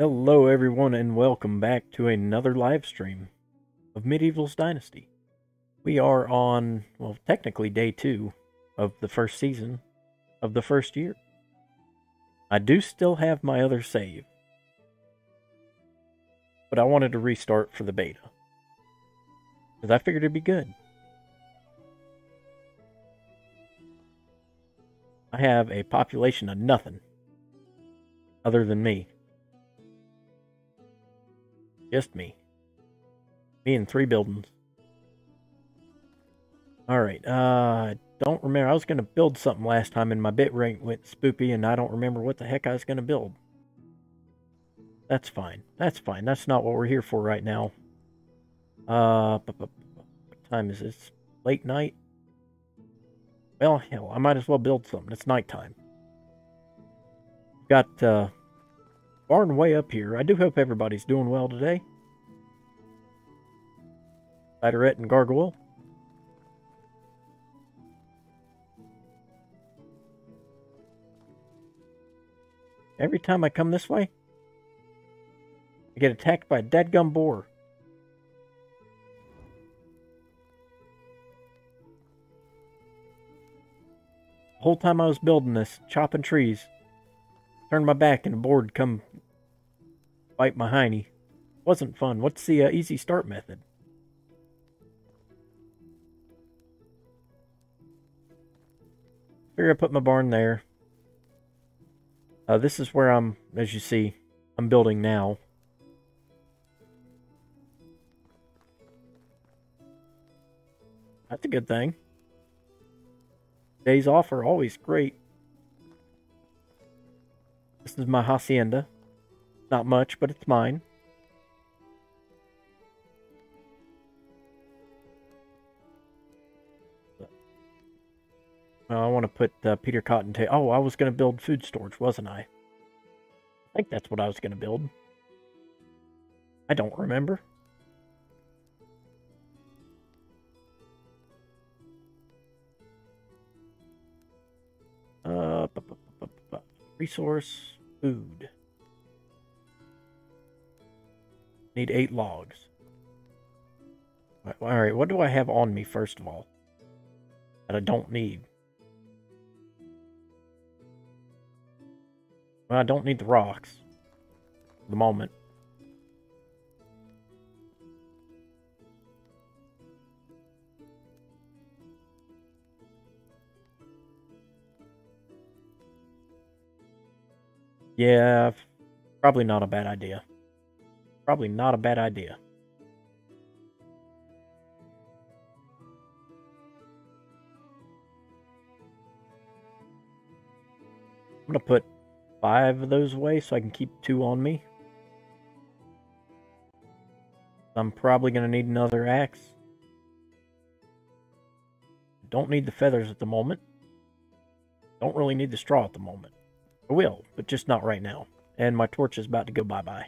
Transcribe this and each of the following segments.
Hello, everyone, and welcome back to another live stream of Medieval's Dynasty. We are on, well, technically day two of the first season of the first year. I do still have my other save, but I wanted to restart for the beta because I figured it'd be good. I have a population of nothing other than me. Just me. Me and three buildings. Alright, uh, don't remember. I was going to build something last time and my bit rate went spoopy and I don't remember what the heck I was going to build. That's fine. That's fine. That's not what we're here for right now. Uh, what time is this? Late night? Well, hell, I might as well build something. It's nighttime. Got, uh, barn way up here. I do hope everybody's doing well today. Spiderette and Gargoyle. Every time I come this way, I get attacked by a deadgum boar. The whole time I was building this, chopping trees, turned my back and a board come bite my hiney. Wasn't fun. What's the uh, easy start method? Figure I put my barn there. Uh, this is where I'm, as you see, I'm building now. That's a good thing. Days off are always great. This is my hacienda. Not much, but it's mine. Well, I want to put uh, Peter Cottontail. Oh, I was going to build food storage, wasn't I? I think that's what I was going to build. I don't remember. Uh, resource, food. Need eight logs. Alright, what do I have on me, first of all? That I don't need. Well, I don't need the rocks. the moment. Yeah, probably not a bad idea. Probably not a bad idea. I'm going to put five of those away so I can keep two on me. I'm probably going to need another axe. Don't need the feathers at the moment. Don't really need the straw at the moment. I will, but just not right now. And my torch is about to go bye-bye.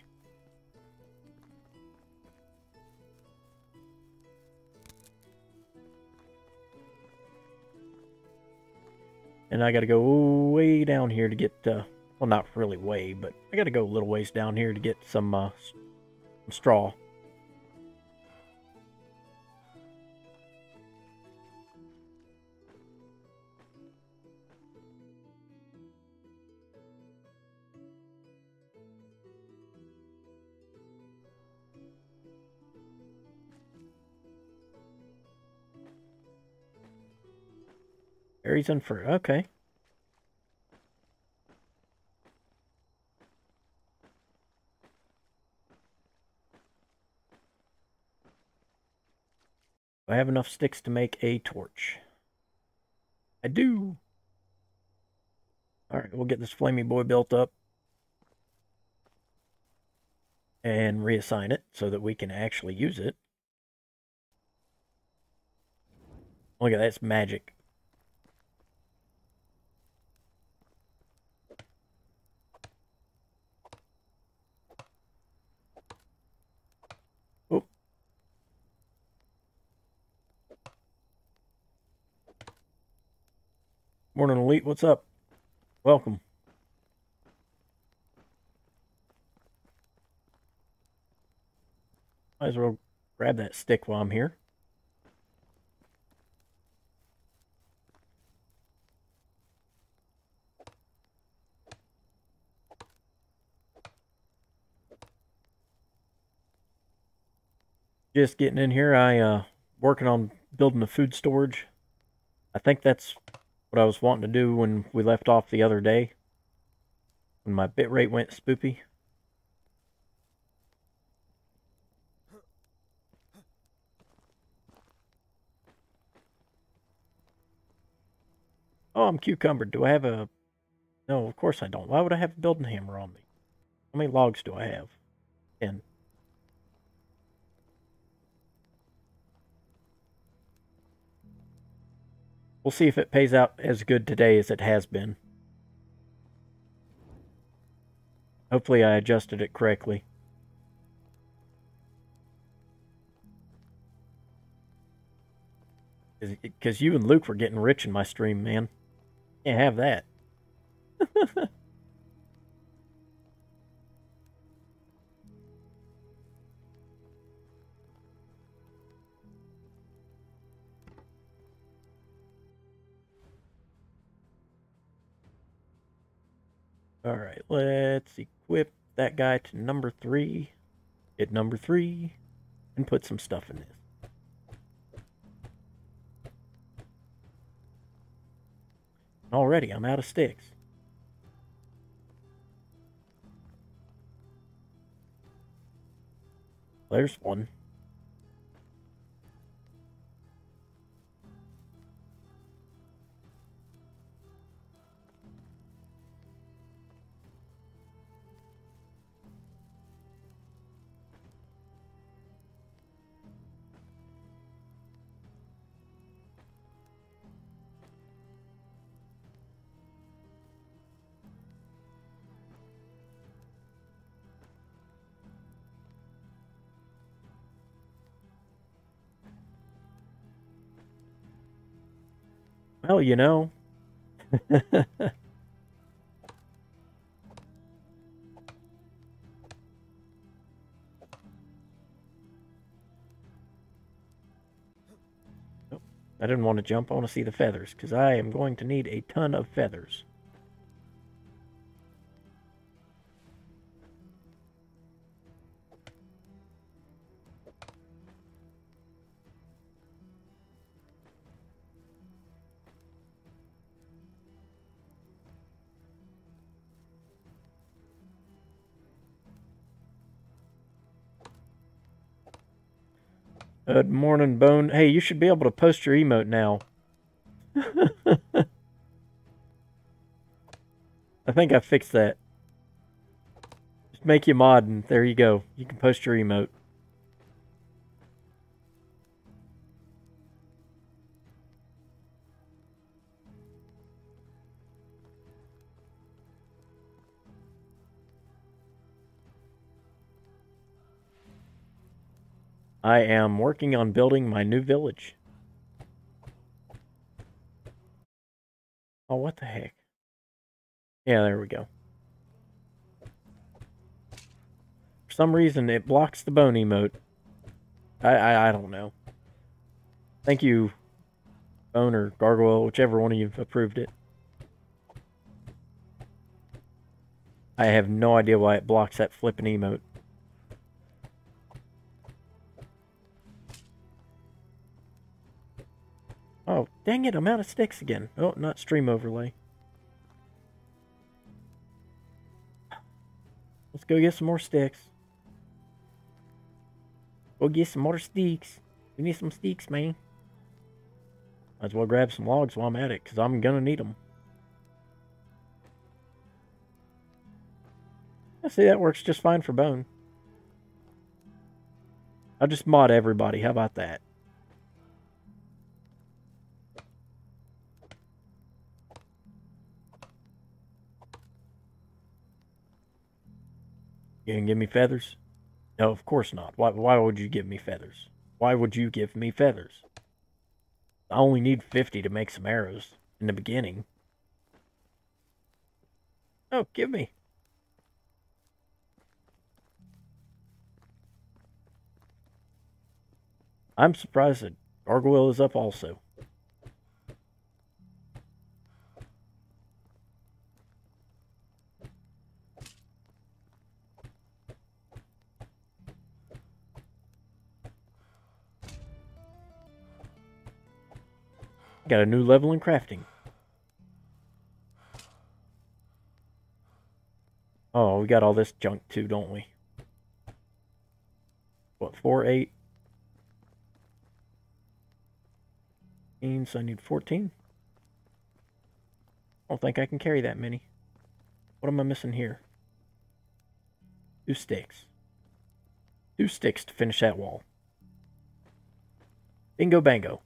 And I gotta go way down here to get, uh, well, not really way, but I gotta go a little ways down here to get some, uh, some straw. And fruit. Okay. I have enough sticks to make a torch. I do. Alright, we'll get this flamey boy built up. And reassign it so that we can actually use it. Look at that, it's magic. Morning, Elite. What's up? Welcome. Might as well grab that stick while I'm here. Just getting in here, I uh working on building a food storage. I think that's what I was wanting to do when we left off the other day. When my bitrate went spoopy. Oh, I'm cucumbered. Do I have a... No, of course I don't. Why would I have a building hammer on me? How many logs do I have? Ten. We'll see if it pays out as good today as it has been. Hopefully I adjusted it correctly. Because you and Luke were getting rich in my stream, man. Can't have that. Alright, let's equip that guy to number three. Hit number three. And put some stuff in this. Already, I'm out of sticks. There's one. Well, you know. I didn't want to jump. I want to see the feathers, because I am going to need a ton of feathers. Good morning, Bone. Hey, you should be able to post your emote now. I think I fixed that. Just make you mod and there you go. You can post your emote. I am working on building my new village. Oh, what the heck? Yeah, there we go. For some reason, it blocks the bone emote. I, I, I don't know. Thank you, Bone or Gargoyle, whichever one of you approved it. I have no idea why it blocks that flipping emote. Oh, dang it, I'm out of sticks again. Oh, not stream overlay. Let's go get some more sticks. Go get some more sticks. We need some sticks, man. Might as well grab some logs while I'm at it, because I'm going to need them. I see that works just fine for bone. I'll just mod everybody. How about that? You can give me feathers? No, of course not. Why, why would you give me feathers? Why would you give me feathers? I only need 50 to make some arrows in the beginning. Oh, give me. I'm surprised that Gargoyle is up also. Got a new level in crafting. Oh, we got all this junk too, don't we? What, 4, 8? Means I need 14. I don't think I can carry that many. What am I missing here? Two sticks. Two sticks to finish that wall. Bingo bango.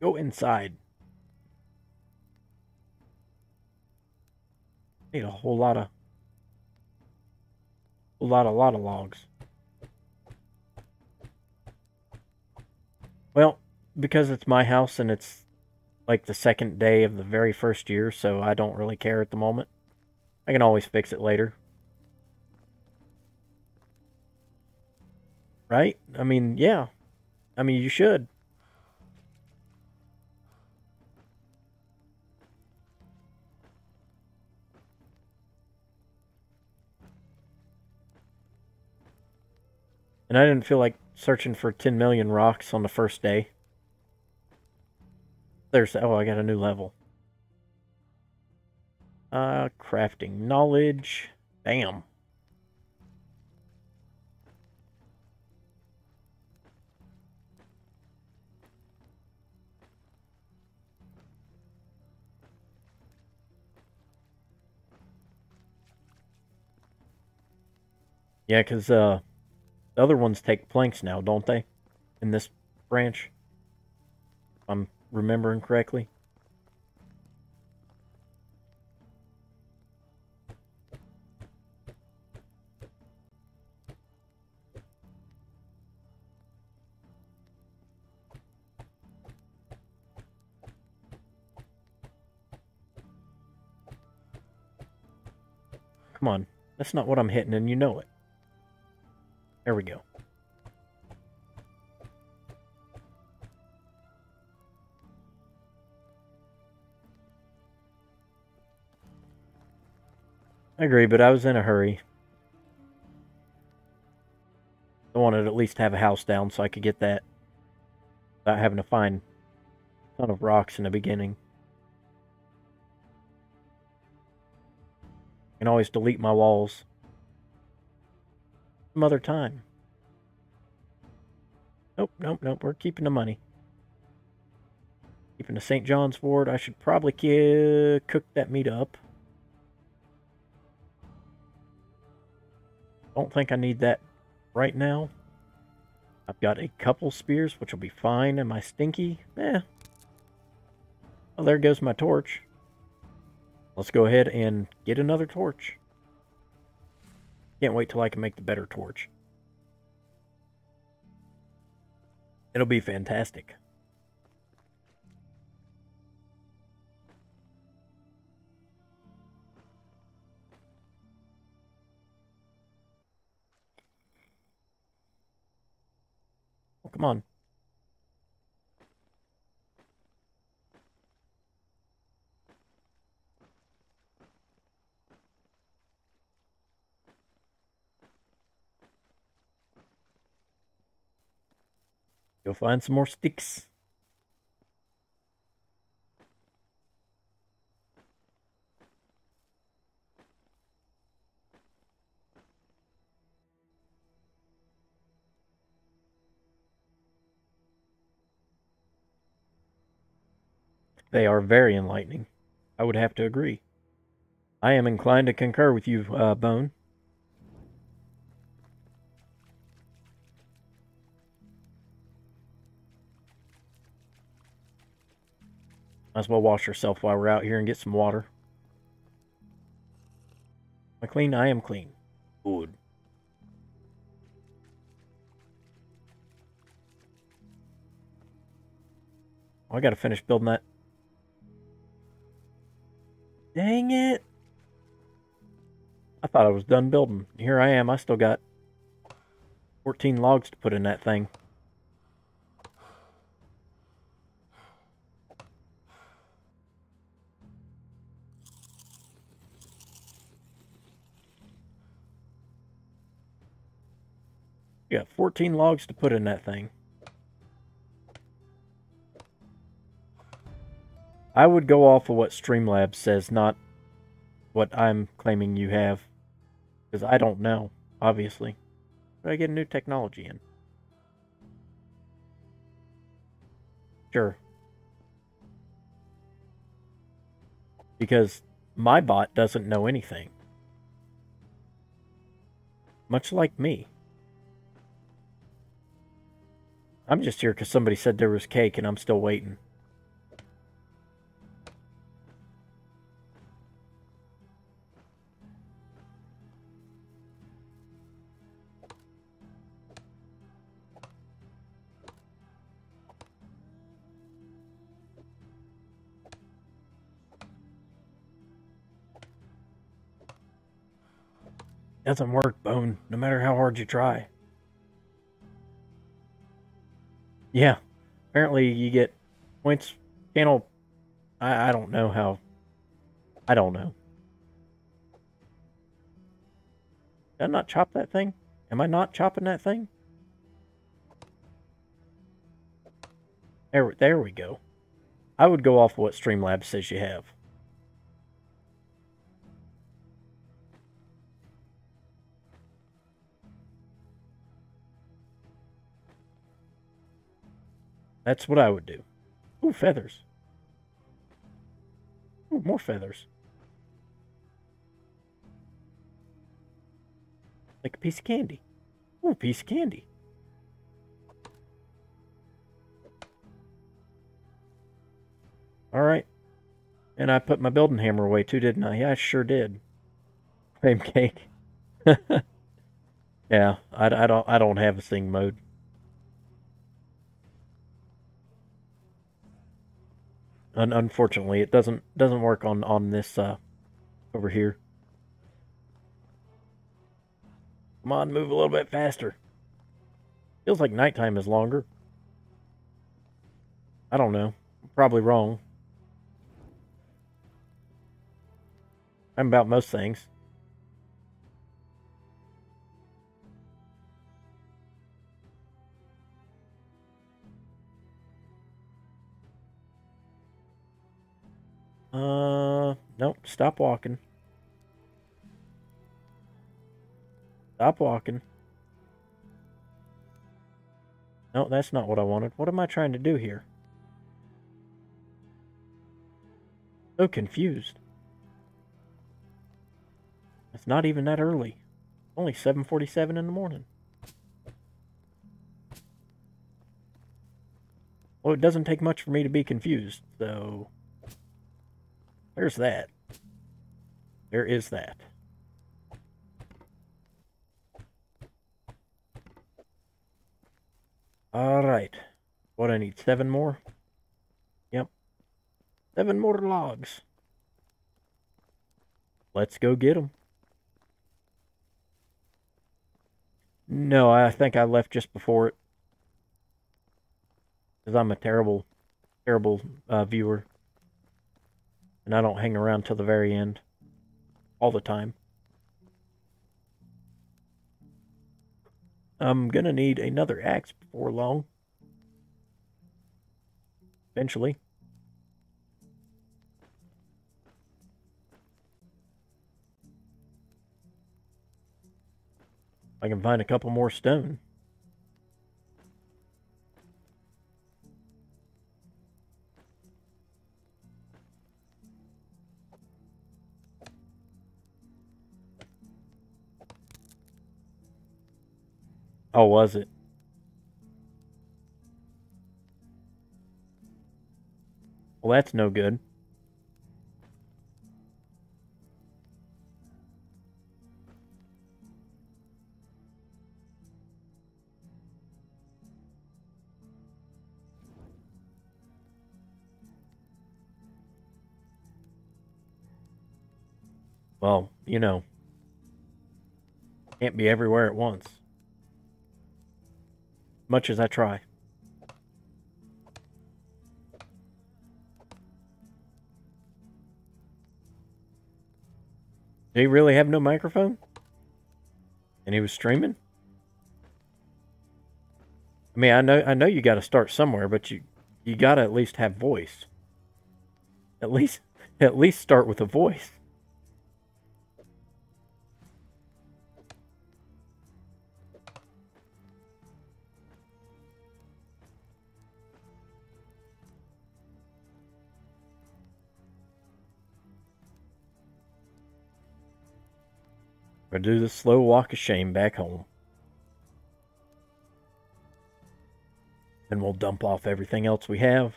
Go inside. Need a whole lot of a lot a lot of logs. Well, because it's my house and it's like the second day of the very first year, so I don't really care at the moment. I can always fix it later. Right? I mean, yeah. I mean, you should. And I didn't feel like searching for 10 million rocks on the first day. There's, oh, I got a new level. Uh, crafting knowledge. Bam. Yeah, because, uh, the other ones take planks now, don't they? In this branch? If I'm remembering correctly. Come on. That's not what I'm hitting, and you know it. There we go. I agree, but I was in a hurry. I wanted at least to have a house down so I could get that without having to find a ton of rocks in the beginning. I can always delete my walls some other time. Nope, nope, nope. We're keeping the money. Keeping the St. John's wort. I should probably cook that meat up. Don't think I need that right now. I've got a couple spears, which will be fine. Am I stinky? Eh. Well, there goes my torch. Let's go ahead and get another torch. Can't wait till I can make the better torch. It'll be fantastic. Come on. Go find some more sticks. They are very enlightening. I would have to agree. I am inclined to concur with you, uh, Bone. Might as well wash yourself while we're out here and get some water. Am I clean? I am clean. Good. Oh, I gotta finish building that. Dang it. I thought I was done building. Here I am. I still got 14 logs to put in that thing. You got 14 logs to put in that thing. I would go off of what Streamlabs says, not what I'm claiming you have. Because I don't know, obviously. But I get new technology in. Sure. Because my bot doesn't know anything. Much like me. I'm just here because somebody said there was cake and I'm still waiting. Doesn't work, Bone, no matter how hard you try. Yeah. Apparently you get points channel I, I don't know how I don't know. Did I not chop that thing? Am I not chopping that thing? There, there we go. I would go off what Streamlabs says you have. That's what I would do. Ooh, feathers. Ooh, more feathers. Like a piece of candy. Ooh, piece of candy. Alright. And I put my building hammer away too, didn't I? Yeah, I sure did. Cream cake. yeah, I, I don't I don't have a sing mode. Un unfortunately, it doesn't doesn't work on on this uh, over here. Come on, move a little bit faster. Feels like nighttime is longer. I don't know. I'm probably wrong. I'm about most things. Uh, nope. Stop walking. Stop walking. No, that's not what I wanted. What am I trying to do here? So confused. It's not even that early. Only 7.47 in the morning. Well, it doesn't take much for me to be confused, so... There's that. There is that. All right. What I need? Seven more? Yep. Seven more logs. Let's go get them. No, I think I left just before it. Because I'm a terrible, terrible uh, viewer. And I don't hang around till the very end. All the time. I'm gonna need another axe before long. Eventually. I can find a couple more stone. Oh, was it? Well, that's no good. Well, you know, Can't be everywhere at once. Much as I try. He really have no microphone? And he was streaming? I mean, I know I know you got to start somewhere, but you you got to at least have voice. At least at least start with a voice. Or do the slow walk of shame back home. Then we'll dump off everything else we have.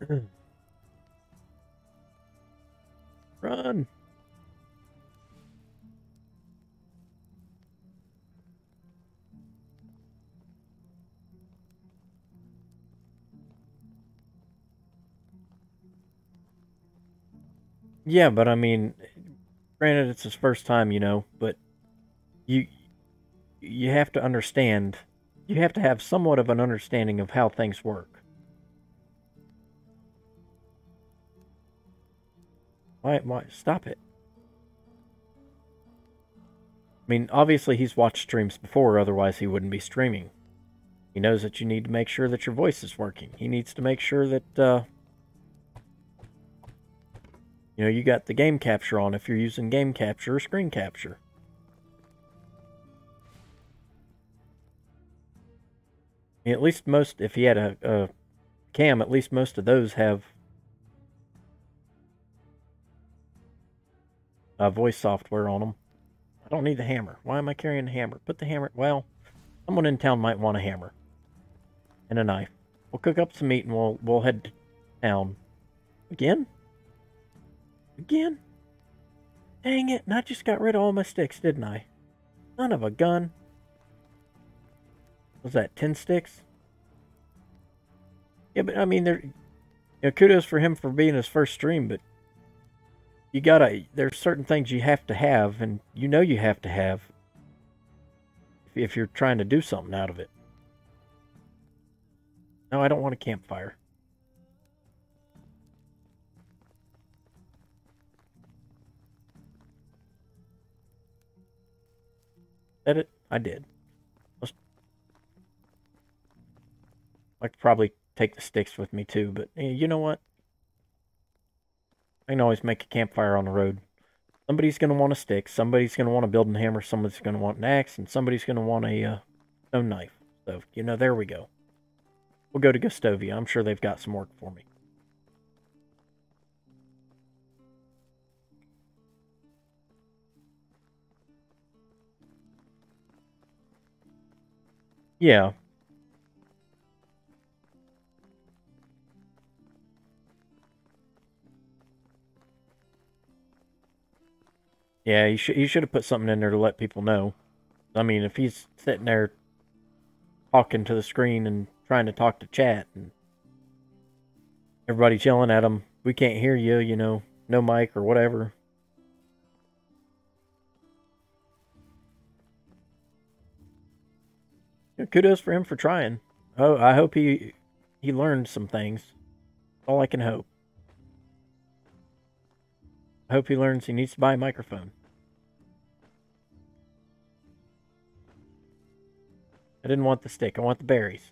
Run. Yeah, but I mean, granted, it's his first time, you know, but you you have to understand, you have to have somewhat of an understanding of how things work. Why? Why? Stop it. I mean, obviously he's watched streams before, otherwise he wouldn't be streaming. He knows that you need to make sure that your voice is working. He needs to make sure that uh, you know, you got the game capture on if you're using game capture or screen capture. At least most, if he had a, a cam, at least most of those have uh, voice software on them. I don't need the hammer. Why am I carrying a hammer? Put the hammer. Well, someone in town might want a hammer and a knife. We'll cook up some meat and we'll we'll head to town. Again? Again? Dang it, and I just got rid of all my sticks, didn't I? Son of a gun. Was that 10 sticks? Yeah, but I mean, there, you know, kudos for him for being his first stream, but you gotta, there's certain things you have to have, and you know you have to have if you're trying to do something out of it. No, I don't want a campfire. It? I did. Let's... I could probably take the sticks with me too, but eh, you know what? I can always make a campfire on the road. Somebody's going to want a stick, somebody's going to want a building hammer, somebody's going to want an axe, and somebody's going to want a uh, stone knife. So, you know, there we go. We'll go to Gostovia. I'm sure they've got some work for me. Yeah. Yeah, you should you should have put something in there to let people know. I mean, if he's sitting there talking to the screen and trying to talk to chat and everybody's yelling at him, we can't hear you, you know, no mic or whatever. Kudos for him for trying. Oh, I hope he he learned some things. All I can hope. I hope he learns he needs to buy a microphone. I didn't want the stick. I want the berries.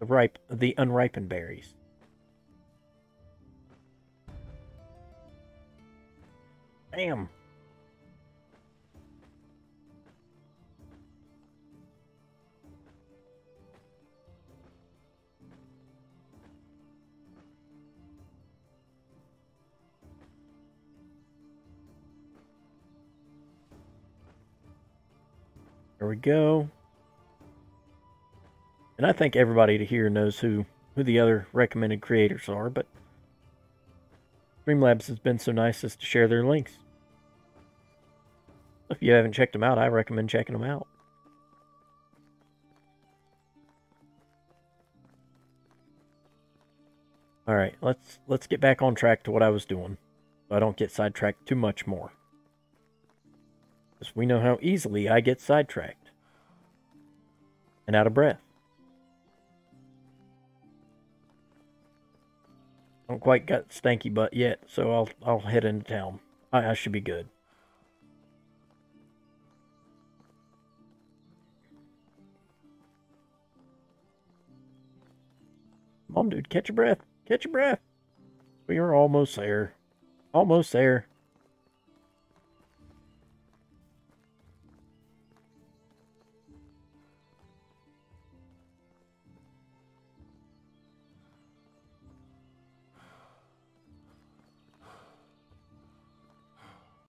The ripe, the unripened berries. Damn. There we go. And I think everybody to here knows who, who the other recommended creators are, but Streamlabs has been so nice as to share their links. If you haven't checked them out, I recommend checking them out. All right, let's let's get back on track to what I was doing, so I don't get sidetracked too much more. Because we know how easily I get sidetracked and out of breath. Don't quite got stanky butt yet, so I'll I'll head into town. I, I should be good. Come on, dude, catch your breath. Catch your breath. We are almost there. Almost there.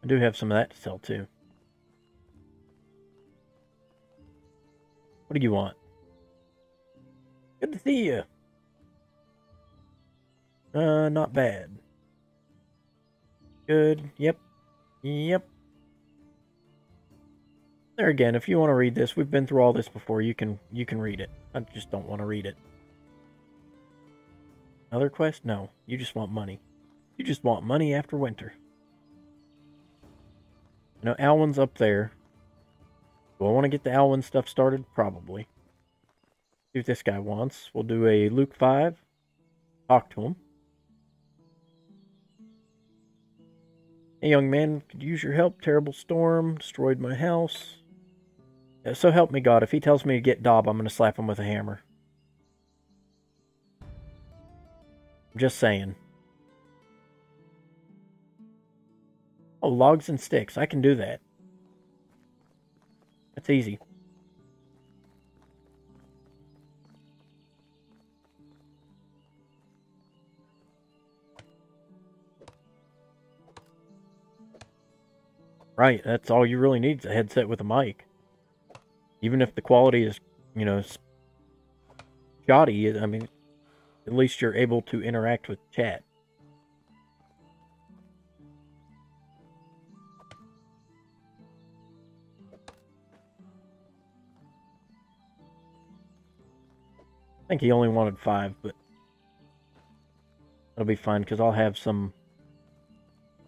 I do have some of that to sell too. What do you want? Good to see you. Uh, not bad. Good. Yep. Yep. There again, if you want to read this, we've been through all this before. You can you can read it. I just don't want to read it. Another quest? No. You just want money. You just want money after winter. You know, Alwyn's up there. Do I want to get the Alwyn stuff started? Probably. See what this guy wants. We'll do a Luke 5. Talk to him. Hey, young man, could use your help. Terrible storm. Destroyed my house. Yeah, so help me God. If he tells me to get Dob, I'm going to slap him with a hammer. I'm just saying. Oh, logs and sticks. I can do that. That's easy. Right, that's all you really need is a headset with a mic. Even if the quality is, you know, shoddy, I mean, at least you're able to interact with chat. I think he only wanted five, but that'll be fine because I'll have some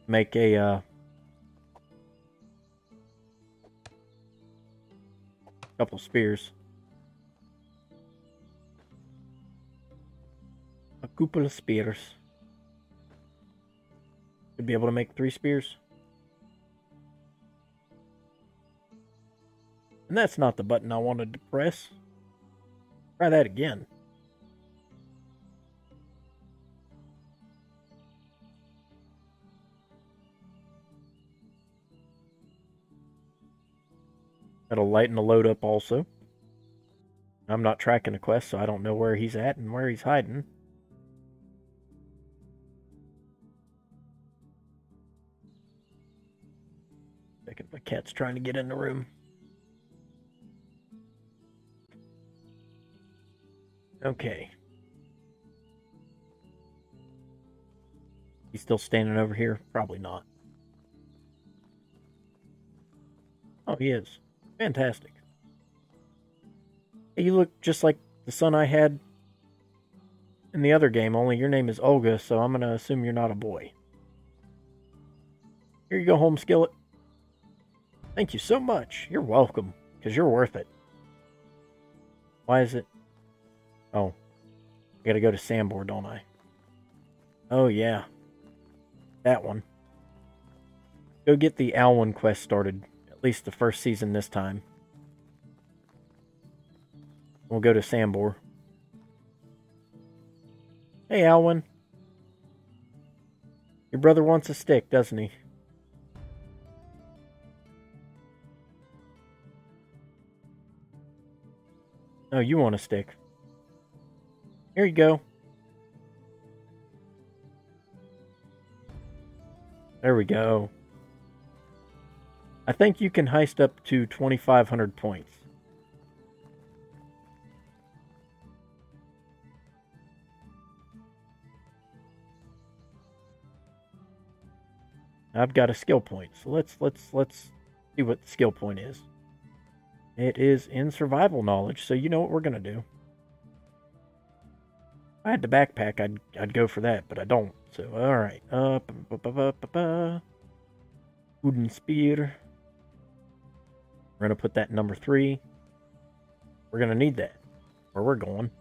make a uh, couple spears. A couple of spears. To be able to make three spears. And that's not the button I wanted to press. Try that again. That'll lighten the load up also. I'm not tracking the quest, so I don't know where he's at and where he's hiding. Checking my cat's trying to get in the room. Okay. He's still standing over here? Probably not. Oh, he is. Fantastic. You look just like the son I had in the other game, only your name is Olga, so I'm going to assume you're not a boy. Here you go, home skillet. Thank you so much. You're welcome, because you're worth it. Why is it? Oh. I gotta go to Sambor, don't I? Oh, yeah. That one. Go get the Alwyn quest started. At least the first season this time. We'll go to Sambor. Hey, Alwyn. Your brother wants a stick, doesn't he? Oh, you want a stick. Here you go. There we go. I think you can heist up to 2,500 points. I've got a skill point, so let's let's let's see what the skill point is. It is in survival knowledge, so you know what we're gonna do. If I had the backpack, I'd I'd go for that, but I don't. So all right, uh, wooden spear. We're to put that number three. We're to need that where we're going.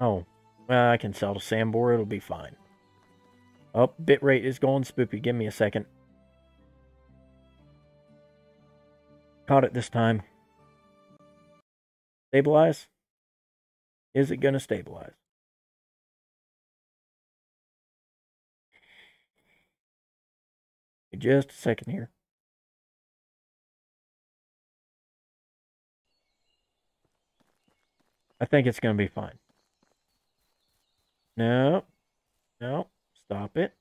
Oh, well, I can sell to Sambor. It'll be fine. Oh, bitrate is going spoopy. Give me a second. Caught it this time. Stabilize? Is it going to stabilize? Just a second here. I think it's going to be fine. No. No. Stop it.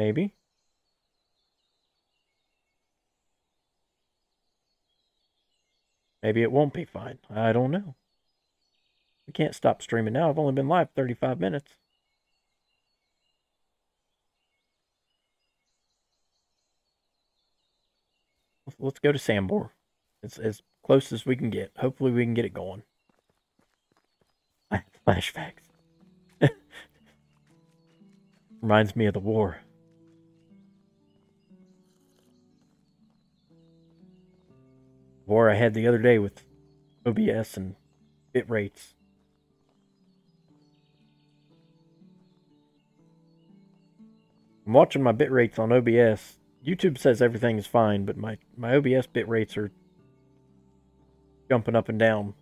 Maybe. Maybe it won't be fine. I don't know. We can't stop streaming now. I've only been live 35 minutes. Let's go to Sambor. It's as close as we can get. Hopefully we can get it going. Flashbacks. Reminds me of the war. War I had the other day with OBS and bit rates. I'm watching my bit rates on OBS YouTube says everything is fine, but my, my OBS bit rates are jumping up and down.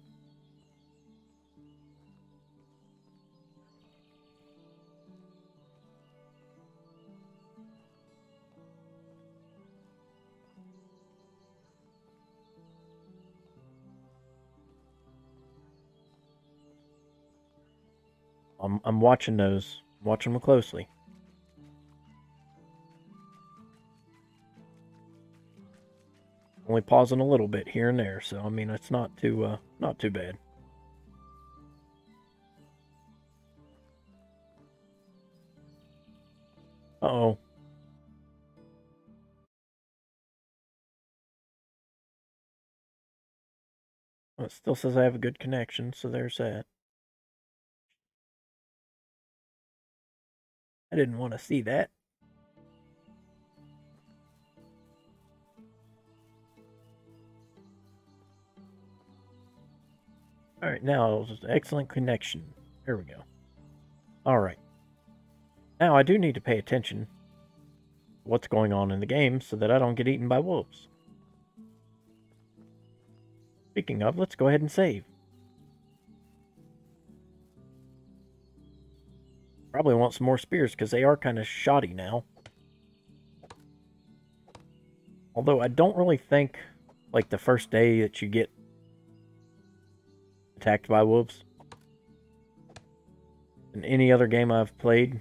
I'm, I'm watching those, watching them closely. Only pausing a little bit here and there, so I mean it's not too uh, not too bad. Uh oh. It still says I have a good connection, so there's that. I didn't want to see that. All right, now excellent connection. Here we go. All right. Now I do need to pay attention to what's going on in the game so that I don't get eaten by wolves. Speaking of, let's go ahead and save. Probably want some more spears because they are kind of shoddy now. Although I don't really think like the first day that you get attacked by wolves. In any other game I've played.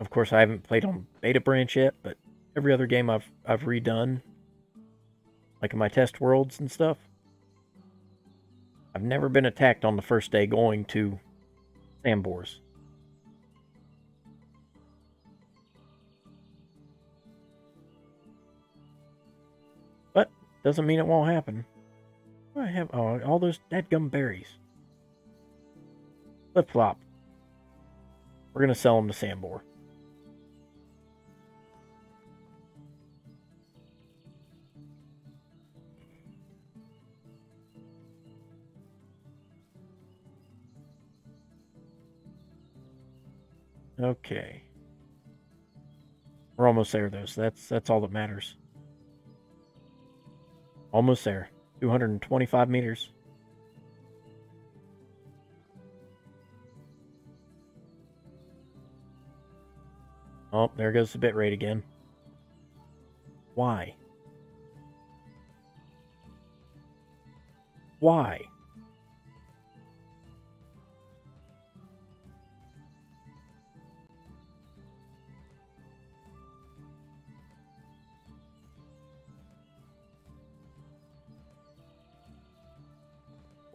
Of course, I haven't played on Beta Branch yet, but every other game I've I've redone, like in my test worlds and stuff, I've never been attacked on the first day going to Sambors. But doesn't mean it won't happen. I have oh, all those dead-gum berries. Flip flop. We're gonna sell them to Sambor. Okay. We're almost there though, so that's that's all that matters. Almost there. 225 meters. Oh, there goes the bitrate again. Why? Why?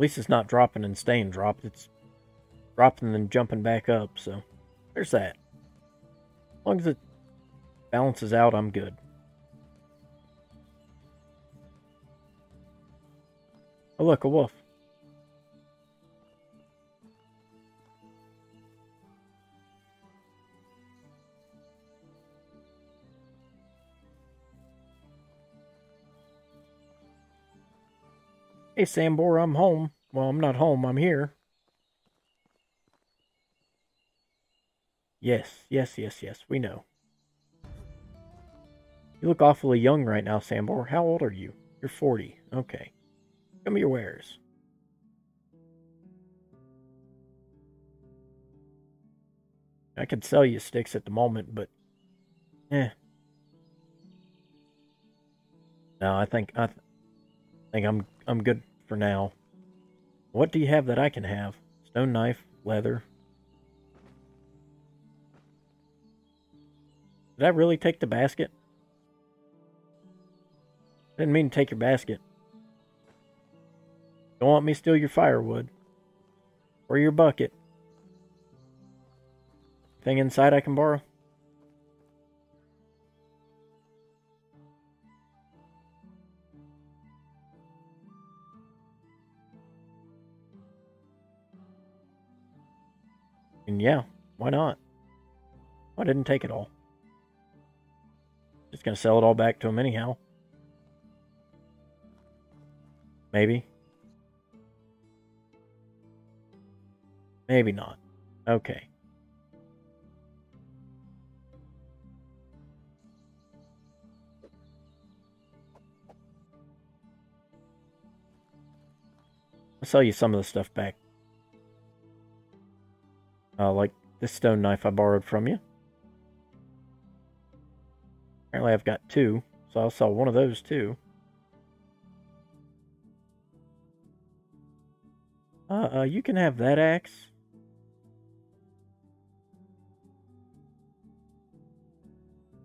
least it's not dropping and staying dropped. It's dropping and jumping back up. So there's that. As long as it balances out, I'm good. Oh, look, a wolf. Hey, Sambor, I'm home. Well, I'm not home, I'm here. Yes, yes, yes, yes, we know. You look awfully young right now, Sambor. How old are you? You're 40. Okay. Show me your wares. I could sell you sticks at the moment, but eh. No, I think I th think I'm I'm good for now. What do you have that I can have? Stone knife, leather. Did I really take the basket? Didn't mean to take your basket. Don't want me steal your firewood. Or your bucket. Thing inside I can borrow? And yeah, why not? I didn't take it all. Just gonna sell it all back to him anyhow. Maybe. Maybe not. Okay. I'll sell you some of the stuff back. Uh, like this stone knife I borrowed from you. Apparently I've got two, so I'll sell one of those too. Uh, uh, you can have that axe.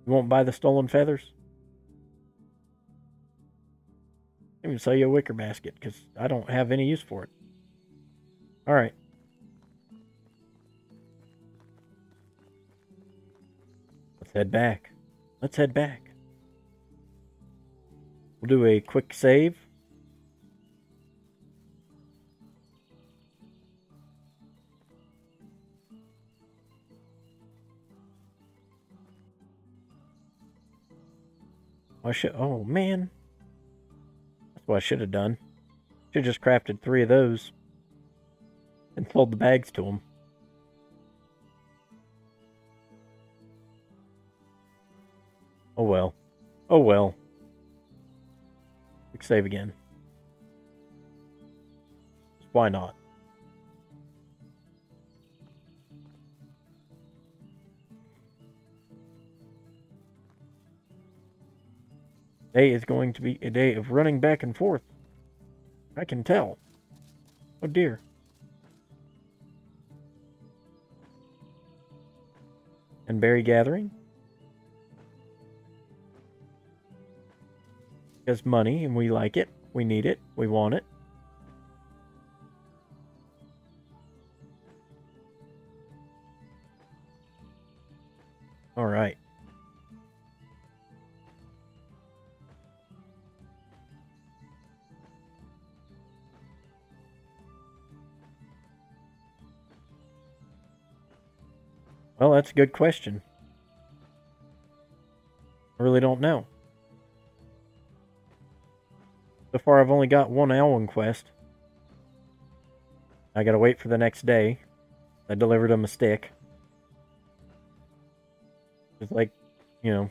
You won't buy the stolen feathers? I even sell you a wicker basket, because I don't have any use for it. Alright. Head back. Let's head back. We'll do a quick save. I should. Oh man, that's what I should have done. Should have just crafted three of those and sold the bags to them. Oh well. Oh well. Quick save again. Why not? Day is going to be a day of running back and forth. I can tell. Oh dear. And berry gathering? Because money, and we like it. We need it. We want it. All right. Well, that's a good question. I really don't know. So far, I've only got one Elwyn quest. I gotta wait for the next day. I delivered him a stick. It's like, you know,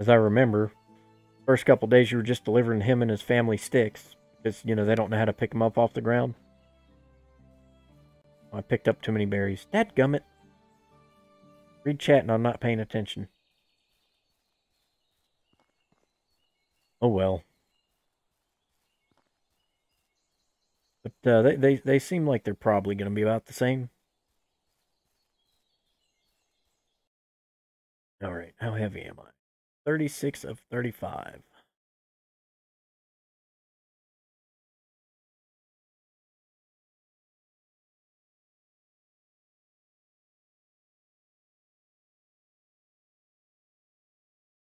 as I remember, first couple days you were just delivering him and his family sticks. Because, you know, they don't know how to pick them up off the ground. I picked up too many berries. Dad gummit. Read chat and I'm not paying attention. Oh well. But uh, they, they, they seem like they're probably going to be about the same. Alright, how heavy am I? 36 of 35.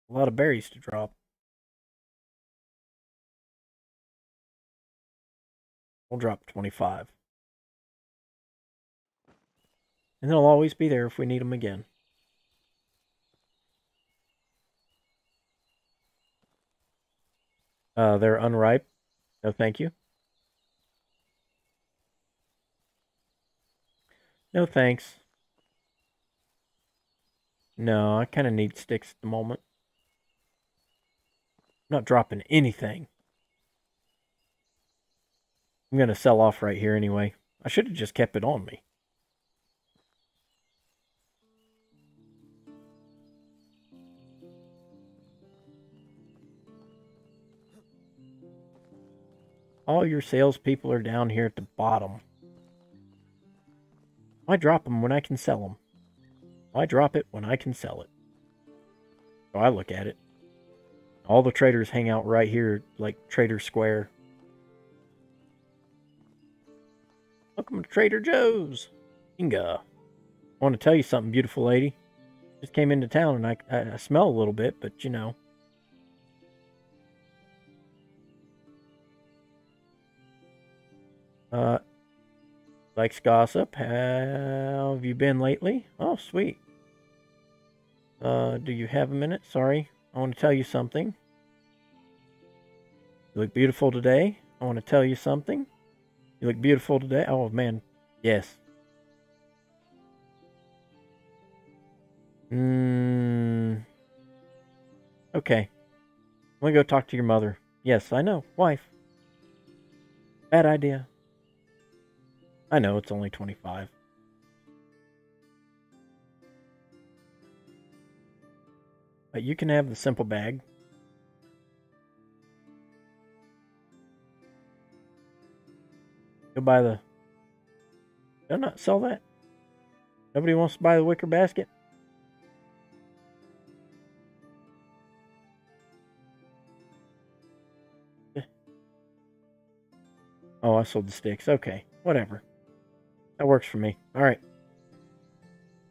A lot of berries to drop. We'll drop 25. And they'll always be there if we need them again. Uh, they're unripe. No, thank you. No, thanks. No, I kind of need sticks at the moment. I'm not dropping anything. I'm going to sell off right here anyway. I should have just kept it on me. All your salespeople are down here at the bottom. Why drop them when I can sell them? Why drop it when I can sell it? So I look at it. All the traders hang out right here, like Trader Square. Welcome to Trader Joe's. Inga. I want to tell you something, beautiful lady. Just came into town and I, I, I smell a little bit, but you know. Uh, likes gossip. How have you been lately? Oh, sweet. Uh, do you have a minute? Sorry. I want to tell you something. You look beautiful today. I want to tell you something. You look beautiful today. Oh, man. Yes. Mmm. Okay. I'm going to go talk to your mother. Yes, I know. Wife. Bad idea. I know it's only 25. But you can have the simple bag. Go buy the... Do not sell that? Nobody wants to buy the wicker basket? Eh. Oh, I sold the sticks. Okay, whatever. That works for me. All right.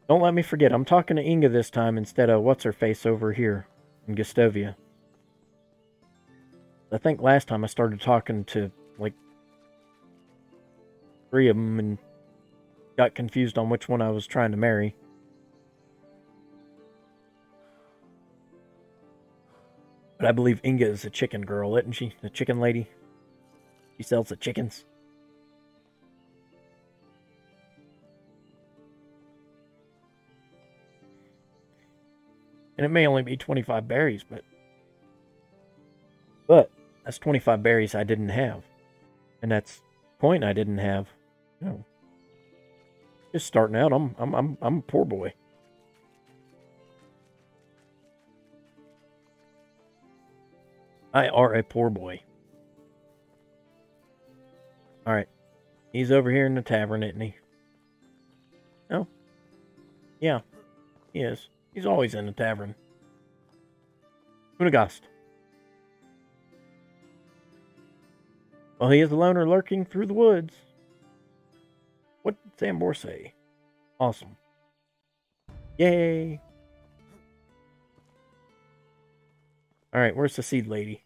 Don't let me forget. I'm talking to Inga this time instead of what's-her-face over here in Gostovia. I think last time I started talking to, three of them and got confused on which one I was trying to marry. But I believe Inga is a chicken girl, isn't she? The chicken lady. She sells the chickens. And it may only be 25 berries, but... But, that's 25 berries I didn't have. And that's point I didn't have. Know, just starting out, I'm, I'm, I'm, I'm a poor boy. I are a poor boy. Alright. He's over here in the tavern, isn't he? Oh. Yeah. He is. He's always in the tavern. Unegost. Well, he is a loner lurking through the woods. What did Sambor say? Awesome. Yay! Alright, where's the seed lady?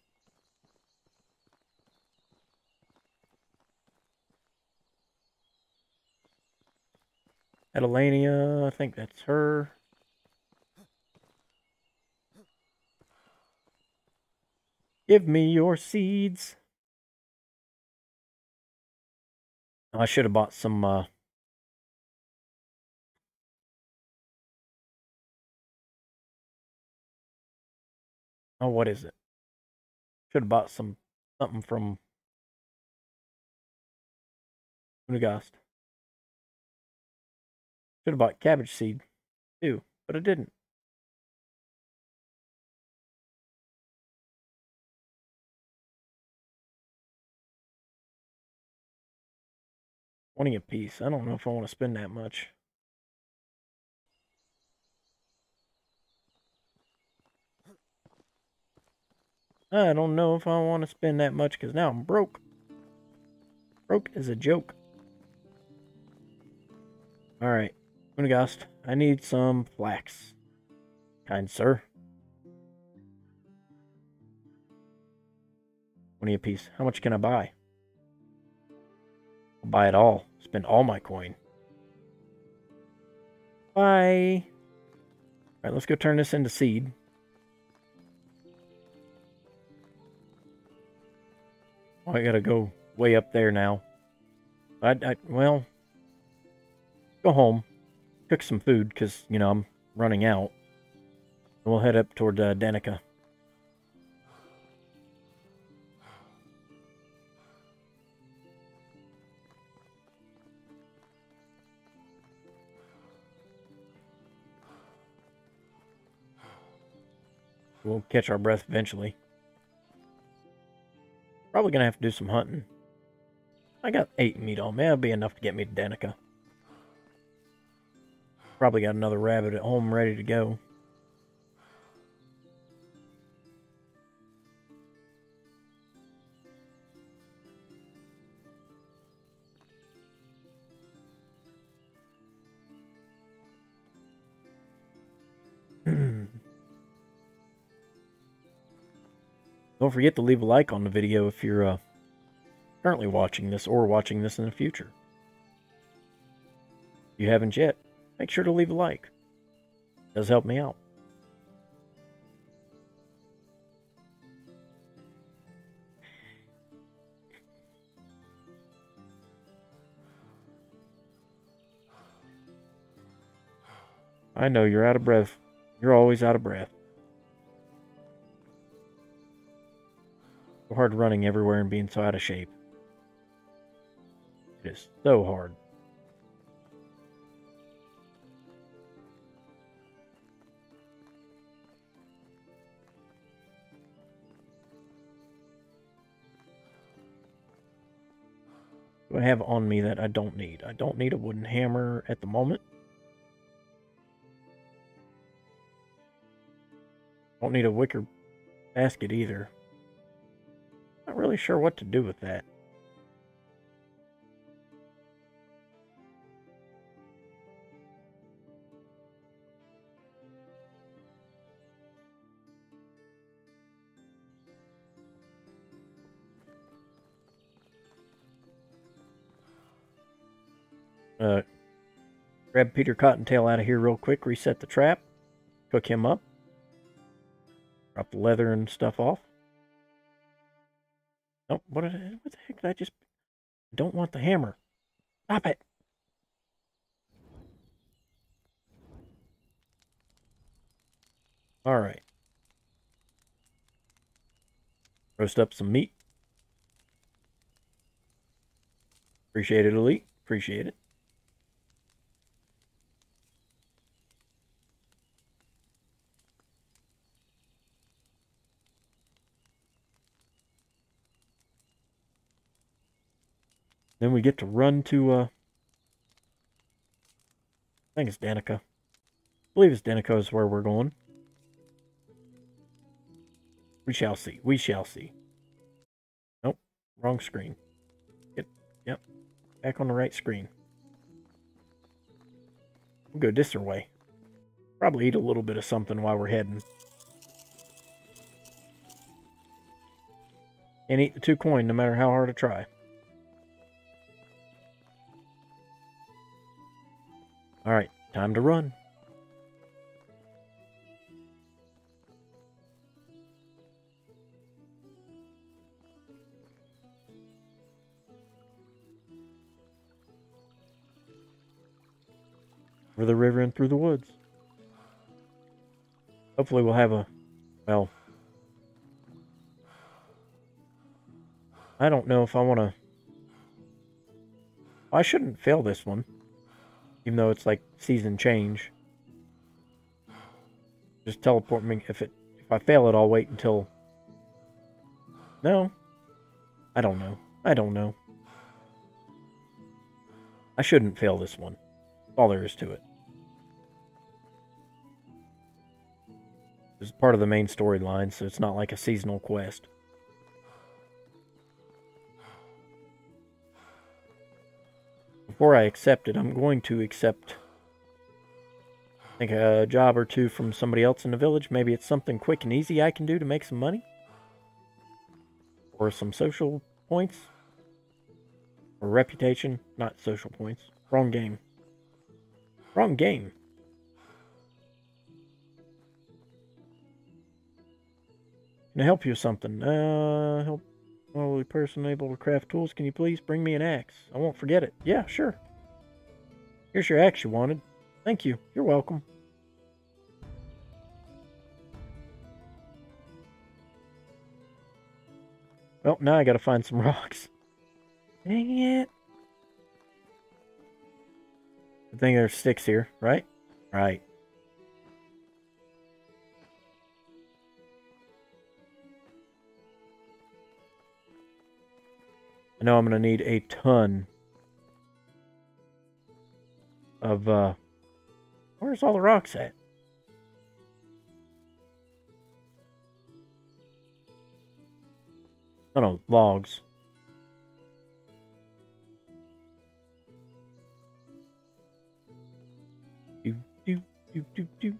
Adelania, I think that's her. Give me your seeds. I should have bought some, uh... Oh, what is it? Should have bought some, something from Unegost. Should have bought cabbage seed, too, but I didn't. Twenty a piece. I don't know if I want to spend that much. I don't know if I want to spend that much because now I'm broke. Broke is a joke. Alright. Unegost, I need some flax. Kind sir. 20 a piece. How much can I buy? I'll buy it all. Spend all my coin. Bye. Alright, let's go turn this into seed. I gotta go way up there now. I, I well, go home, cook some food, because, you know, I'm running out. And we'll head up toward uh, Denica. We'll catch our breath eventually. Probably gonna have to do some hunting. I got eight meat on me. That'll be enough to get me to Denica. Probably got another rabbit at home ready to go. Don't forget to leave a like on the video if you're uh, currently watching this or watching this in the future. If you haven't yet, make sure to leave a like. It does help me out. I know you're out of breath. You're always out of breath. So hard running everywhere and being so out of shape. It is so hard. Do I have on me that I don't need? I don't need a wooden hammer at the moment. Don't need a wicker basket either. Really sure what to do with that. Uh, grab Peter Cottontail out of here real quick, reset the trap, cook him up, drop the leather and stuff off. Oh, what, what the heck did I just... don't want the hammer. Stop it. All right. Roast up some meat. Appreciate it, Elite. Appreciate it. Then we get to run to, uh, I think it's Denica. I believe it's Denica is where we're going. We shall see. We shall see. Nope. Wrong screen. Yep. Yep. Back on the right screen. We'll go this way. Probably eat a little bit of something while we're heading. Can't eat the two coin no matter how hard I try. Alright, time to run. Over the river and through the woods. Hopefully we'll have a, well, I don't know if I want to, I shouldn't fail this one. Even though it's like season change. Just teleport me. If it if I fail it, I'll wait until... No. I don't know. I don't know. I shouldn't fail this one. all there is to it. It's part of the main storyline, so it's not like a seasonal quest. Before I accept it, I'm going to accept I think a job or two from somebody else in the village. Maybe it's something quick and easy I can do to make some money. Or some social points. Or reputation, not social points. Wrong game. Wrong game. Can I help you with something? Uh, help only person able to craft tools. Can you please bring me an axe? I won't forget it. Yeah, sure. Here's your axe you wanted. Thank you. You're welcome. Well, now I gotta find some rocks. Dang it. Good thing there's sticks here, right? Right. I'm going to need a ton of, uh, where's all the rocks at? Oh no, logs. Do, do, do, do, do.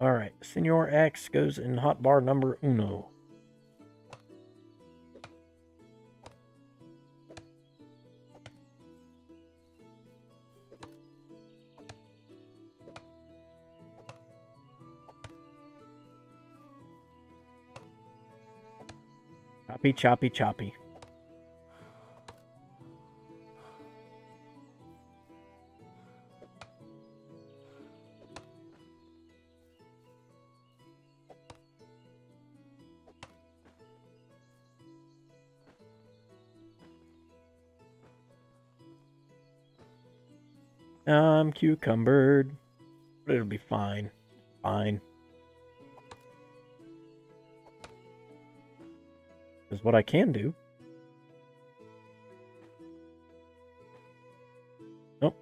All right, Senor X goes in hotbar number uno. Choppy, choppy, choppy. I'm cucumbered, but it'll be fine. Fine. Is what I can do. Nope.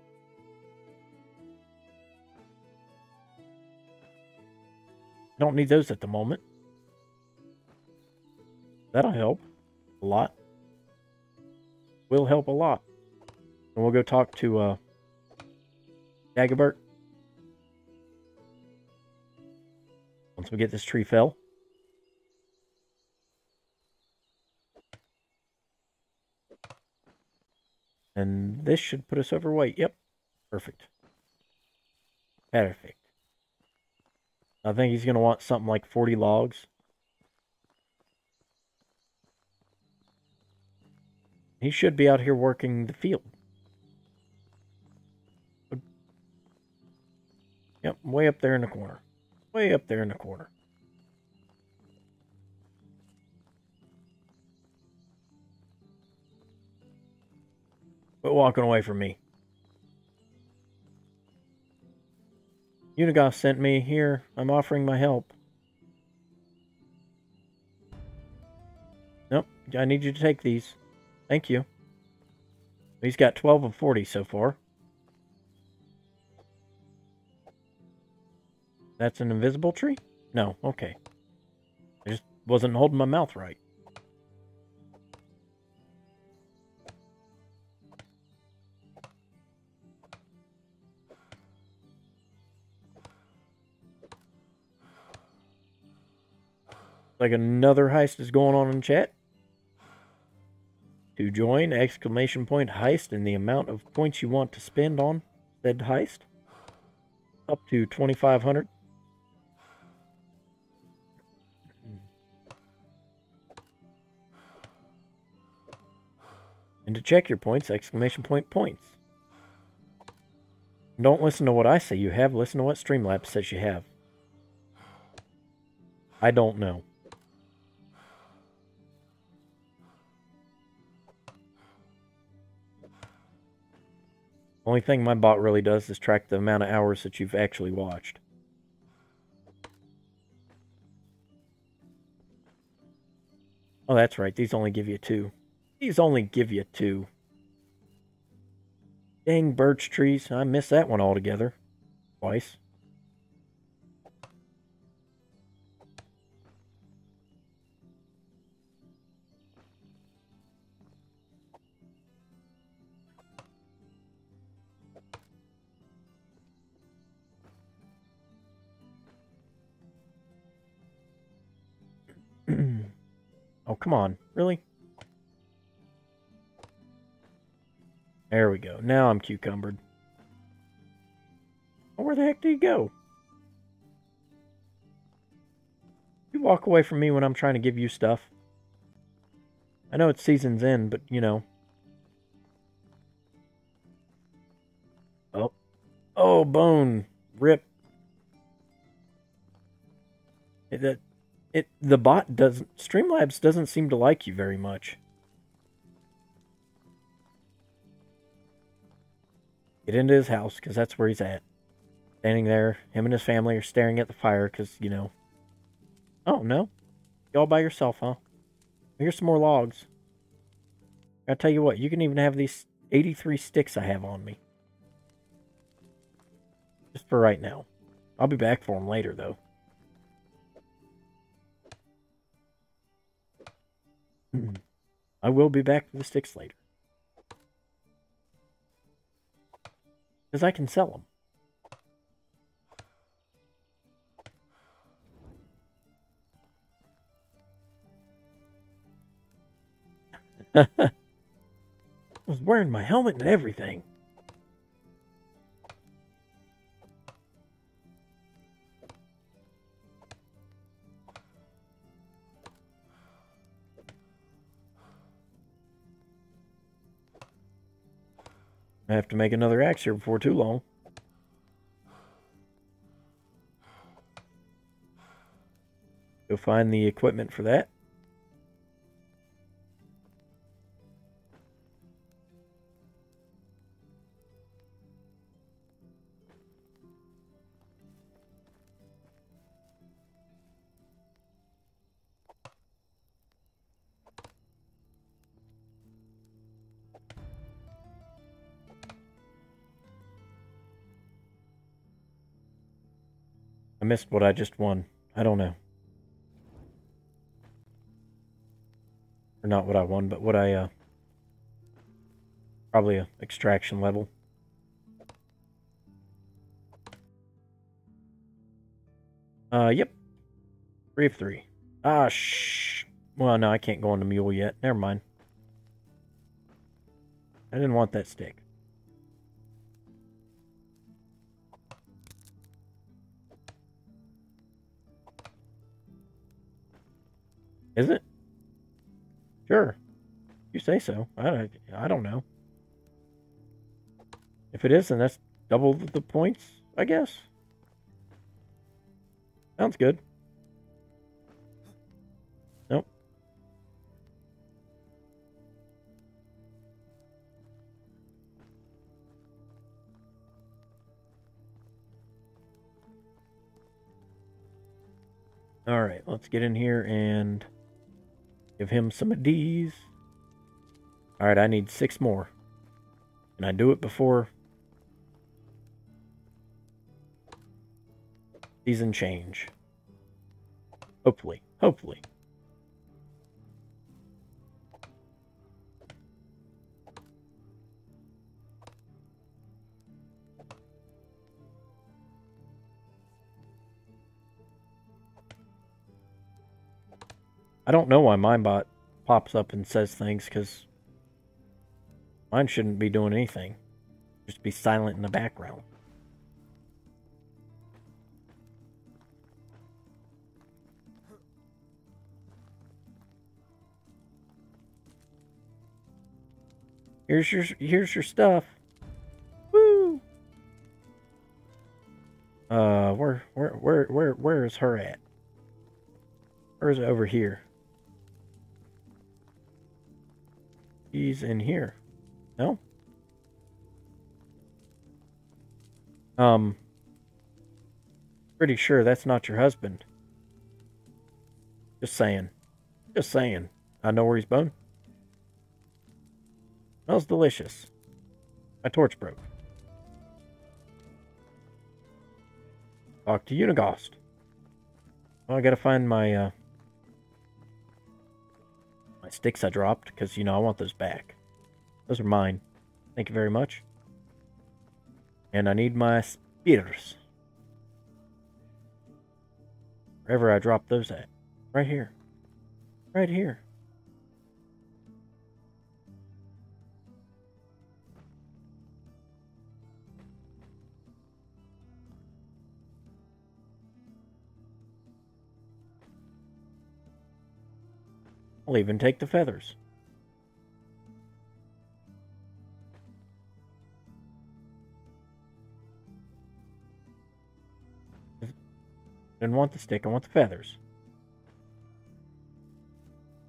Don't need those at the moment. That'll help a lot. Will help a lot. And we'll go talk to uh Dagobert. Once we get this tree fell. And this should put us overweight. Yep. Perfect. Perfect. I think he's going to want something like 40 logs. He should be out here working the field. Yep, way up there in the corner. Way up there in the corner. Quit walking away from me. Unegost sent me here. I'm offering my help. Nope, I need you to take these. Thank you. He's got 12 of 40 so far. That's an invisible tree? No, okay. I just wasn't holding my mouth right. Like another heist is going on in chat. To join, exclamation point heist and the amount of points you want to spend on said heist. Up to 2,500. And to check your points, exclamation point points. Don't listen to what I say you have, listen to what Streamlabs says you have. I don't know. Only thing my bot really does is track the amount of hours that you've actually watched. Oh, that's right. These only give you two. These only give you two. Dang birch trees. I missed that one altogether. Twice. oh, come on. Really? There we go. Now I'm cucumbered. Oh, where the heck do you go? You walk away from me when I'm trying to give you stuff. I know it's season's end, but you know. Oh. Oh, bone. Rip. It, that it the bot doesn't Streamlabs doesn't seem to like you very much. Get into his house because that's where he's at. Standing there, him and his family are staring at the fire because you know. Oh no, you all by yourself, huh? Here's some more logs. I tell you what, you can even have these 83 sticks I have on me. Just for right now. I'll be back for them later, though. I will be back for the sticks later. Because I can sell them. I was wearing my helmet and everything. I have to make another axe here before too long. Go find the equipment for that. Missed what I just won. I don't know. Or not what I won, but what I, uh... Probably a extraction level. Uh, yep. Three of three. Ah, shh. Well, no, I can't go on the mule yet. Never mind. I didn't want that stick. Is it? Sure. You say so. I, I don't know. If it is, then that's double the points, I guess. Sounds good. Nope. All right, let's get in here and Give him some of these. Alright, I need six more. Can I do it before season change? Hopefully. Hopefully. I don't know why MineBot pops up and says things, because mine shouldn't be doing anything. Just be silent in the background. Here's your here's your stuff. Woo! Uh, where where where where where is her at? Or is it over here? He's in here. No? Um, pretty sure that's not your husband. Just saying. Just saying. I know where he's bone. Smells delicious. My torch broke. Talk to Unegost. Well, I gotta find my, uh, sticks I dropped, because, you know, I want those back. Those are mine. Thank you very much. And I need my spears. Wherever I dropped those at. Right here. Right here. I'll even take the feathers. Didn't want the stick, I want the feathers.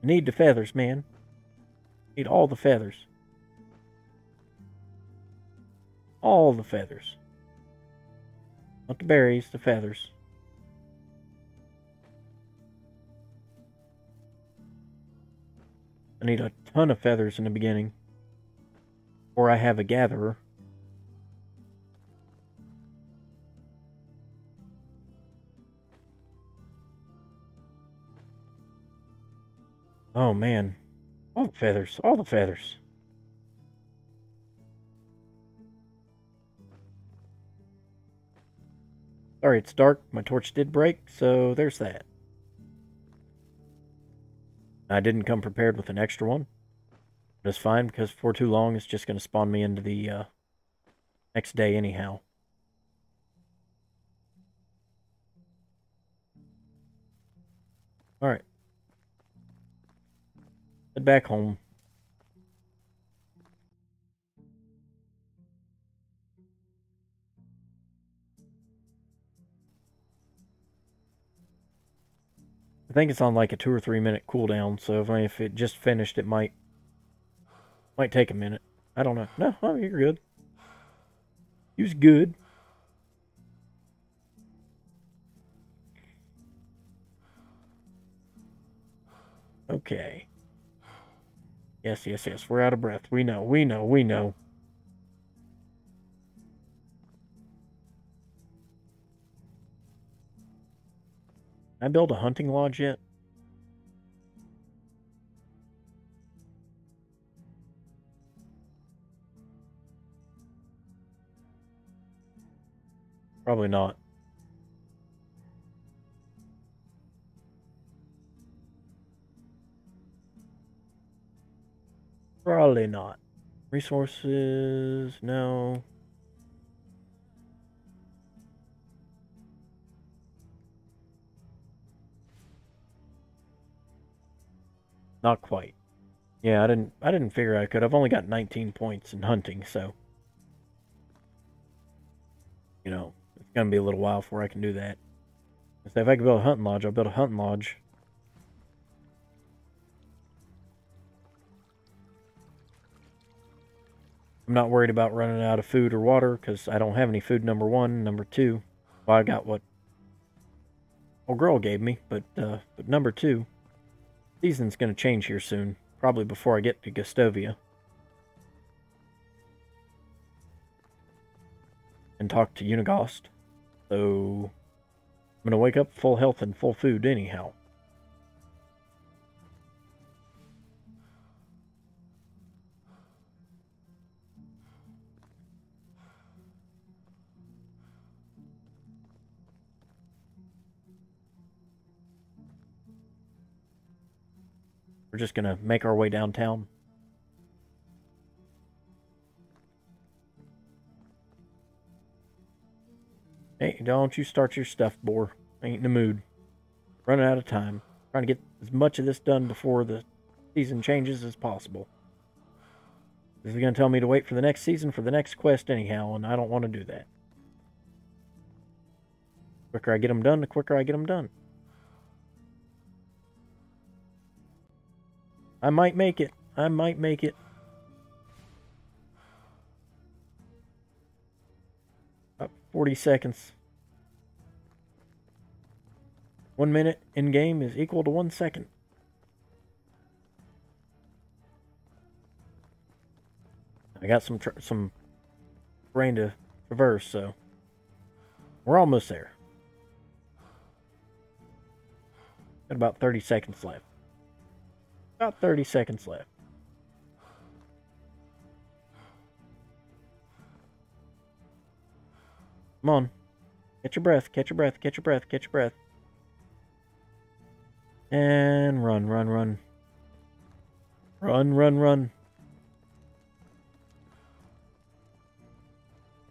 I need the feathers, man. I need all the feathers. All the feathers. Not the berries, the feathers. I need a ton of feathers in the beginning. Or I have a gatherer. Oh man. All the feathers. All the feathers. Sorry, it's dark. My torch did break, so there's that. I didn't come prepared with an extra one. But it's fine, because for too long, it's just going to spawn me into the uh, next day anyhow. Alright. Head back home. I think it's on like a two or three minute cooldown, so if, if it just finished, it might might take a minute. I don't know. No, oh, you're good. He was good. Okay. Yes, yes, yes. We're out of breath. We know, we know, we know. I build a hunting lodge yet? Probably not. Probably not. Resources, no. Not quite. Yeah, I didn't I didn't figure I could. I've only got 19 points in hunting, so you know, it's gonna be a little while before I can do that. So if I can build a hunting lodge, I'll build a hunting lodge. I'm not worried about running out of food or water because I don't have any food, number one. Number two, well, I got what old girl gave me, but, uh, but number two, Season's going to change here soon, probably before I get to Gostovia. And talk to Unegost. So, I'm going to wake up full health and full food anyhow. We're just going to make our way downtown. Hey, don't you start your stuff, Boar. Ain't in the mood. Running out of time. Trying to get as much of this done before the season changes as possible. This is going to tell me to wait for the next season for the next quest anyhow, and I don't want to do that. The quicker I get them done, the quicker I get them done. I might make it. I might make it. About 40 seconds. One minute in game is equal to one second. I got some some rain to traverse, so we're almost there. Got about 30 seconds left. About 30 seconds left. Come on. Catch your breath, catch your breath, catch your breath, catch your breath. And run, run, run. Run, run, run.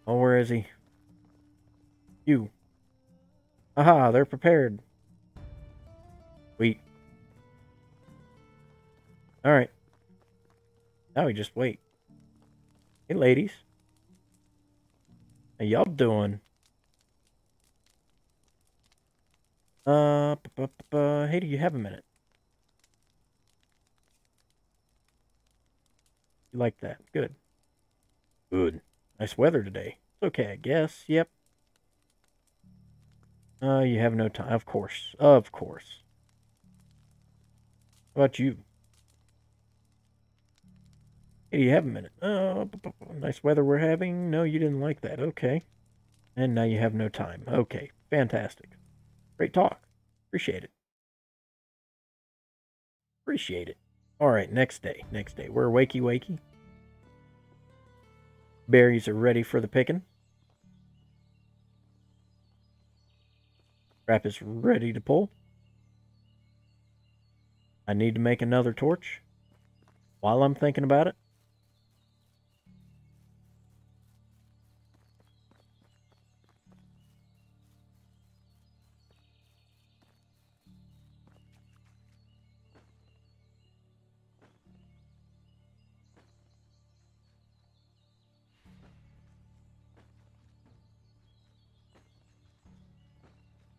Oh, where is he? You. Aha, they're prepared. All right. Now we just wait. Hey, ladies. How y'all doing? Uh, hey, do you have a minute? You like that? Good. Good. Nice weather today. It's okay, I guess. Yep. Uh, you have no time. Of course. Of course. How about you? Hey, you have a minute. Oh, nice weather we're having. No, you didn't like that. Okay. And now you have no time. Okay. Fantastic. Great talk. Appreciate it. Appreciate it. All right, next day. Next day. We're wakey wakey. Berries are ready for the picking. Trap is ready to pull. I need to make another torch while I'm thinking about it.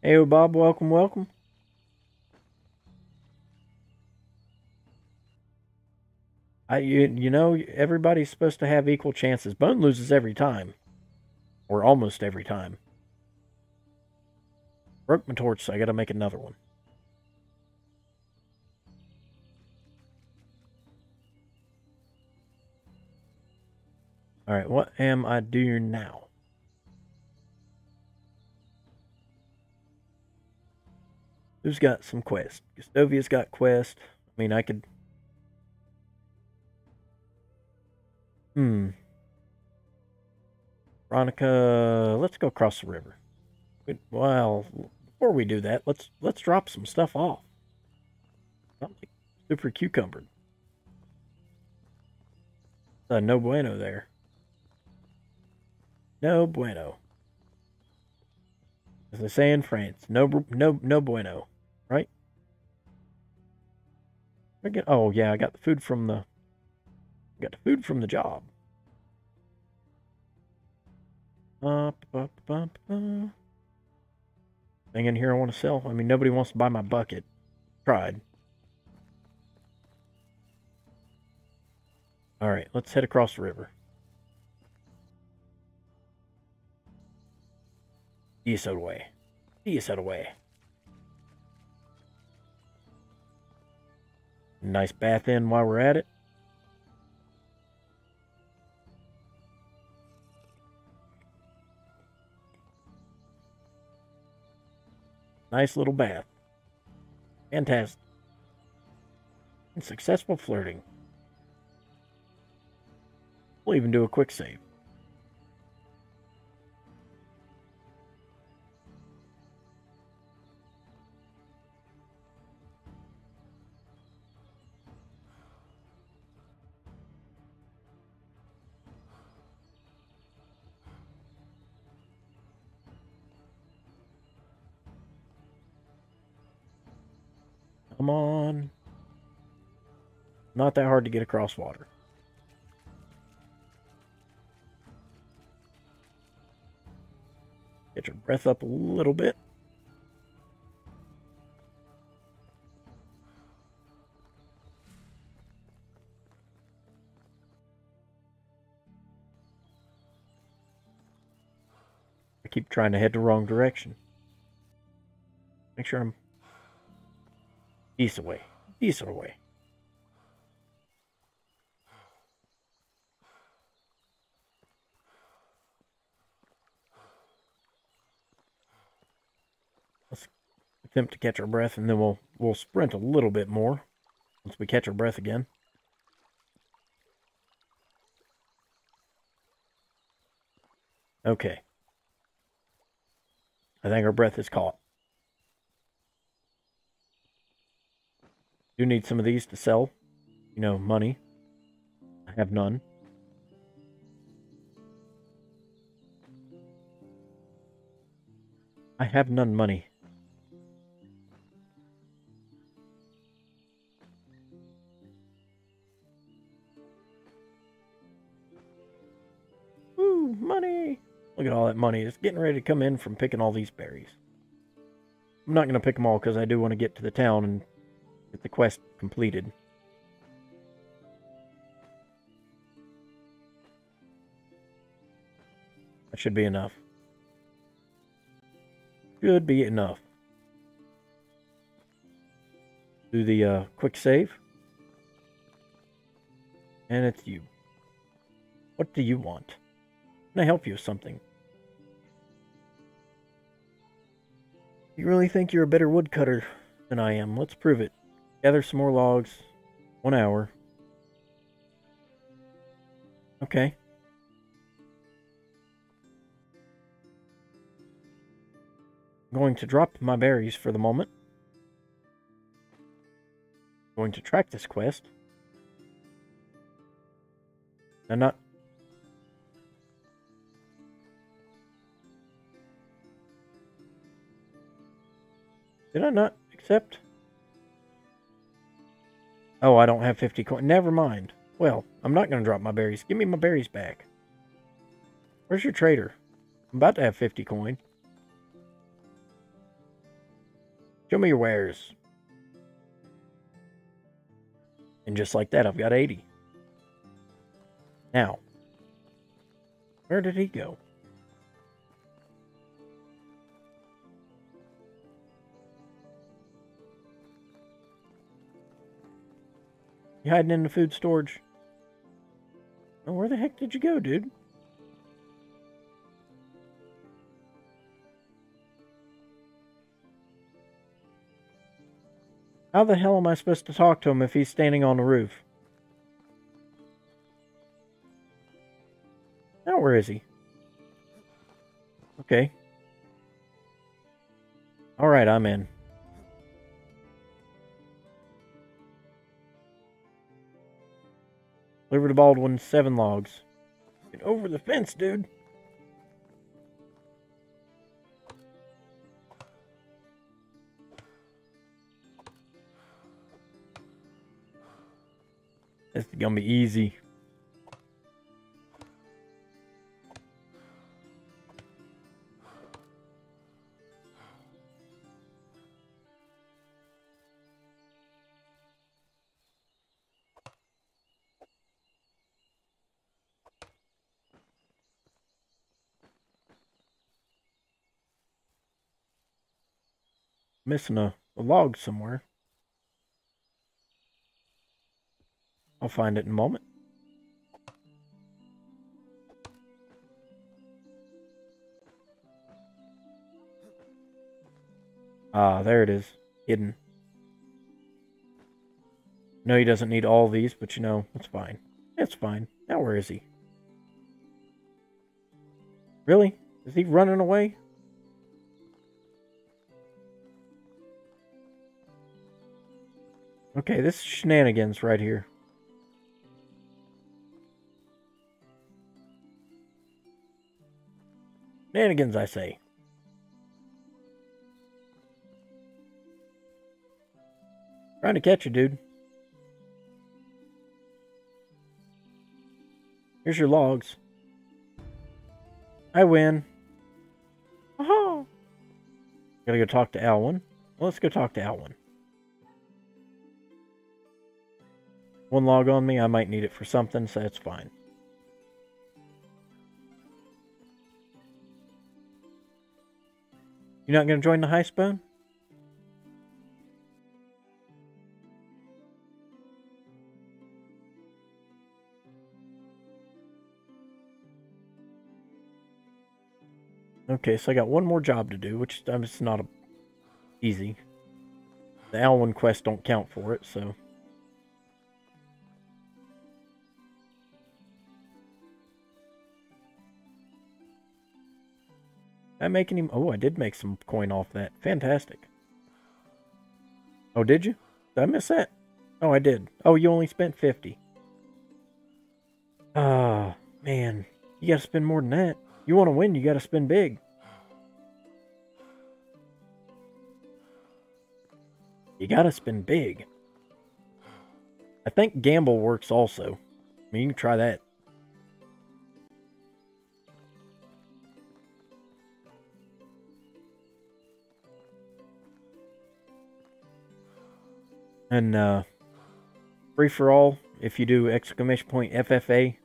Hey, Bob, welcome, welcome. I you, you know everybody's supposed to have equal chances. Bone loses every time, or almost every time. Broke my torch, so I got to make another one. All right, what am I doing now? Who's got some quest? Gostovia's got quest. I mean, I could Hmm. Veronica, let's go across the river. Well, before we do that, let's let's drop some stuff off. Like super cucumbered. Uh, no bueno there. No bueno. As they say in France, no no no bueno, Oh yeah, I got the food from the Got the food from the job. Uh, Thing in here I want to sell. I mean, nobody wants to buy my bucket. Tried. All right, let's head across the river. East away. East away. Nice bath in while we're at it. Nice little bath. Fantastic. And successful flirting. We'll even do a quick save. Come on. Not that hard to get across water. Get your breath up a little bit. I keep trying to head the wrong direction. Make sure I'm this way. This way. Let's attempt to catch our breath and then we'll we'll sprint a little bit more once we catch our breath again. Okay. I think our breath is caught. Do need some of these to sell. You know, money. I have none. I have none money. Ooh, money! Look at all that money. It's getting ready to come in from picking all these berries. I'm not going to pick them all because I do want to get to the town and get the quest completed. That should be enough. Should be enough. Do the uh, quick save. And it's you. What do you want? Can I help you with something? You really think you're a better woodcutter than I am? Let's prove it. Gather some more logs. One hour. Okay. I'm going to drop my berries for the moment. I'm going to track this quest. I'm not Did I not accept? Oh, I don't have 50 coin. Never mind. Well, I'm not going to drop my berries. Give me my berries back. Where's your trader? I'm about to have 50 coin. Show me your wares. And just like that, I've got 80. Now, where did he go? You hiding in the food storage? Oh, where the heck did you go, dude? How the hell am I supposed to talk to him if he's standing on the roof? Now, where is he? Okay. Alright, I'm in. Deliver to Baldwin, seven logs. Get over the fence, dude. This is gonna be easy. Missing a, a log somewhere. I'll find it in a moment. Ah, there it is. Hidden. No, he doesn't need all these, but you know, it's fine. It's fine. Now where is he? Really? Is he running away? Okay, this is shenanigans right here. Shenanigans, I say. Trying to catch you, dude. Here's your logs. I win. Aha! Gotta go talk to Alwyn. Well, let's go talk to Alwyn. One log on me. I might need it for something, so that's fine. You're not going to join the high spoon? Okay, so I got one more job to do, which um, it's not a, easy. The Alwyn quest don't count for it, so... I make any... Oh, I did make some coin off that. Fantastic. Oh, did you? Did I miss that? Oh, I did. Oh, you only spent 50. Ah, oh, man. You gotta spend more than that. You want to win, you gotta spend big. You gotta spend big. I think gamble works also. I mean, you can try that. And uh, free for all, if you do exclamation point FFA,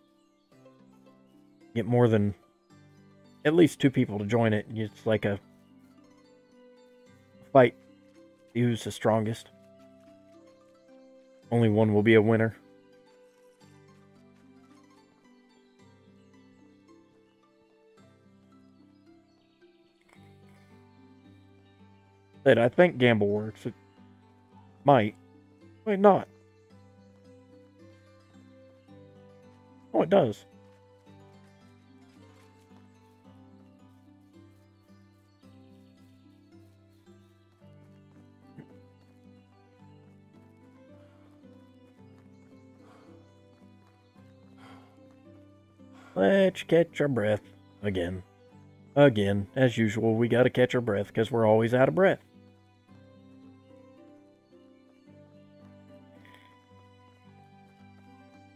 get more than at least two people to join it. It's like a fight. Who's the strongest? Only one will be a winner. That I think Gamble works. It might. Wait, not. Oh, it does. Let's catch our breath again. Again, as usual, we gotta catch our breath because we're always out of breath.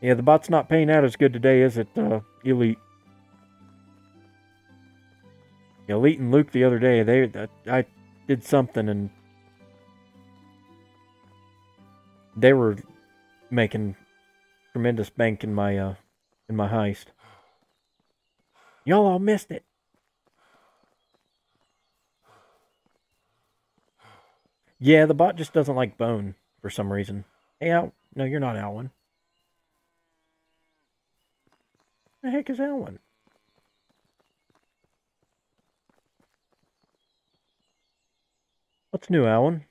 Yeah, the bot's not paying out as good today, is it, uh, Elite? Elite and Luke the other day, they I did something and they were making tremendous bank in my uh in my heist. Y'all all missed it. Yeah, the bot just doesn't like bone for some reason. Hey, Al. No, you're not Alwyn. The heck is Alwyn? What's new, Alwyn?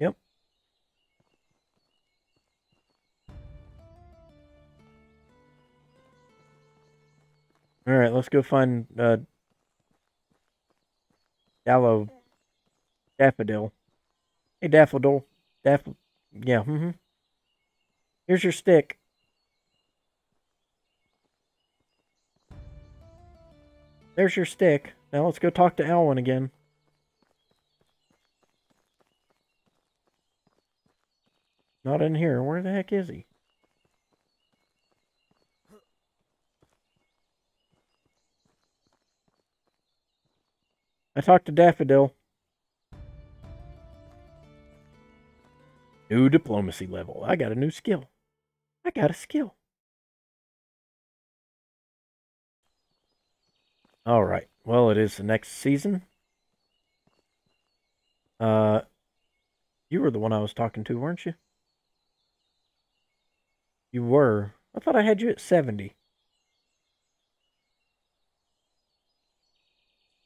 Yep. All right, let's go find uh, Dallo Daffodil. Hey, Daffodil. Daff. Yeah. Mm-hmm. Here's your stick. There's your stick. Now let's go talk to Alwyn again. Not in here. Where the heck is he? I talked to Daffodil. New diplomacy level. I got a new skill. I got a skill. All right. Well, it is the next season. Uh, you were the one I was talking to, weren't you? You were. I thought I had you at 70.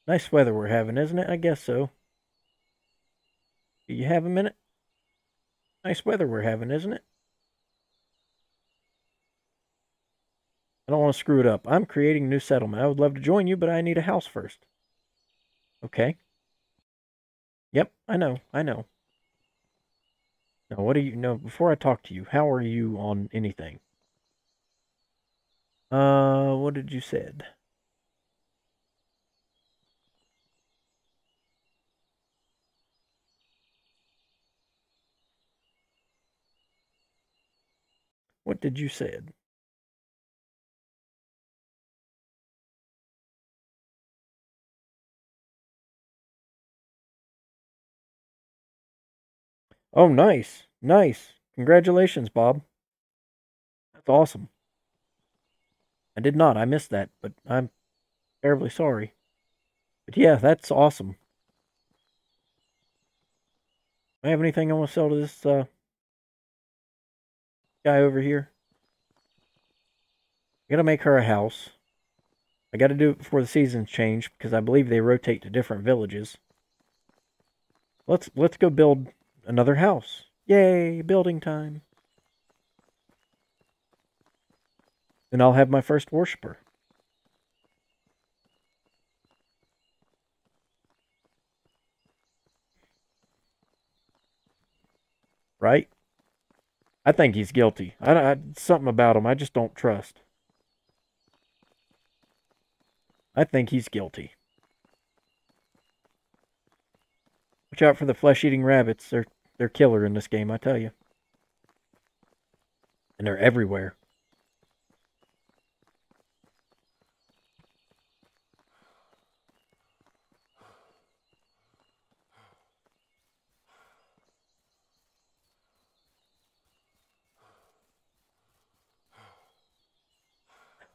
Nice weather we're having, isn't it? I guess so. Do you have a minute? Nice weather we're having, isn't it? I don't want to screw it up. I'm creating a new settlement. I would love to join you, but I need a house first. Okay. Yep, I know. I know. Now, what do you know? Before I talk to you, how are you on anything? Uh, what did you said? What did you said? Oh, nice. Nice. Congratulations, Bob. That's awesome. I did not. I missed that, but I'm terribly sorry. But yeah, that's awesome. Do I have anything I want to sell to this uh, guy over here? I gotta make her a house. I gotta do it before the seasons change because I believe they rotate to different villages. Let's let's go build another house. Yay, building time. Then I'll have my first worshiper. Right? I think he's guilty. I, I something about him I just don't trust. I think he's guilty. Watch out for the flesh-eating rabbits. They're they're killer in this game, I tell you. And they're everywhere.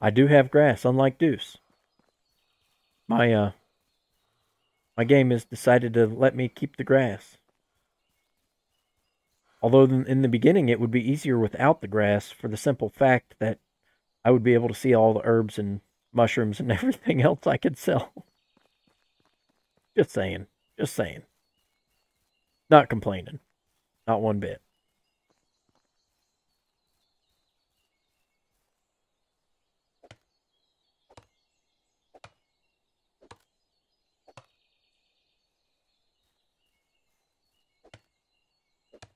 I do have grass, unlike Deuce. My uh my game has decided to let me keep the grass. Although in the beginning it would be easier without the grass for the simple fact that I would be able to see all the herbs and mushrooms and everything else I could sell. Just saying. Just saying. Not complaining. Not one bit.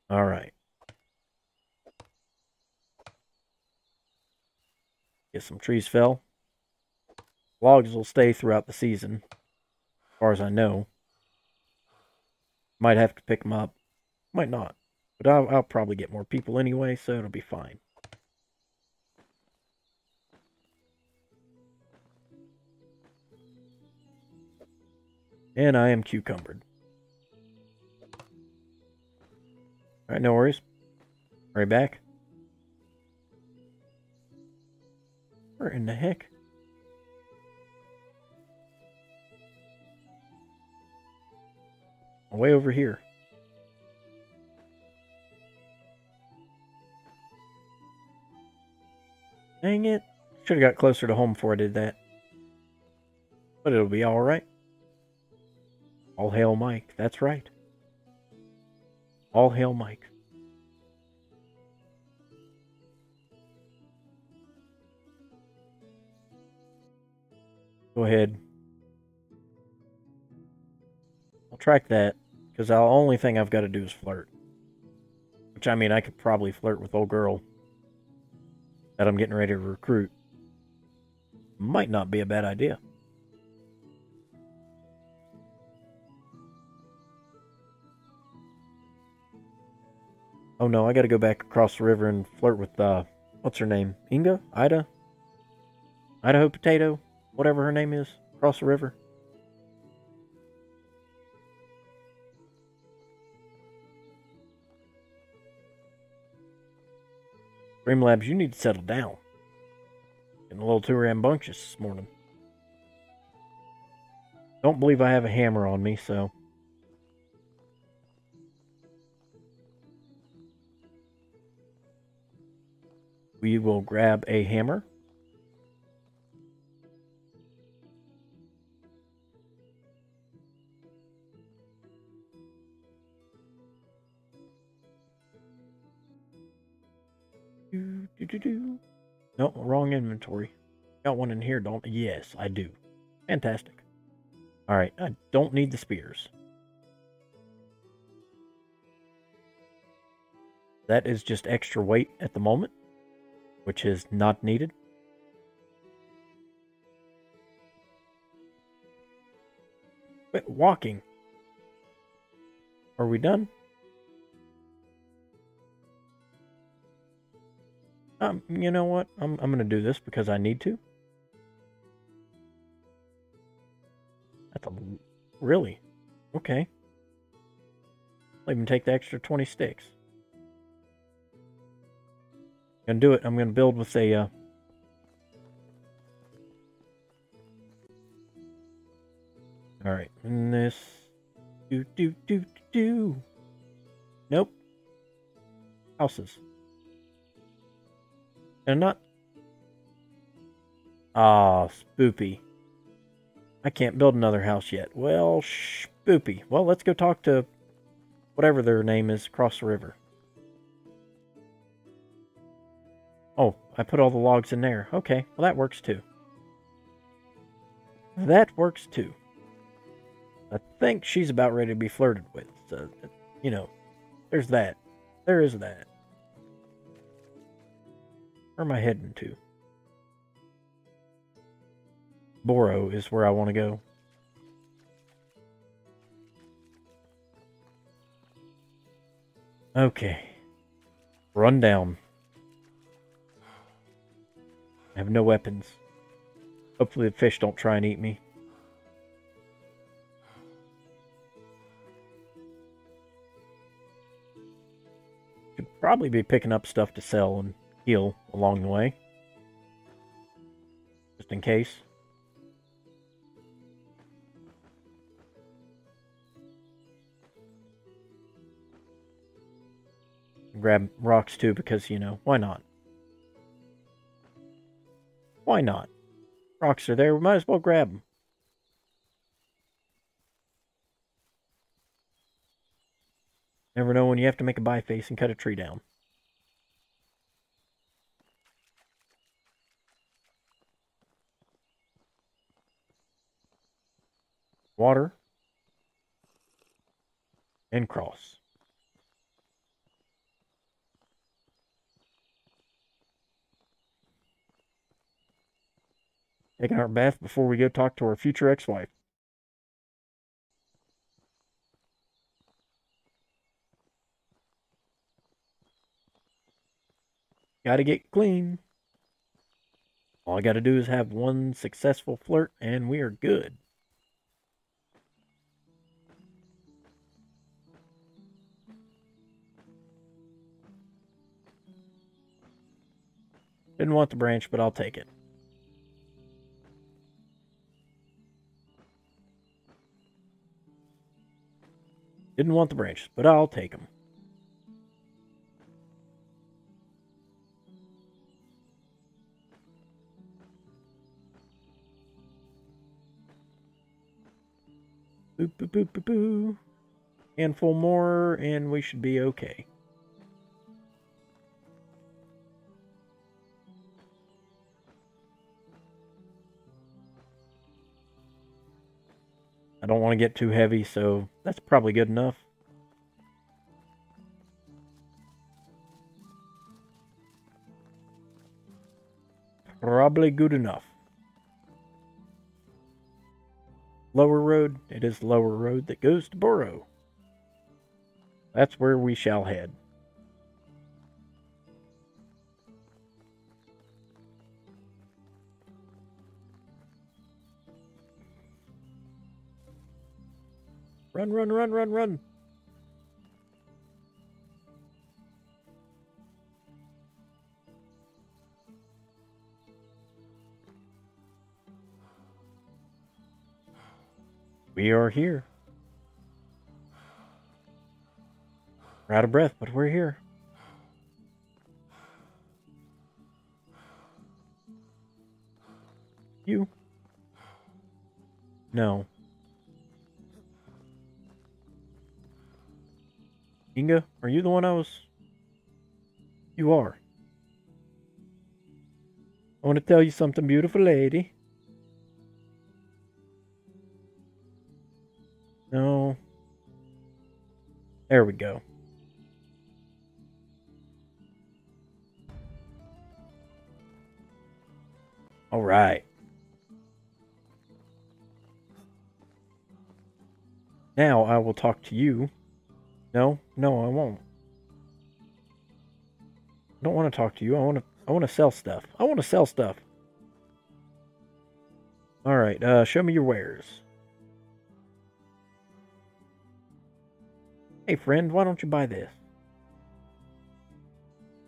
All right. Get some trees fell. Logs will stay throughout the season, as far as I know. Might have to pick them up. Might not. But I'll, I'll probably get more people anyway, so it'll be fine. And I am cucumbered. Alright, no worries. Right back. Where in the heck? Way over here. Dang it. Should have got closer to home before I did that. But it'll be alright. All hail Mike. That's right. All hail Mike. Go ahead. I'll track that, because the only thing I've got to do is flirt. Which, I mean, I could probably flirt with old girl that I'm getting ready to recruit. Might not be a bad idea. Oh no, I gotta go back across the river and flirt with, uh, what's her name? Inga? Ida? Idaho Potato? Whatever her name is. Across the river. Dream Labs, you need to settle down. Getting a little too rambunctious this morning. Don't believe I have a hammer on me, so we will grab a hammer. Do, do, do. No, wrong inventory. Got one in here, don't Yes, I do. Fantastic. Alright, I don't need the spears. That is just extra weight at the moment which is not needed. Quit walking. Are we done? Um, you know what? I'm, I'm going to do this because I need to. That's a... Really? Okay. I'll even take the extra 20 sticks. Gonna do it. I'm gonna build with a. Uh... All right, and this. Do do do do. Nope. Houses. And not. Ah, spoopy. I can't build another house yet. Well, spoopy. Well, let's go talk to whatever their name is across the river. I put all the logs in there. Okay, well that works too. That works too. I think she's about ready to be flirted with. So, you know, there's that. There is that. Where am I heading to? Boro is where I want to go. Okay. Run down. I have no weapons. Hopefully the fish don't try and eat me. Could probably be picking up stuff to sell and heal along the way. just in case. Grab rocks too because, you know, why not? Why not? Rocks are there, we might as well grab them. Never know when you have to make a bye face and cut a tree down. Water. And cross. Taking our bath before we go talk to our future ex-wife. Gotta get clean. All I gotta do is have one successful flirt and we are good. Didn't want the branch, but I'll take it. Didn't want the branches, but I'll take them. Boop, boop, boop, boop, boop. Handful more, and we should be okay. I don't want to get too heavy, so that's probably good enough. Probably good enough. Lower road, it is lower road that goes to Boro. That's where we shall head. Run, run, run, run, run. We are here. We're out of breath, but we're here. You? No. Inga, are you the one I was... You are. I want to tell you something, beautiful lady. No. There we go. All right. Now I will talk to you. No, no, I won't. I don't want to talk to you. I want to I want to sell stuff. I want to sell stuff. All right, uh show me your wares. Hey friend, why don't you buy this?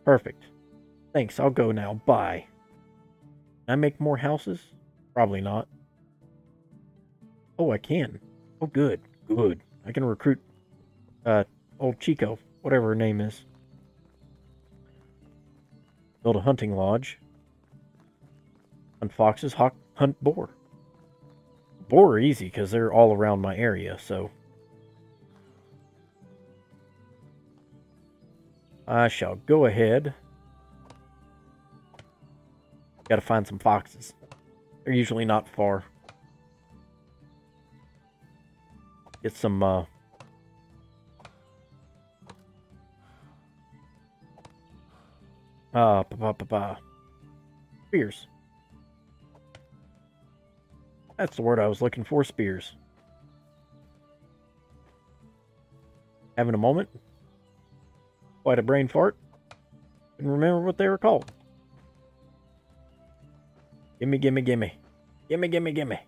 Perfect. Thanks, I'll go now. Bye. Can I make more houses? Probably not. Oh, I can. Oh, good. Good. I can recruit uh, old Chico, whatever her name is. Build a hunting lodge. Hunt foxes, hawk, hunt boar. Boar are easy because they're all around my area, so I shall go ahead. Gotta find some foxes. They're usually not far. Get some, uh... Uh, pa pa pa pa. Spears. That's the word I was looking for, spears. Having a moment? Quite a brain fart. Couldn't remember what they were called. Gimme, gimme, gimme. Gimme, gimme, gimme.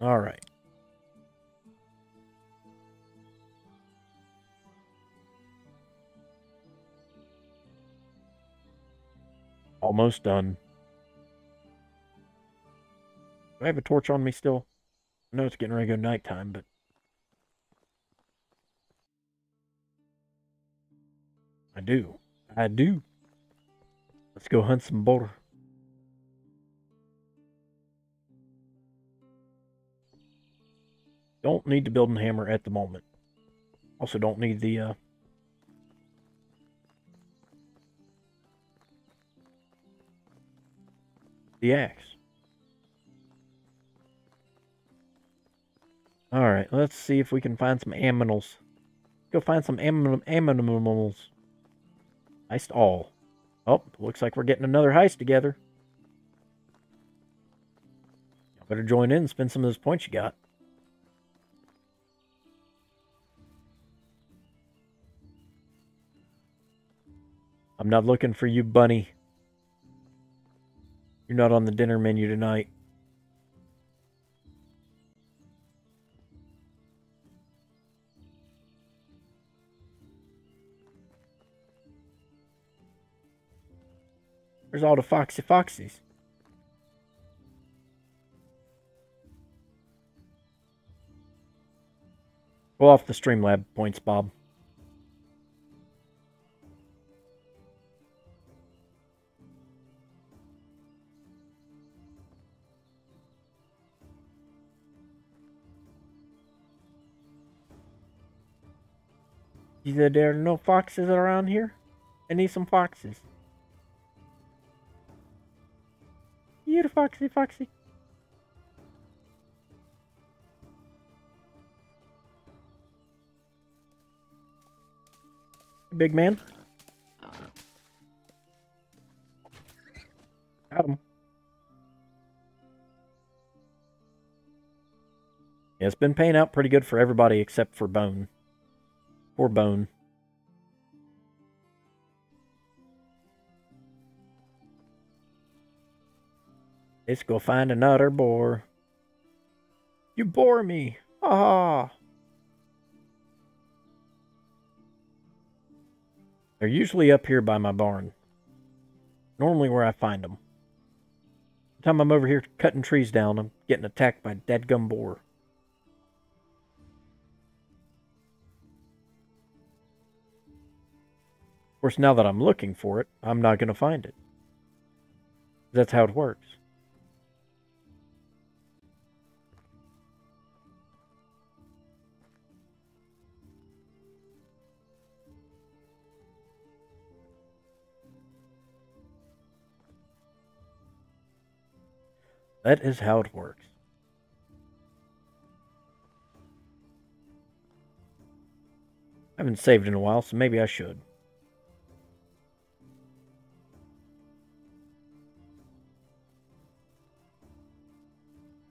All right. Almost done. Do I have a torch on me still? I know it's getting ready to go nighttime, but... I do. I do. Let's go hunt some boar. Don't need the building hammer at the moment. Also don't need the uh, the axe. Alright, let's see if we can find some aminals. Go find some aminals. Heist all. Oh, looks like we're getting another heist together. Better join in and spend some of those points you got. I'm not looking for you, Bunny. You're not on the dinner menu tonight. There's all the foxy foxies. Go off the Streamlab points, Bob. Either there are no foxes around here? I need some foxes. You the foxy foxy. Big man. Got him. It's been paying out pretty good for everybody except for Bone. Poor Bone. Let's go find another boar. You bore me. Ah. They're usually up here by my barn. Normally where I find them. The time I'm over here cutting trees down, I'm getting attacked by dead gum boar. Course, now that I'm looking for it, I'm not going to find it. That's how it works. That is how it works. I haven't saved in a while, so maybe I should.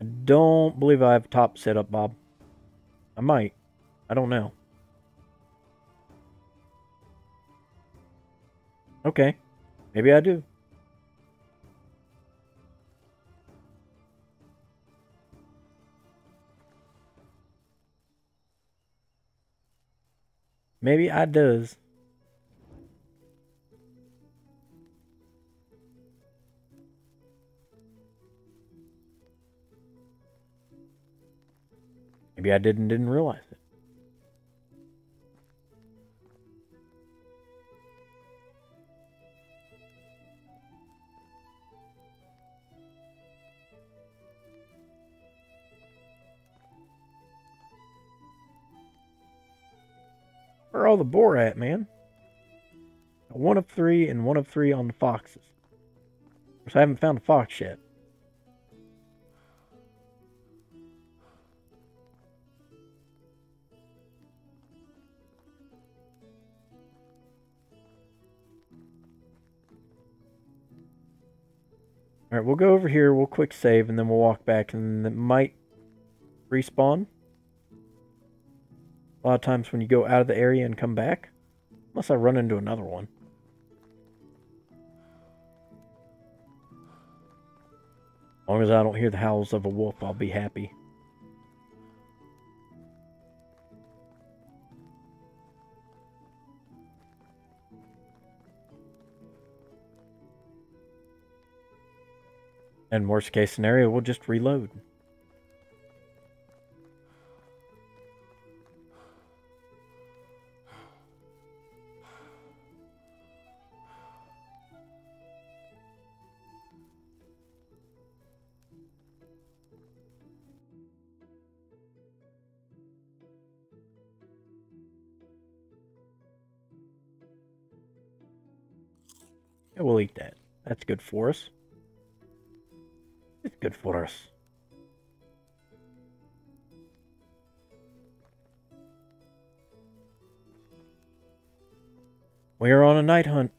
I don't believe I have top set up, Bob. I might. I don't know. Okay. Maybe I do. Maybe I does. Maybe I didn't didn't realize it. Where are all the boar at, man? One of three and one of three on the foxes. I haven't found a fox yet. Alright, we'll go over here, we'll quick save, and then we'll walk back, and it might respawn. A lot of times when you go out of the area and come back. Unless I run into another one. As long as I don't hear the howls of a wolf, I'll be happy. And worst case scenario, we'll just reload. Yeah, we'll eat that. That's good for us. It's good for us. We are on a night hunt.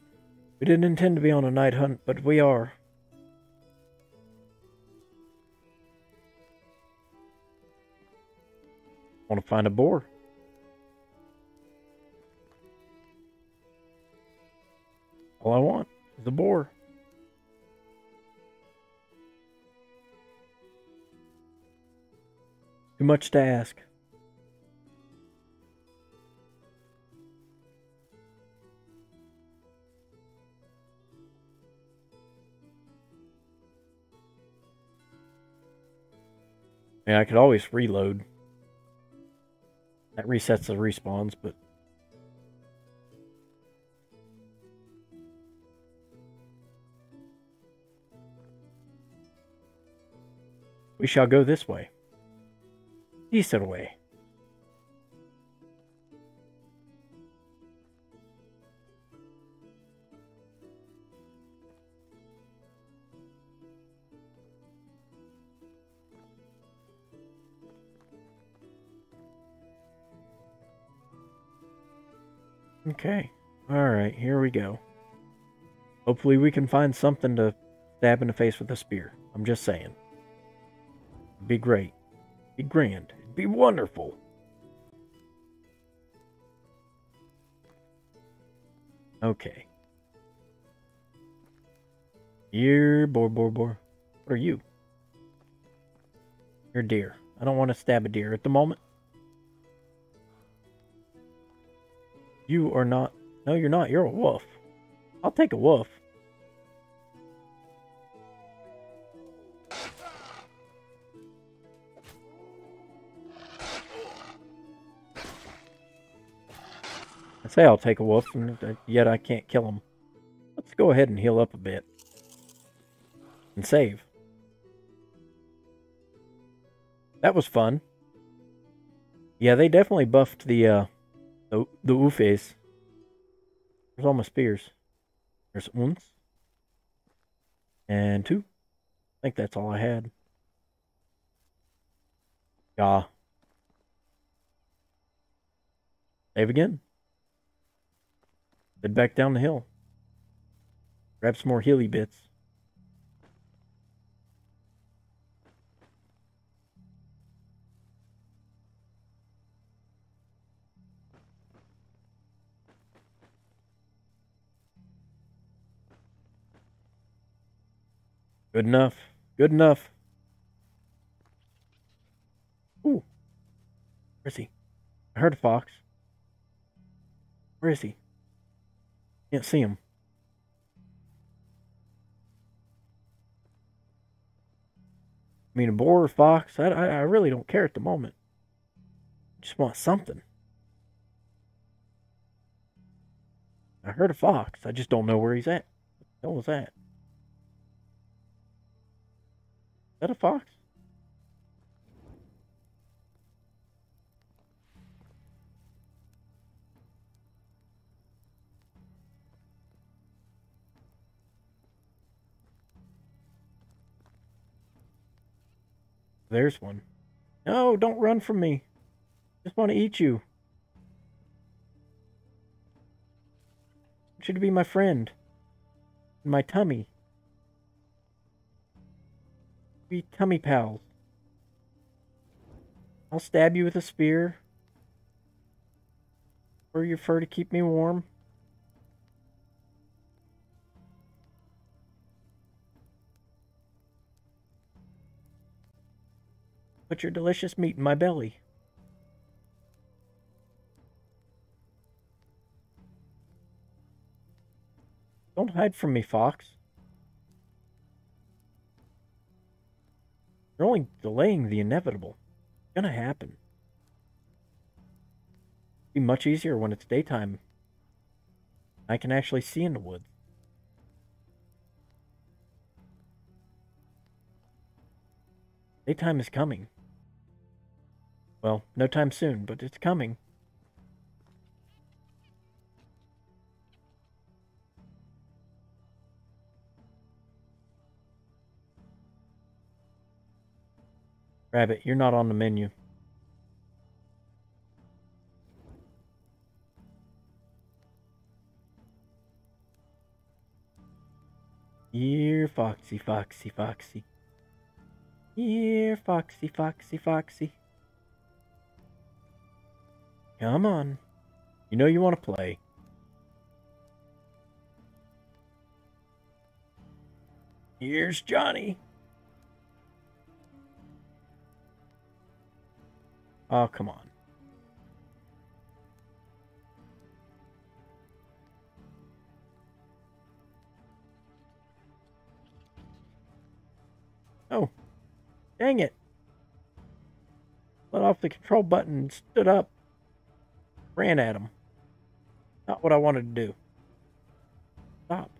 We didn't intend to be on a night hunt, but we are. Want to find a boar? All I want is a boar. Too much to ask. Yeah, I could always reload. That resets the respawns, but we shall go this way. Eastern way. Okay. Alright, here we go. Hopefully we can find something to stab in the face with a spear. I'm just saying. Be great. Be grand. Be wonderful. Okay. Here, boar, boar. What are you? You're deer. I don't want to stab a deer at the moment. You are not. No, you're not. You're a wolf. I'll take a wolf. Say I'll take a wolf, and yet I can't kill him. Let's go ahead and heal up a bit. And save. That was fun. Yeah, they definitely buffed the, uh, the, the Ufes. Where's all my spears? There's once. And two. I think that's all I had. Yeah. Save again. Head back down the hill. Grab some more Healy bits. Good enough. Good enough. Ooh. Where is he? I heard a fox. Where is he? Can't see him. I mean, a boar or fox, I, I, I really don't care at the moment. just want something. I heard a fox. I just don't know where he's at. What was that? Is that a fox? There's one. No, don't run from me. Just want to eat you. To be my friend. My tummy. Be tummy pals. I'll stab you with a spear. Or your fur to keep me warm. Put your delicious meat in my belly. Don't hide from me, Fox. You're only delaying the inevitable. It's gonna happen. It'll be much easier when it's daytime. I can actually see in the woods. Daytime is coming. Well, no time soon, but it's coming. Rabbit, you're not on the menu. Here, Foxy, Foxy, Foxy. Here, Foxy, Foxy, Foxy. Come on. You know you want to play. Here's Johnny. Oh, come on. Oh, dang it. Let off the control button stood up. Ran at him. Not what I wanted to do. Stop.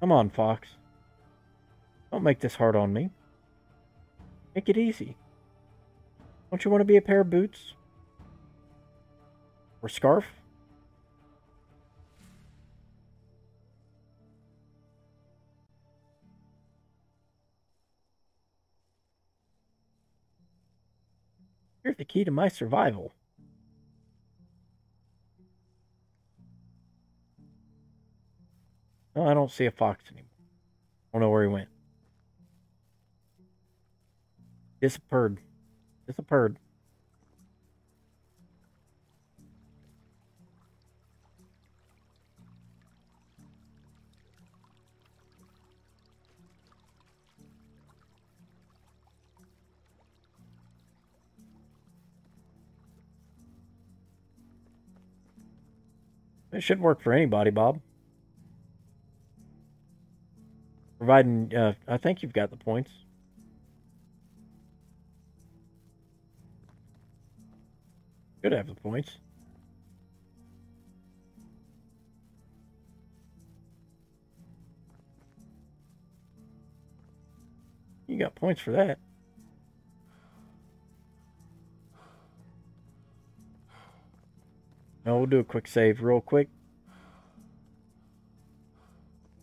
Come on, Fox. Don't make this hard on me. Make it easy. Don't you want to be a pair of boots? Or scarf? You're the key to my survival. No, I don't see a fox anymore. I don't know where he went. Disappeared. Disappeared. It shouldn't work for anybody, Bob. Providing, uh, I think you've got the points. Should have the points. You got points for that. Now we'll do a quick save real quick.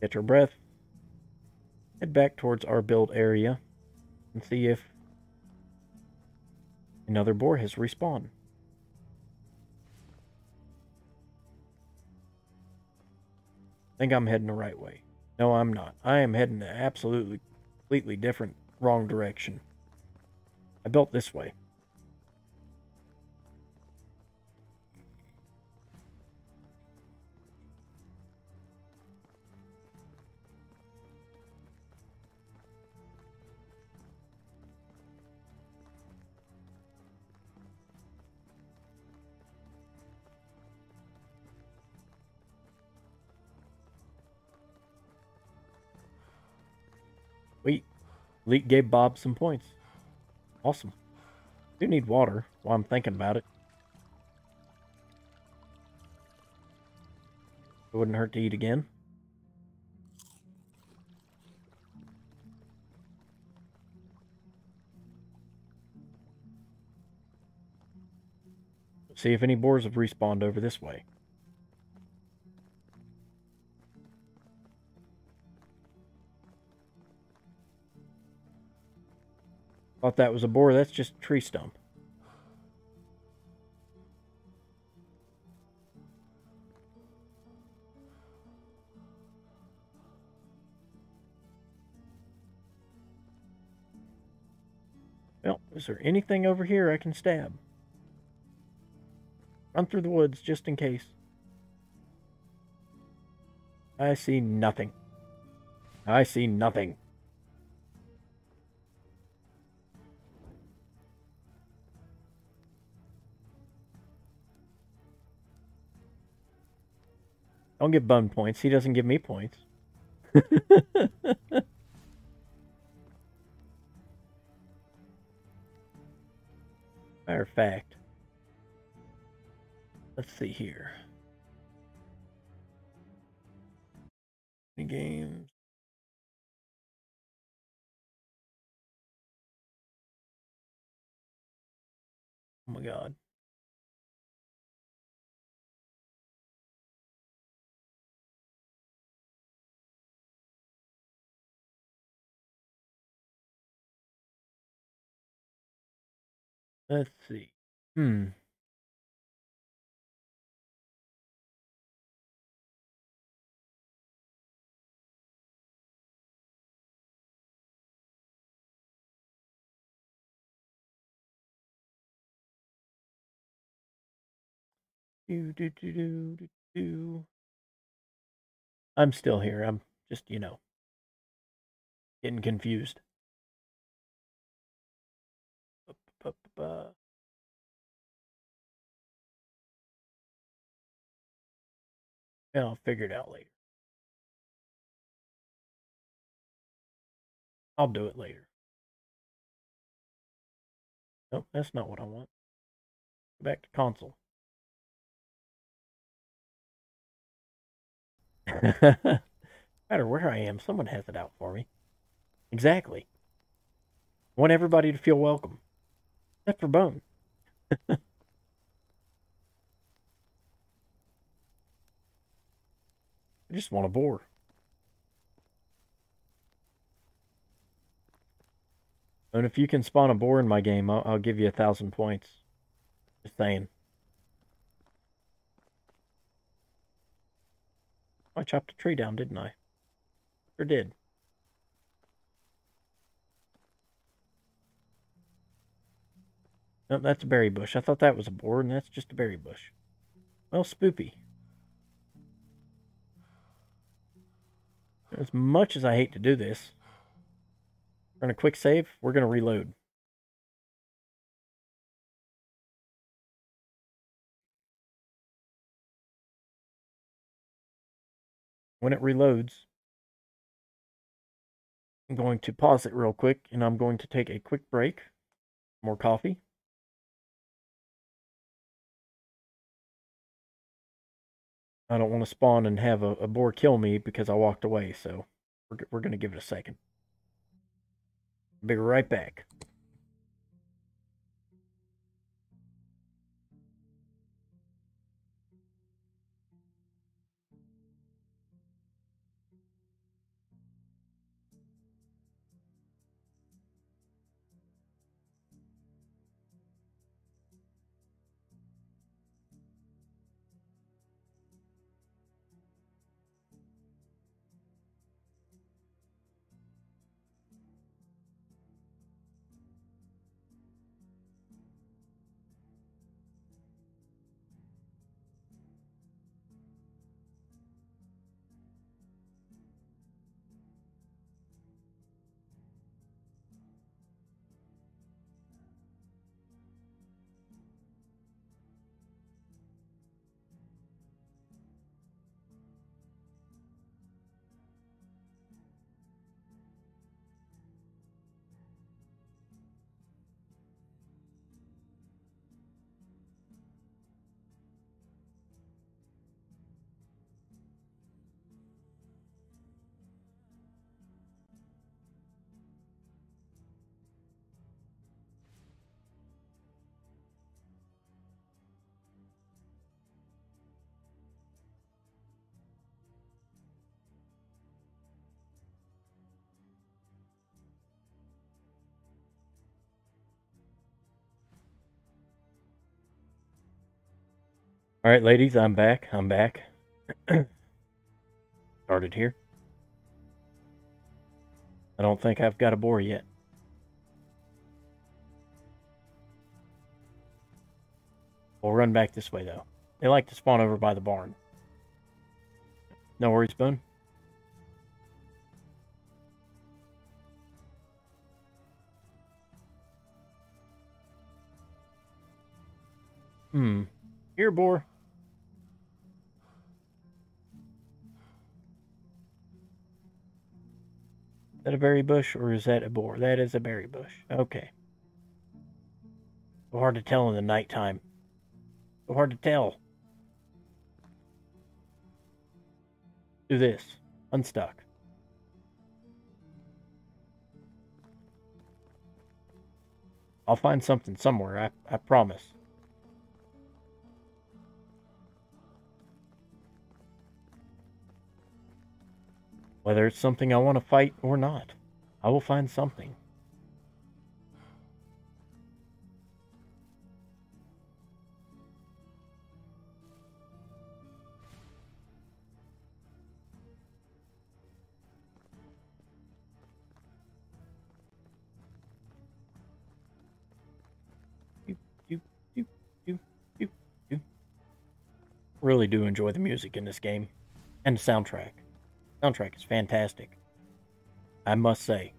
Get your breath. Head back towards our build area and see if another boar has respawned. I think I'm heading the right way. No, I'm not. I am heading the absolutely, completely different, wrong direction. I built this way. Leak gave Bob some points. Awesome. Do need water while I'm thinking about it. It wouldn't hurt to eat again. See if any boars have respawned over this way. Thought that was a boar. That's just a tree stump. Well, is there anything over here I can stab? Run through the woods just in case. I see nothing. I see nothing. Don't give Bun points. He doesn't give me points. Matter of fact, let's see here. Any games? Oh my god. Let's see. Hmm. Do, do, do, do, do, do. I'm still here. I'm just, you know, getting confused. Uh, yeah, I'll figure it out later. I'll do it later. Nope, that's not what I want. Go back to console. no matter where I am, someone has it out for me. Exactly. I want everybody to feel welcome. For Bone. I just want a boar. And if you can spawn a boar in my game, I'll, I'll give you a thousand points. Just saying. I chopped a tree down, didn't I? Or did. No, that's a berry bush. I thought that was a boar, and that's just a berry bush. Well, spoopy. As much as I hate to do this, we're going to quick save. We're going to reload. when it reloads, I'm going to pause it real quick and I'm going to take a quick break. More coffee. I don't want to spawn and have a, a boar kill me because I walked away, so we're, we're going to give it a second. Be right back. All right, ladies, I'm back. I'm back. Started here. I don't think I've got a boar yet. We'll run back this way, though. They like to spawn over by the barn. No worries, Spoon. Hmm. Here, boar. That a berry bush or is that a boar? That is a berry bush. Okay. So hard to tell in the nighttime. So hard to tell. Do this. Unstuck. I'll find something somewhere, I, I promise. Whether it's something I want to fight or not, I will find something. Really do enjoy the music in this game and the soundtrack. Soundtrack is fantastic. I must say.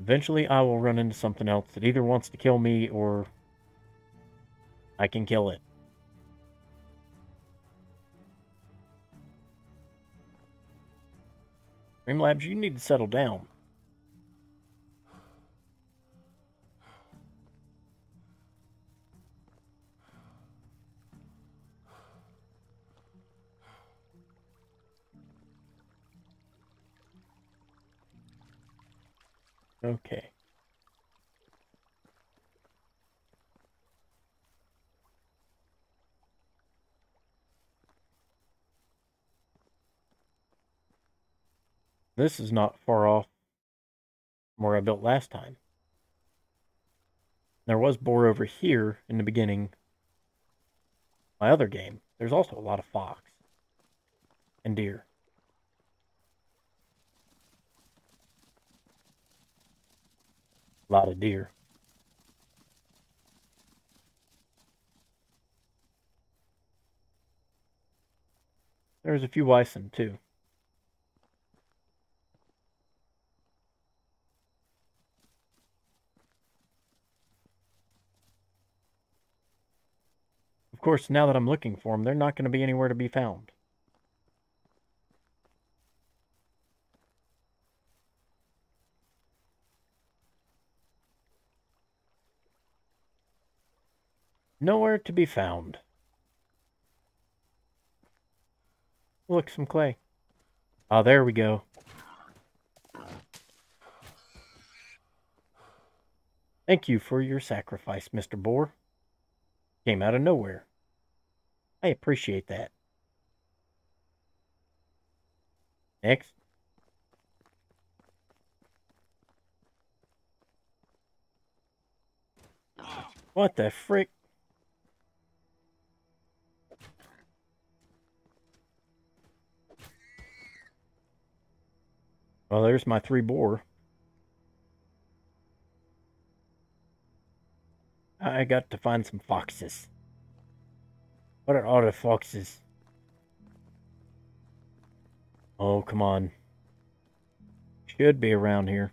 Eventually, I will run into something else that either wants to kill me or I can kill it. Streamlabs, you need to settle down. Okay. This is not far off from where I built last time. There was boar over here in the beginning. My other game, there's also a lot of fox and deer. A lot of deer. There's a few bison too. Of course, now that I'm looking for them, they're not going to be anywhere to be found. Nowhere to be found. Look, some clay. Oh, there we go. Thank you for your sacrifice, Mr. Boar. Came out of nowhere. I appreciate that. Next. What the frick? Well, there's my three boar. I got to find some foxes. What are all the foxes? Oh, come on. Should be around here.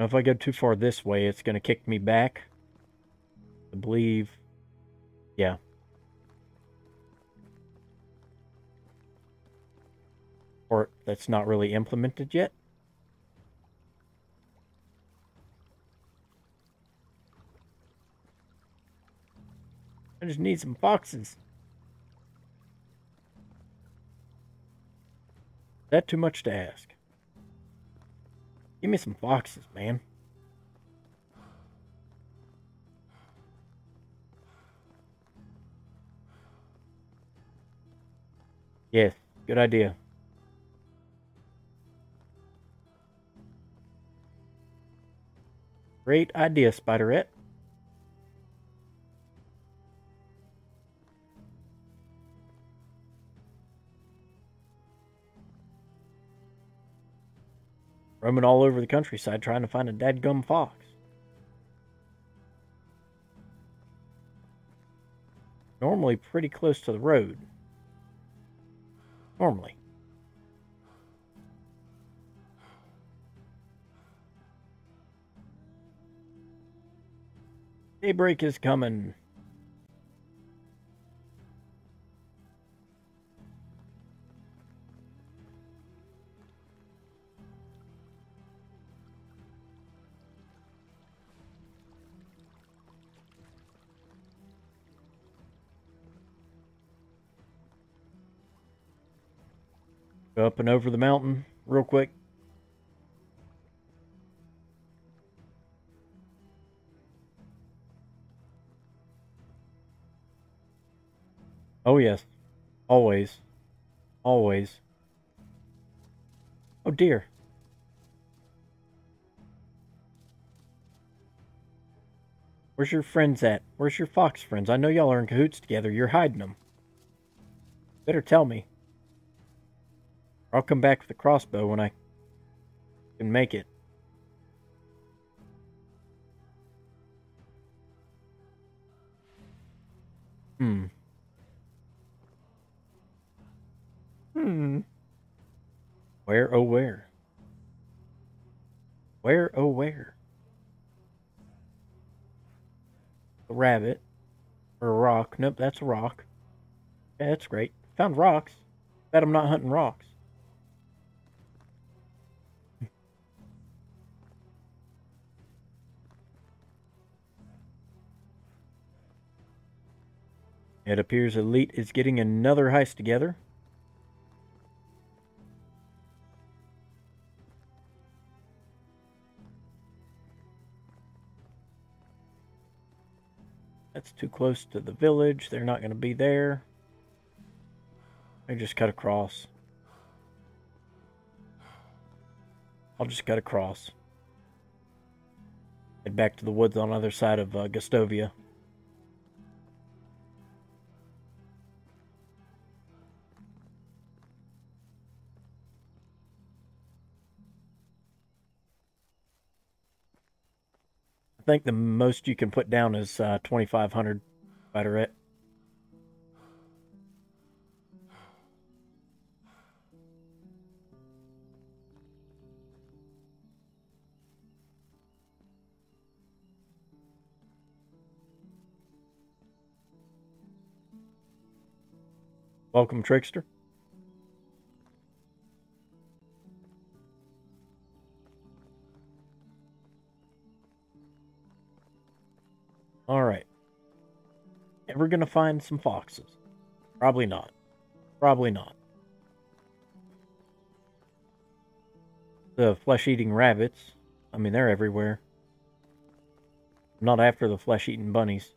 Now, if I go too far this way, it's going to kick me back. I believe. Yeah. Or that's not really implemented yet. I just need some boxes. Is that too much to ask? Give me some boxes, man. Yes, good idea. Great idea, Spiderette. Roaming all over the countryside trying to find a dead gum fox. normally pretty close to the road. Normally. Daybreak is coming. Up and over the mountain real quick. Oh, yes. Always. Always. Oh, dear. Where's your friends at? Where's your fox friends? I know y'all are in cahoots together. You're hiding them. Better tell me. Or I'll come back with a crossbow when I can make it. Hmm. Hmm. Where, oh, where? Where, oh, where? A rabbit. Or a rock. Nope, that's a rock. Yeah, that's great. Found rocks. Bet I'm not hunting rocks. It appears Elite is getting another heist together. That's too close to the village. They're not going to be there. They just cut across. I'll just cut across. Head back to the woods on the other side of uh, Gostovia. Think the most you can put down is uh, 2,500 Spiderette. Welcome, Trickster. Alright. Ever gonna find some foxes? Probably not. Probably not. The flesh-eating rabbits. I mean, they're everywhere. I'm not after the flesh-eating bunnies.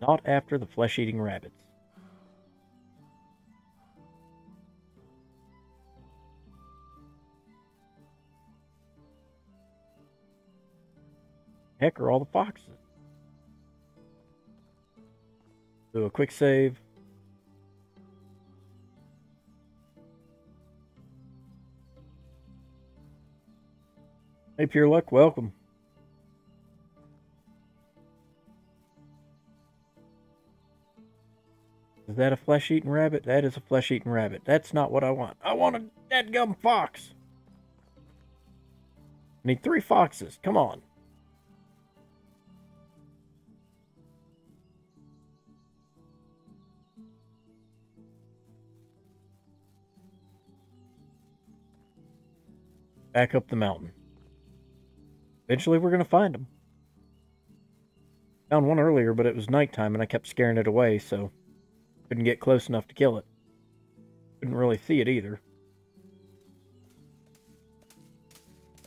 Not after the flesh-eating rabbits. Heck are all the foxes? Do a quick save. Hey, Pure Luck, welcome. Is that a flesh-eating rabbit? That is a flesh-eating rabbit. That's not what I want. I want a dead gum fox. I need three foxes. Come on. Back up the mountain. Eventually, we're going to find them. Found one earlier, but it was nighttime and I kept scaring it away, so couldn't get close enough to kill it. Couldn't really see it either.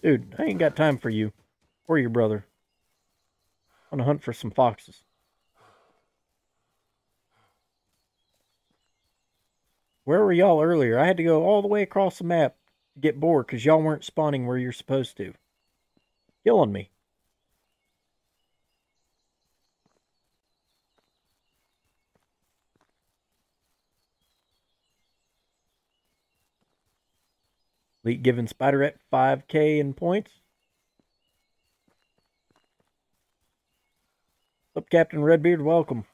Dude, I ain't got time for you. Or your brother. On a hunt for some foxes. Where were y'all earlier? I had to go all the way across the map get bored because y'all weren't spawning where you're supposed to. Killing me. Elite giving Spider at 5k in points. Up, Captain Redbeard. Welcome.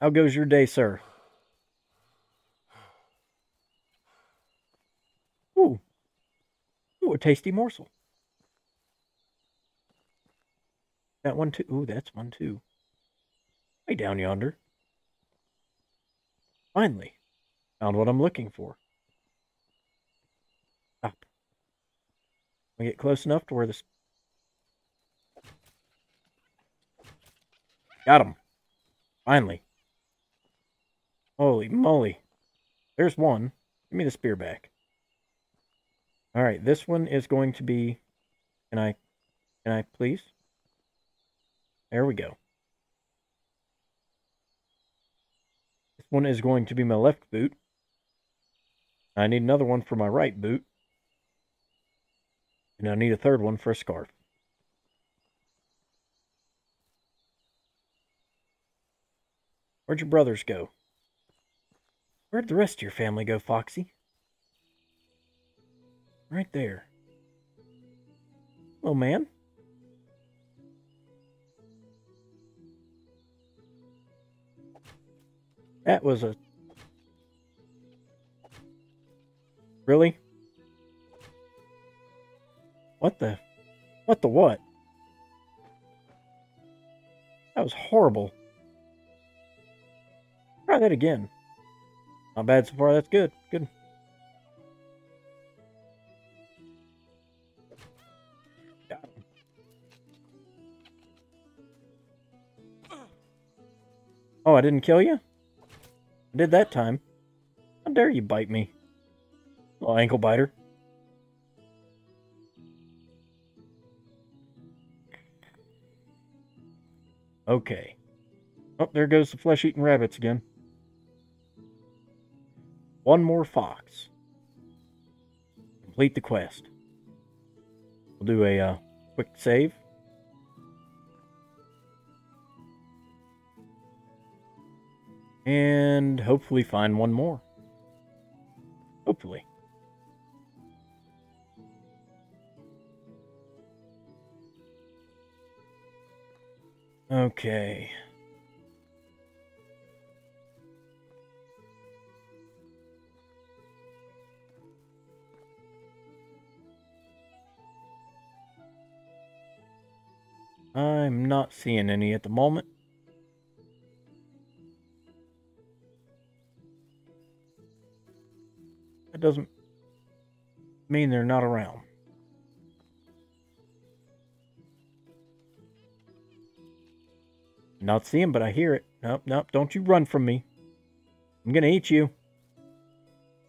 How goes your day, sir? Ooh. Ooh, a tasty morsel. That one too. Ooh, that's one too. Way down yonder. Finally. Found what I'm looking for. Stop. I get close enough to where this... Got him. Finally. Holy moly. There's one. Give me the spear back. Alright, this one is going to be... Can I... Can I please? There we go. This one is going to be my left boot. I need another one for my right boot. And I need a third one for a scarf. Where'd your brothers go? Where'd the rest of your family go, Foxy? Right there. Oh, man. That was a... Really? What the... What the what? That was horrible. Try that again. Not bad so far. That's good. Good. Oh, I didn't kill you? I did that time. How dare you bite me? Little ankle biter. Okay. Oh, there goes the flesh-eating rabbits again. One more fox. Complete the quest. We'll do a uh, quick save. And hopefully find one more. Hopefully. Okay. I'm not seeing any at the moment. That doesn't mean they're not around. Not seeing, but I hear it. Nope, nope, don't you run from me. I'm gonna eat you.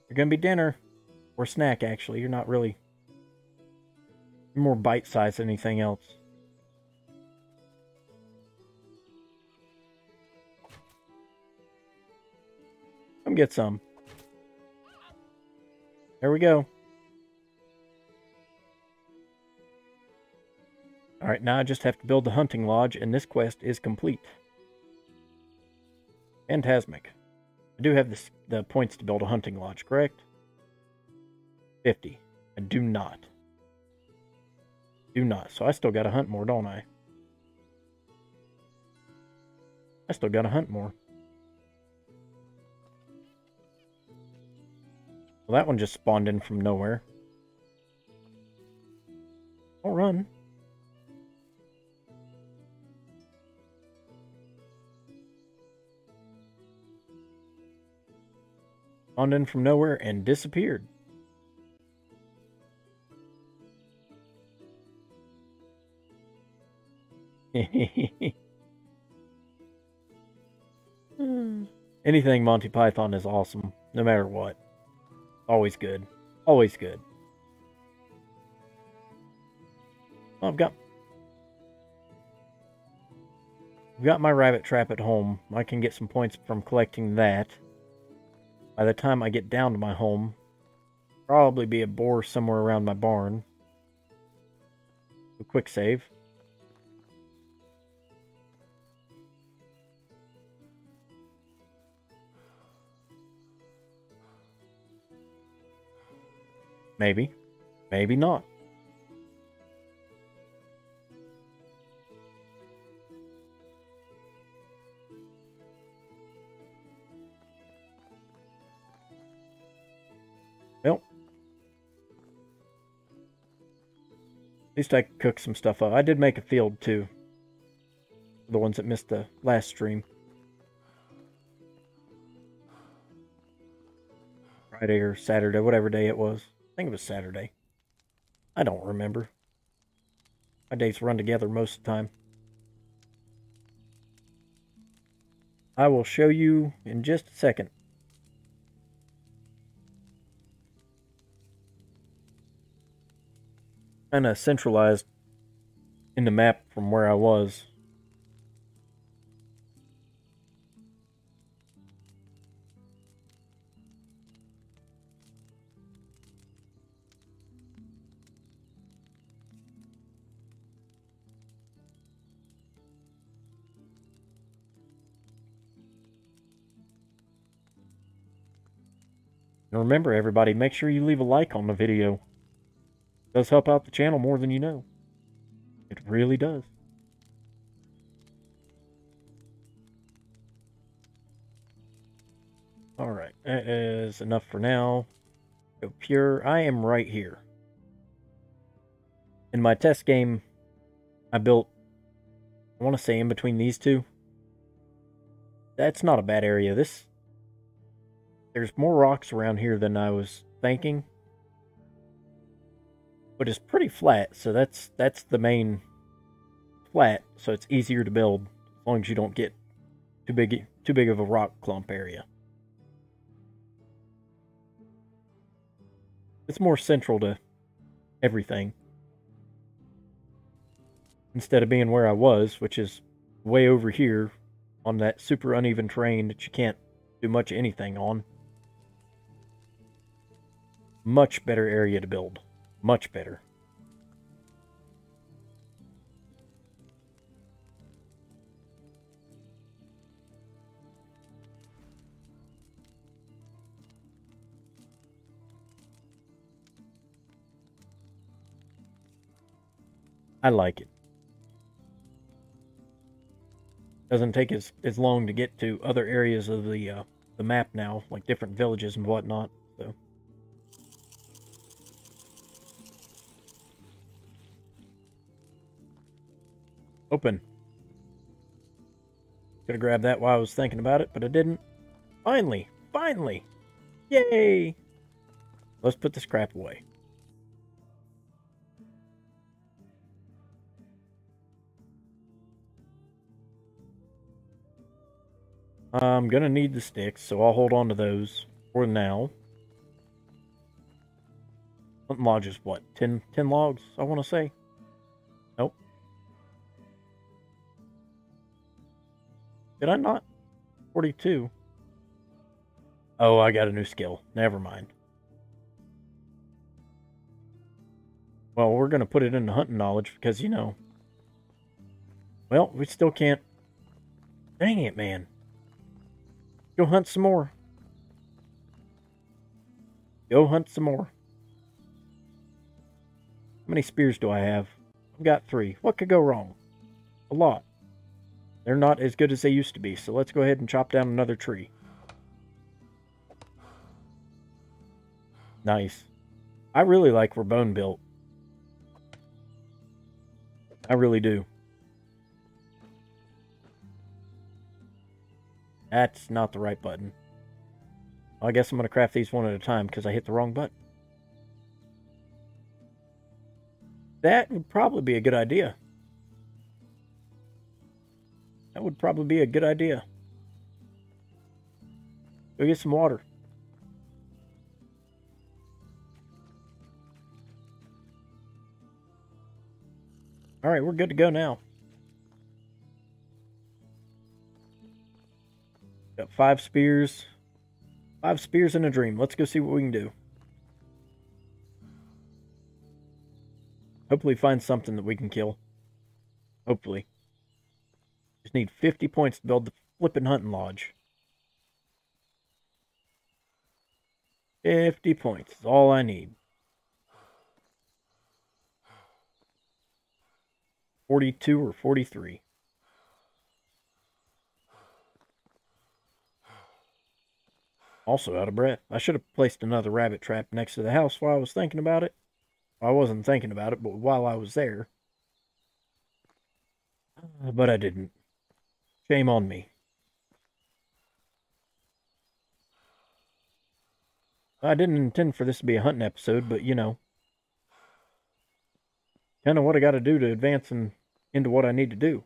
You're gonna be dinner. Or snack, actually. You're not really... You're more bite-sized than anything else. Come get some. There we go. Alright, now I just have to build the hunting lodge, and this quest is complete. Phantasmic. I do have this, the points to build a hunting lodge, correct? 50. I do not. Do not. So I still got to hunt more, don't I? I still got to hunt more. Well, that one just spawned in from nowhere. I'll run. Spawned in from nowhere and disappeared. Hmm. Anything Monty Python is awesome, no matter what. Always good. Always good. Well, I've got I've got my rabbit trap at home. I can get some points from collecting that. By the time I get down to my home, probably be a boar somewhere around my barn. A quick save. Maybe. Maybe not. Well, at least I cooked some stuff up. I did make a field too. The ones that missed the last stream. Friday or Saturday, whatever day it was. Think it was Saturday. I don't remember. My days run together most of the time. I will show you in just a second. Kind of centralized in the map from where I was. And remember, everybody, make sure you leave a like on the video. It does help out the channel more than you know. It really does. Alright, that is enough for now. Pure. I am right here. In my test game, I built, I want to say in between these two. That's not a bad area. This there's more rocks around here than I was thinking. But it's pretty flat, so that's that's the main flat, so it's easier to build as long as you don't get too big too big of a rock clump area. It's more central to everything. Instead of being where I was, which is way over here on that super uneven terrain that you can't do much anything on. Much better area to build. Much better. I like it. Doesn't take as, as long to get to other areas of the uh, the map now, like different villages and whatnot. So. Open. Could have grabbed that while I was thinking about it, but I didn't. Finally! Finally! Yay! Let's put this crap away. I'm going to need the sticks, so I'll hold on to those for now. Lodge is what? 10, 10 logs, I want to say? Did I not? 42. Oh, I got a new skill. Never mind. Well, we're going to put it into hunting knowledge because, you know. Well, we still can't. Dang it, man. Go hunt some more. Go hunt some more. How many spears do I have? I've got three. What could go wrong? A lot. They're not as good as they used to be, so let's go ahead and chop down another tree. Nice. I really like where Bone built. I really do. That's not the right button. Well, I guess I'm going to craft these one at a time because I hit the wrong button. That would probably be a good idea. That would probably be a good idea. Go get some water. All right, we're good to go now. Got five spears. Five spears in a dream. Let's go see what we can do. Hopefully find something that we can kill. Hopefully. Just need 50 points to build the flippin' hunting lodge. 50 points is all I need. 42 or 43. Also out of breath. I should have placed another rabbit trap next to the house while I was thinking about it. I wasn't thinking about it, but while I was there. Uh, but I didn't. Shame on me. I didn't intend for this to be a hunting episode, but you know. Kind of what I got to do to advance and into what I need to do.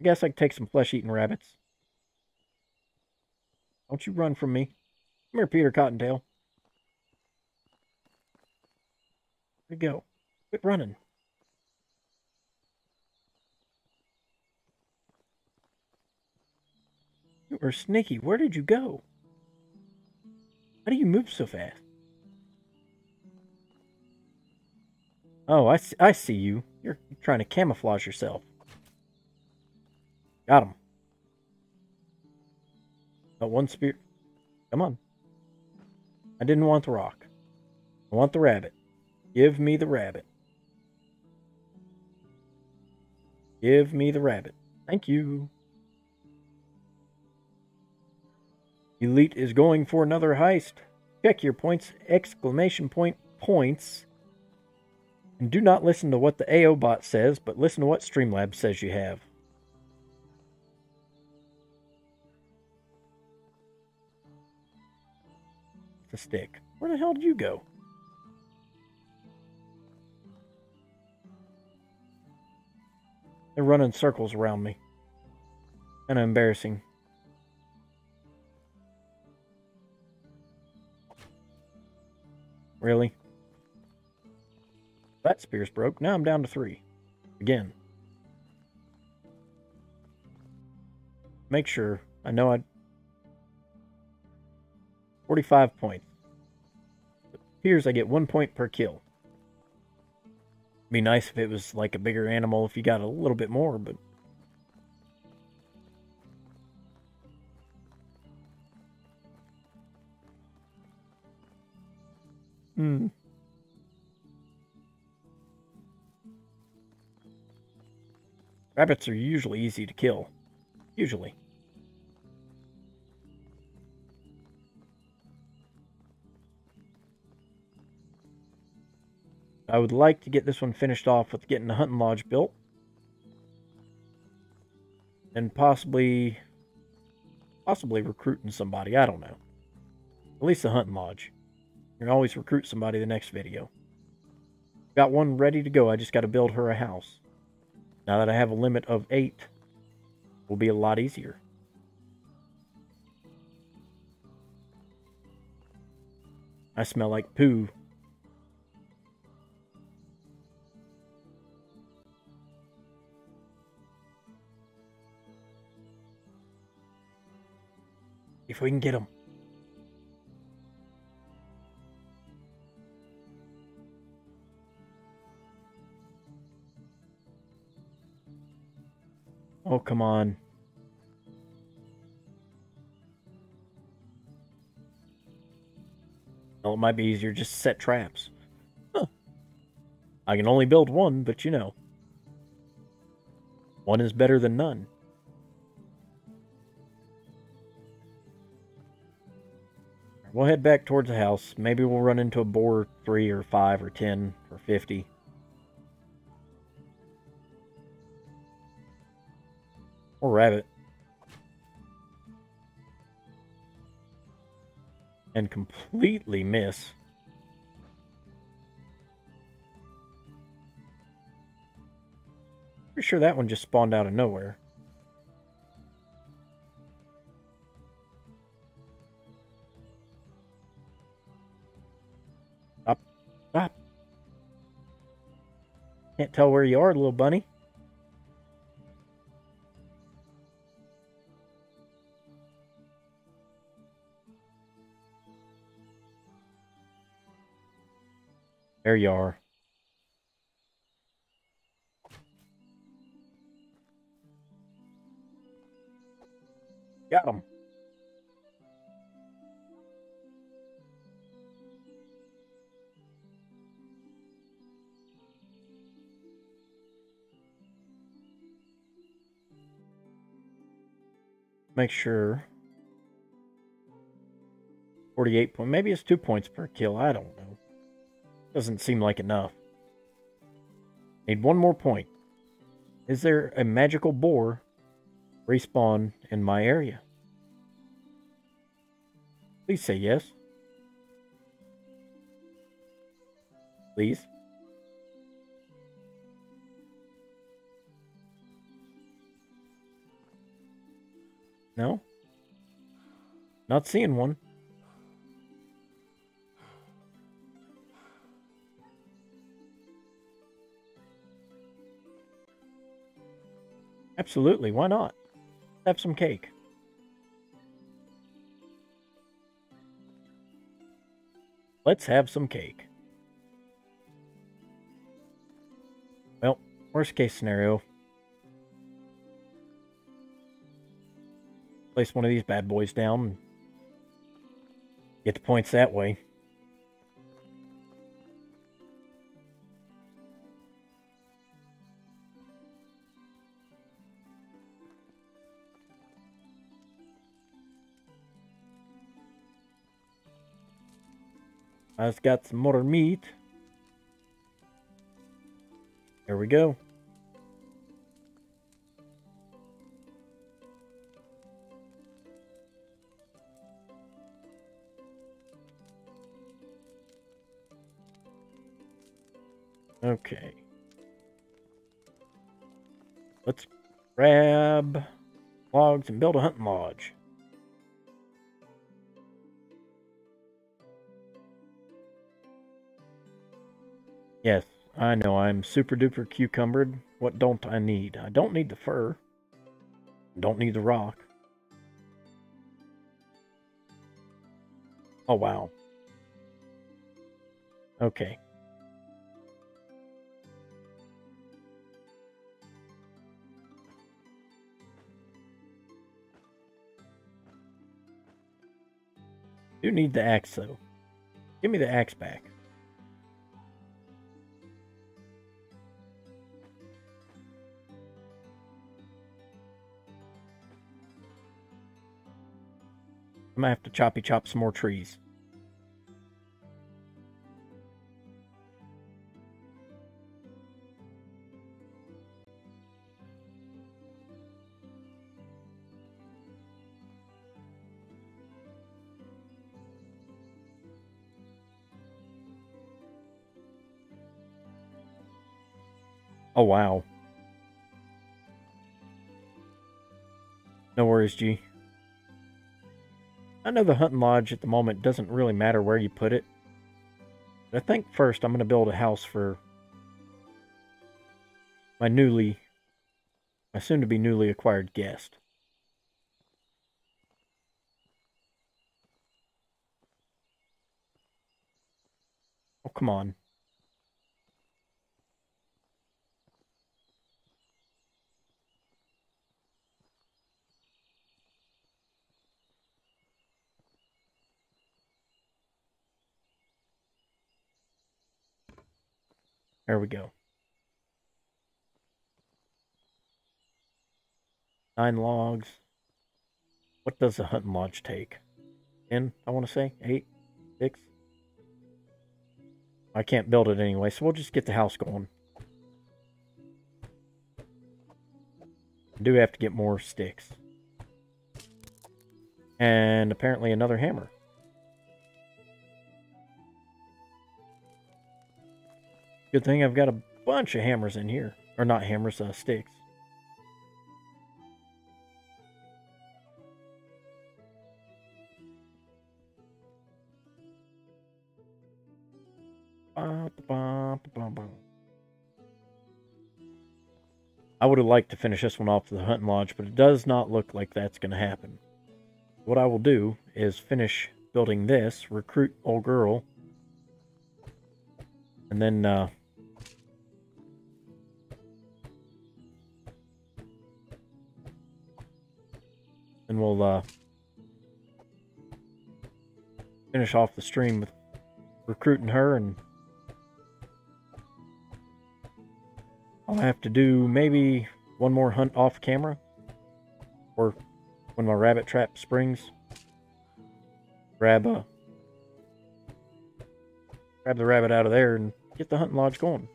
I guess I could take some flesh-eating rabbits. Don't you run from me. Come here, Peter Cottontail. Where'd go? Quit running. Were sneaky. Where did you go? How do you move so fast? Oh, I see, I see you. You're trying to camouflage yourself. Got him. Got one spear. Come on. I didn't want the rock. I want the rabbit. Give me the rabbit. Give me the rabbit. Thank you. Elite is going for another heist. Check your points, exclamation point points. And do not listen to what the AO bot says, but listen to what Streamlabs says you have. The stick. Where the hell did you go? They're running circles around me. Kind of embarrassing. Really? That spear's broke. Now I'm down to three. Again. Make sure. I know I... 45 points. It appears I get one point per kill. Be nice if it was like a bigger animal if you got a little bit more, but... Hmm. Rabbits are usually easy to kill. Usually. I would like to get this one finished off with getting the hunting lodge built. And possibly possibly recruiting somebody. I don't know. At least the hunting lodge. You can always recruit somebody the next video. Got one ready to go. I just got to build her a house. Now that I have a limit of eight, will be a lot easier. I smell like poo. If we can get them. Come on. Well, it might be easier just set traps. Huh. I can only build one, but you know. One is better than none. We'll head back towards the house. Maybe we'll run into a boar 3 or 5 or 10 or 50. Or rabbit. And completely miss. Pretty sure that one just spawned out of nowhere. Up. Up. Can't tell where you are, little bunny. There you are. Got him. Make sure 48 points. Maybe it's two points per kill. I don't know. Doesn't seem like enough. Need one more point. Is there a magical boar respawn in my area? Please say yes. Please. No? Not seeing one. Absolutely, why not? Have some cake. Let's have some cake. Well, worst case scenario. Place one of these bad boys down. Get the points that way. I've got some more meat. Here we go. Okay. Let's grab logs and build a hunting lodge. Yes, I know I'm super duper cucumbered. What don't I need? I don't need the fur. Don't need the rock. Oh, wow. Okay. Do need the axe, though. Give me the axe back. I'm gonna have to choppy chop some more trees. Oh, wow. No worries, G. I know the hunting lodge at the moment doesn't really matter where you put it. But I think first I'm going to build a house for my newly, my soon to be newly acquired guest. Oh, come on. There we go. Nine logs. What does a hunting lodge take? Ten, I want to say? Eight? Six? I can't build it anyway, so we'll just get the house going. I do have to get more sticks. And apparently another hammer. Good thing I've got a bunch of hammers in here. Or not hammers, uh, sticks. I would have liked to finish this one off to the hunting lodge, but it does not look like that's going to happen. What I will do is finish building this, recruit old girl, and then uh, we'll uh, finish off the stream with recruiting her and I'll have to do maybe one more hunt off camera or when my rabbit trap springs. Grab a grab the rabbit out of there and get the hunting lodge going.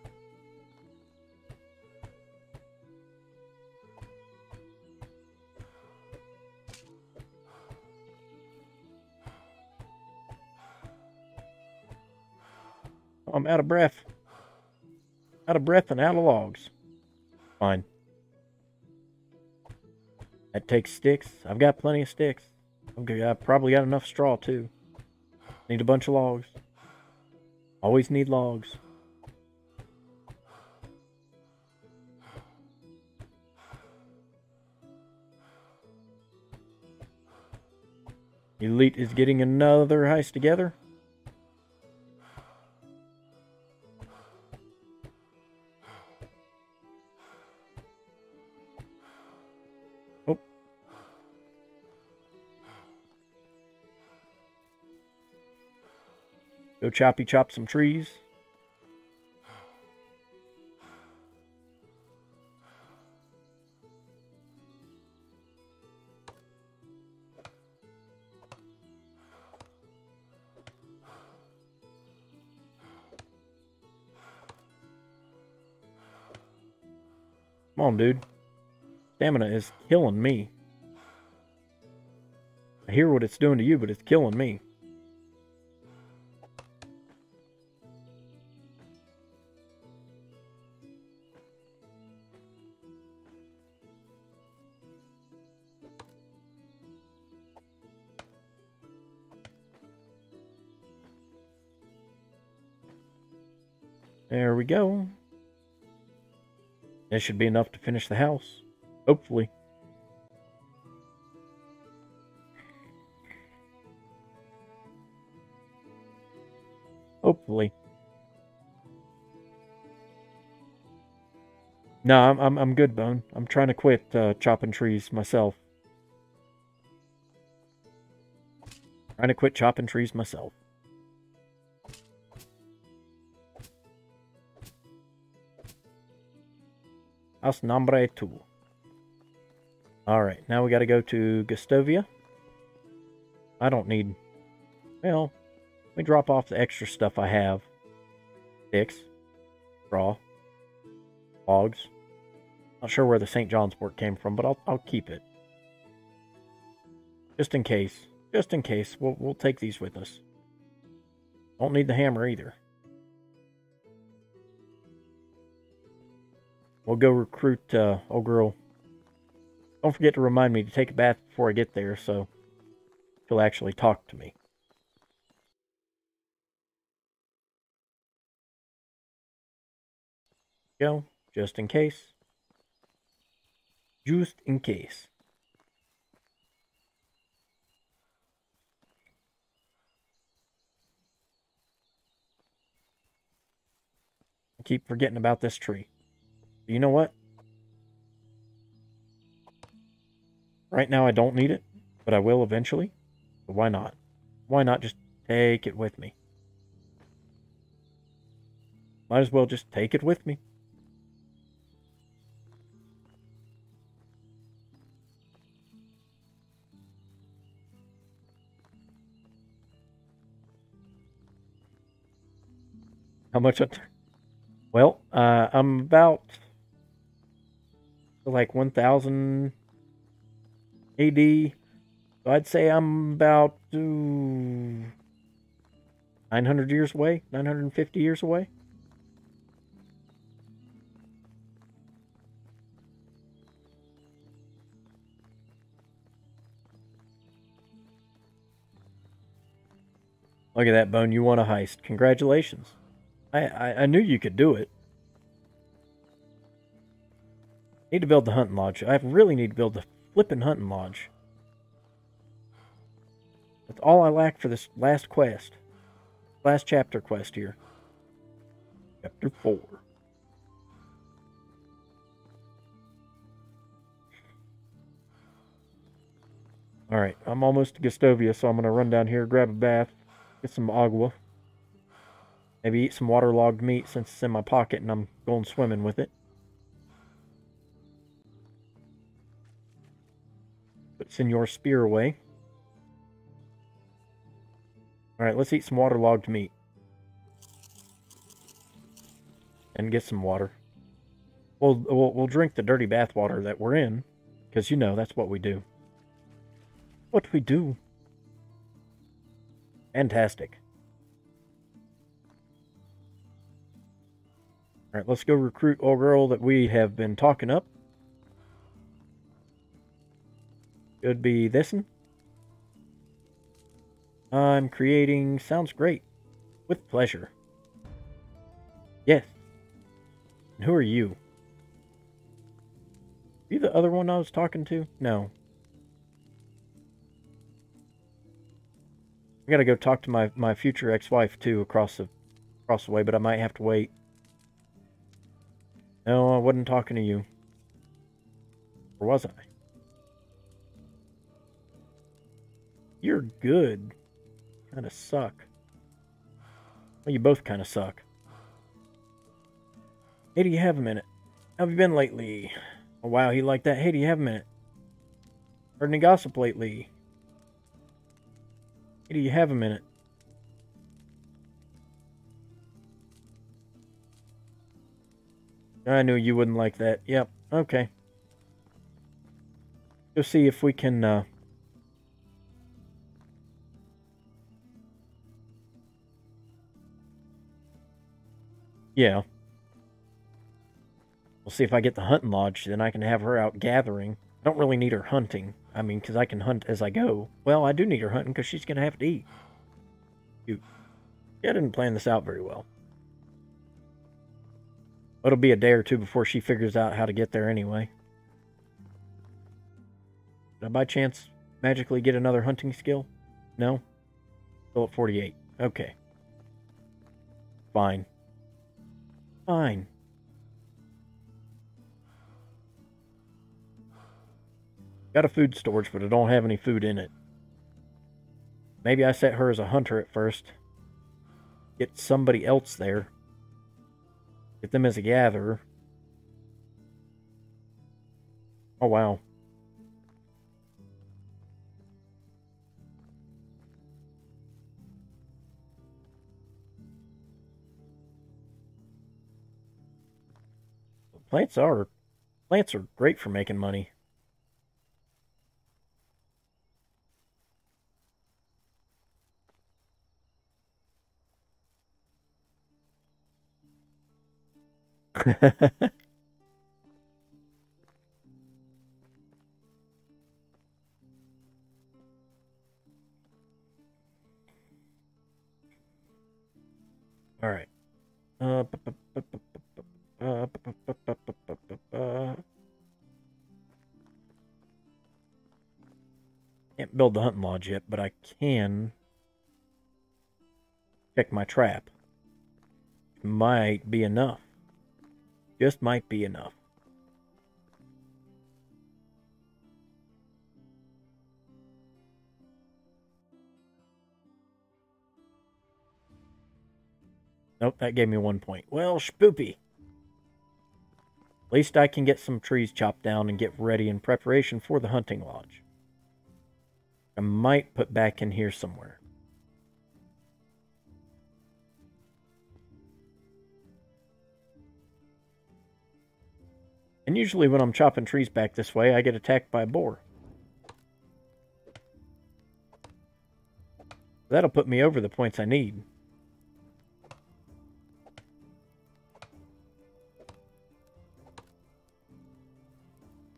I'm out of breath. Out of breath and out of logs. Fine. That takes sticks. I've got plenty of sticks. Okay, I've probably got enough straw too. Need a bunch of logs. Always need logs. Elite is getting another heist together. Go choppy chop some trees. Come on, dude. Stamina is killing me. I hear what it's doing to you, but it's killing me. Go. That should be enough to finish the house. Hopefully. Hopefully. No, I'm I'm I'm good, Bone. I'm trying to quit uh, chopping trees myself. Trying to quit chopping trees myself. House number two. Alright, now we gotta go to Gostovia. I don't need... Well, let me drop off the extra stuff I have. Sticks. Straw. Logs. Not sure where the St. John's wort came from, but I'll, I'll keep it. Just in case. Just in case. We'll, we'll take these with us. Don't need the hammer either. We'll go recruit uh, old girl. Don't forget to remind me to take a bath before I get there so she'll actually talk to me. Go, just in case. Just in case. I keep forgetting about this tree. You know what? Right now I don't need it, but I will eventually. Why not? Why not just take it with me? Might as well just take it with me. How much? Well, uh, I'm about like 1000 AD. So I'd say I'm about uh, 900 years away, 950 years away. Look at that, Bone. You won a heist. Congratulations. I, I, I knew you could do it. Need to build the hunting lodge. I really need to build the flipping hunting lodge. That's all I lack for this last quest. Last chapter quest here. Chapter 4. Alright, I'm almost to Gostovia, so I'm going to run down here, grab a bath, get some agua. Maybe eat some waterlogged meat since it's in my pocket and I'm going swimming with it. Put Senor Spear away. Alright, let's eat some waterlogged meat. And get some water. We'll, we'll, we'll drink the dirty bath water that we're in. Because, you know, that's what we do. What we do. Fantastic. Alright, let's go recruit old girl that we have been talking up. Could be this one. I'm creating. Sounds great. With pleasure. Yes. And who are you? Are you the other one I was talking to? No. I gotta go talk to my, my future ex-wife too across the across the way, but I might have to wait. No, I wasn't talking to you. Or was I? You're good. Kinda suck. Well, you both kinda suck. Hey, do you have a minute? How have you been lately? Oh, wow, he liked that. Hey, do you have a minute? Heard any gossip lately? Hey, do you have a minute? I knew you wouldn't like that. Yep, okay. Go see if we can, uh, Yeah. We'll see if I get the hunting lodge, then I can have her out gathering. I don't really need her hunting. I mean, because I can hunt as I go. Well, I do need her hunting because she's going to have to eat. Yeah, I didn't plan this out very well. It'll be a day or two before she figures out how to get there anyway. Did I by chance magically get another hunting skill? No? Still at 48. Okay. Fine. Fine. Got a food storage, but I don't have any food in it. Maybe I set her as a hunter at first. Get somebody else there. Get them as a gatherer. Oh, wow. Plants are plants are great for making money. All right. Uh, can't build the hunting lodge yet, but I can check my trap. Might be enough. Just might be enough. Nope, that gave me one point. Well, spoopy. At least I can get some trees chopped down and get ready in preparation for the hunting lodge. I might put back in here somewhere. And usually when I'm chopping trees back this way, I get attacked by a boar. That'll put me over the points I need.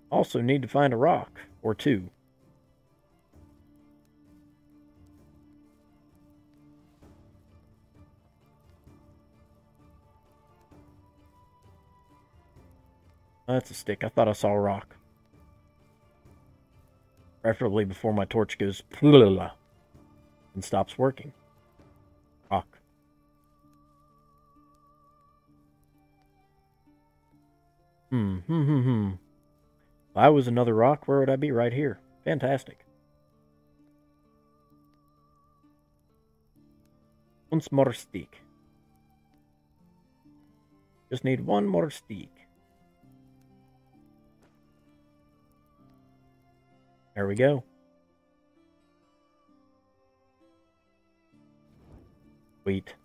Also need to find a rock or two. That's a stick. I thought I saw a rock. Preferably before my torch goes and stops working. Rock. Hmm, hmm, hmm, hmm. If I was another rock, where would I be? Right here. Fantastic. Once more stick. Just need one more stick. There we go. Sweet.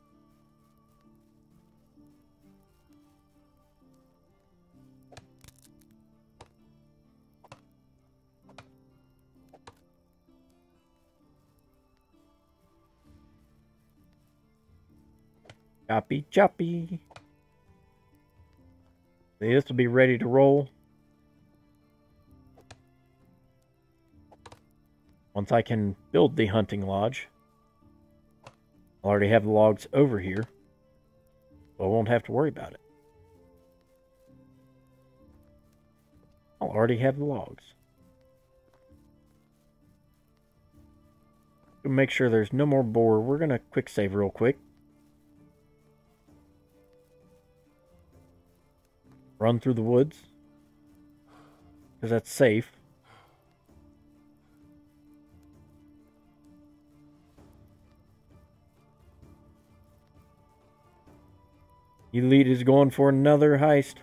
Choppy, choppy. This will be ready to roll. Once I can build the hunting lodge. I already have the logs over here. So I won't have to worry about it. I'll already have the logs. Make sure there's no more boar, we're going to quick save real quick. Run through the woods. Because that's safe. Elite is going for another heist.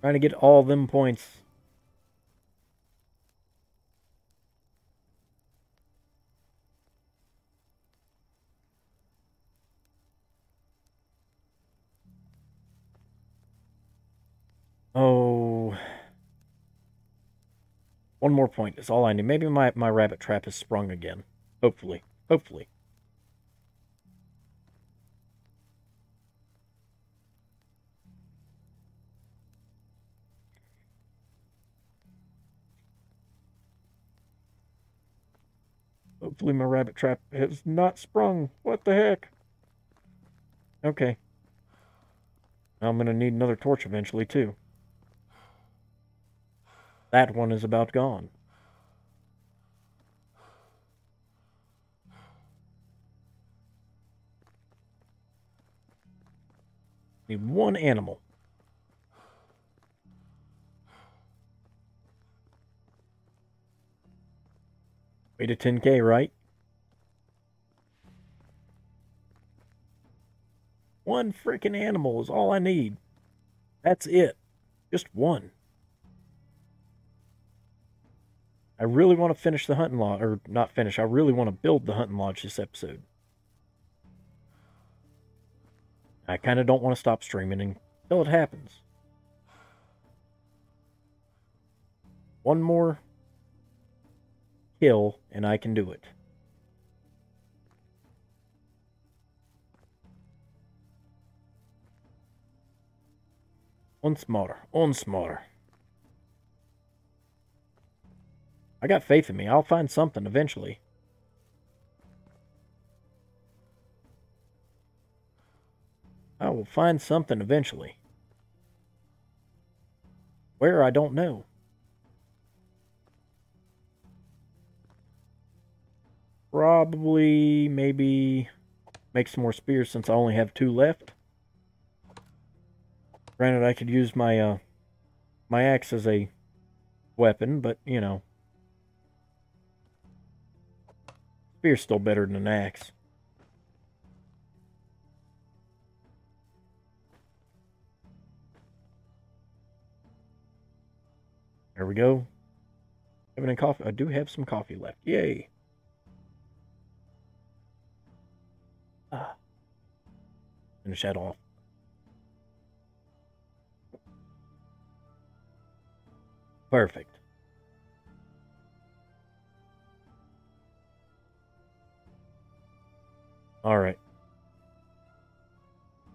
Trying to get all them points. One more point is all I need. Maybe my, my rabbit trap has sprung again. Hopefully. Hopefully. Hopefully my rabbit trap has not sprung. What the heck? Okay. I'm going to need another torch eventually, too. That one is about gone. Need one animal. Way to 10k, right? One freaking animal is all I need. That's it. Just one. I really want to finish the hunting lodge, or not finish, I really want to build the hunting lodge this episode. I kind of don't want to stop streaming until it happens. One more kill, and I can do it. Once more, once more. I got faith in me. I'll find something eventually. I will find something eventually. Where, I don't know. Probably, maybe make some more spears since I only have two left. Granted, I could use my, uh, my axe as a weapon, but, you know. Spear's still better than an axe. There we go. Having a coffee. I do have some coffee left. Yay. Ah. Finish that off. Perfect. All right.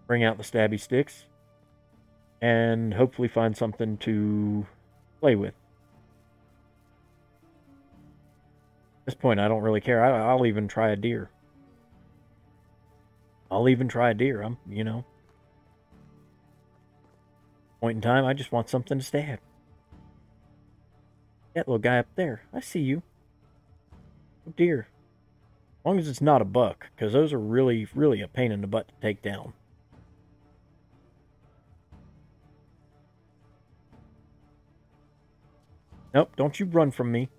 Bring out the stabby sticks and hopefully find something to play with. At this point, I don't really care. I, will even try a deer. I'll even try a deer. I'm, you know. Point in time, I just want something to stab. That little guy up there. I see you. Oh deer. As long as it's not a buck, because those are really, really a pain in the butt to take down. Nope, don't you run from me.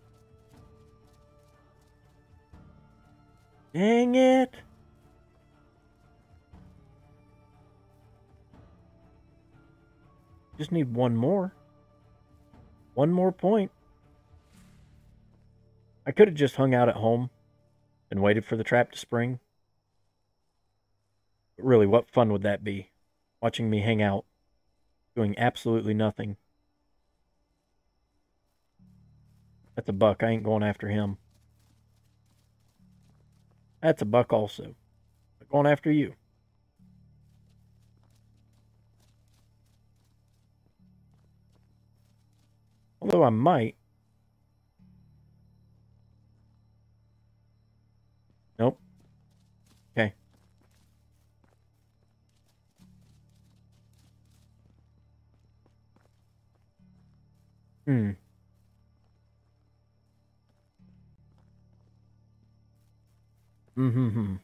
Dang it! Just need one more. One more point. I could have just hung out at home and waited for the trap to spring. But really, what fun would that be? Watching me hang out, doing absolutely nothing. That's a buck. I ain't going after him. That's a buck also. I'm going after you. Although I might. Nope. Okay. Hmm. Mm-hmm.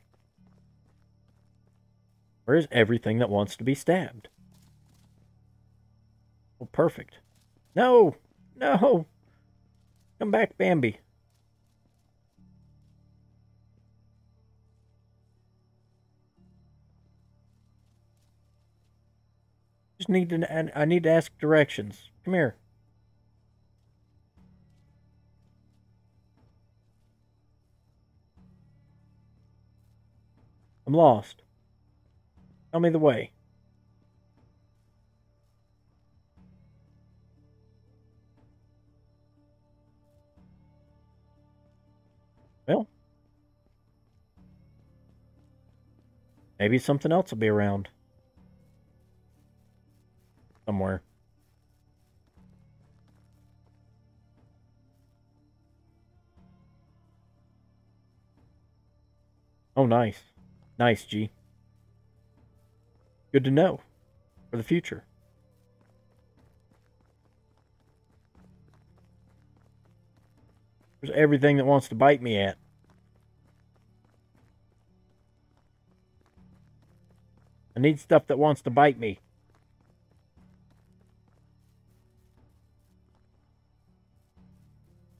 Where's everything that wants to be stabbed? Well, perfect. No! No! Come back, Bambi. Need to, I need to ask directions. Come here. I'm lost. Tell me the way. Well, maybe something else will be around somewhere. Oh, nice. Nice, G. Good to know for the future. There's everything that wants to bite me at. I need stuff that wants to bite me.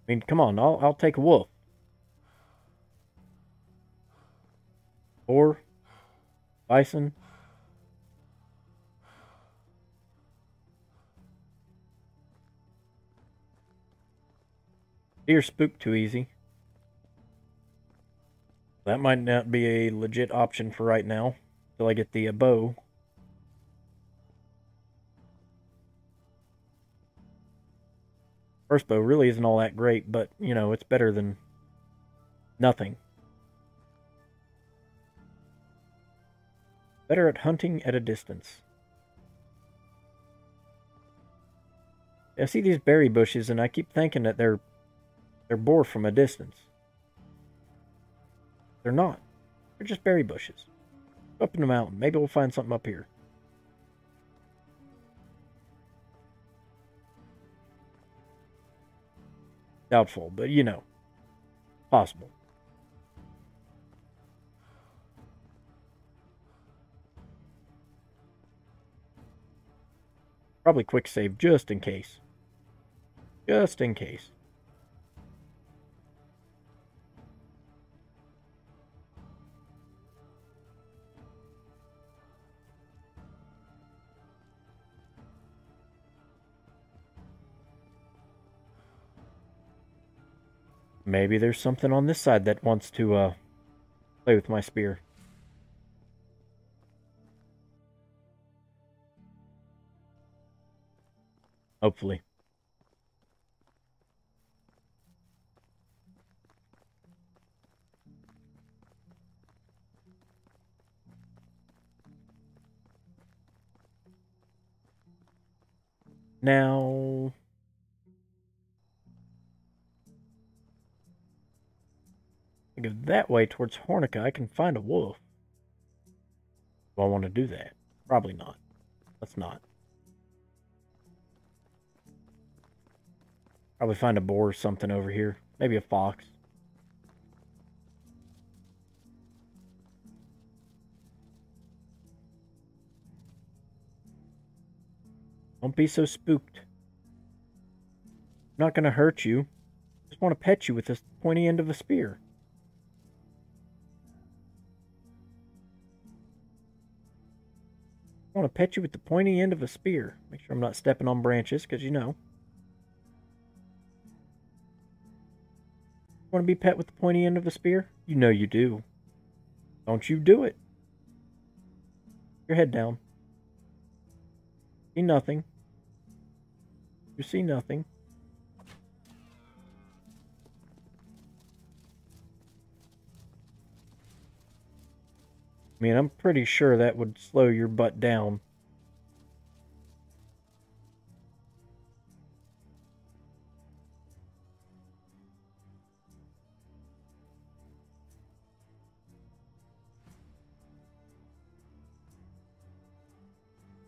I mean, come on, I'll, I'll take a wolf. Boar, bison. Deer spook too easy. That might not be a legit option for right now, till I get the uh, bow. First bow really isn't all that great, but, you know, it's better than nothing. Better at hunting at a distance. I see these berry bushes and I keep thinking that they're they're boar from a distance. They're not. They're just berry bushes. Up in the mountain. Maybe we'll find something up here. Doubtful, but you know. Possible. Probably quick save just in case. Just in case. Maybe there's something on this side that wants to uh, play with my spear. Hopefully. Now... I go that way towards Hornica, I can find a wolf. Do I want to do that? Probably not. Let's not. Probably find a boar or something over here. Maybe a fox. Don't be so spooked. I'm not going to hurt you. I just want to pet you with this pointy end of a spear. I want to pet you with the pointy end of a spear. Make sure I'm not stepping on branches, because you know. Want to be pet with the pointy end of a spear? You know you do. Don't you do it. Your head down. See nothing. You see nothing. I mean, I'm pretty sure that would slow your butt down.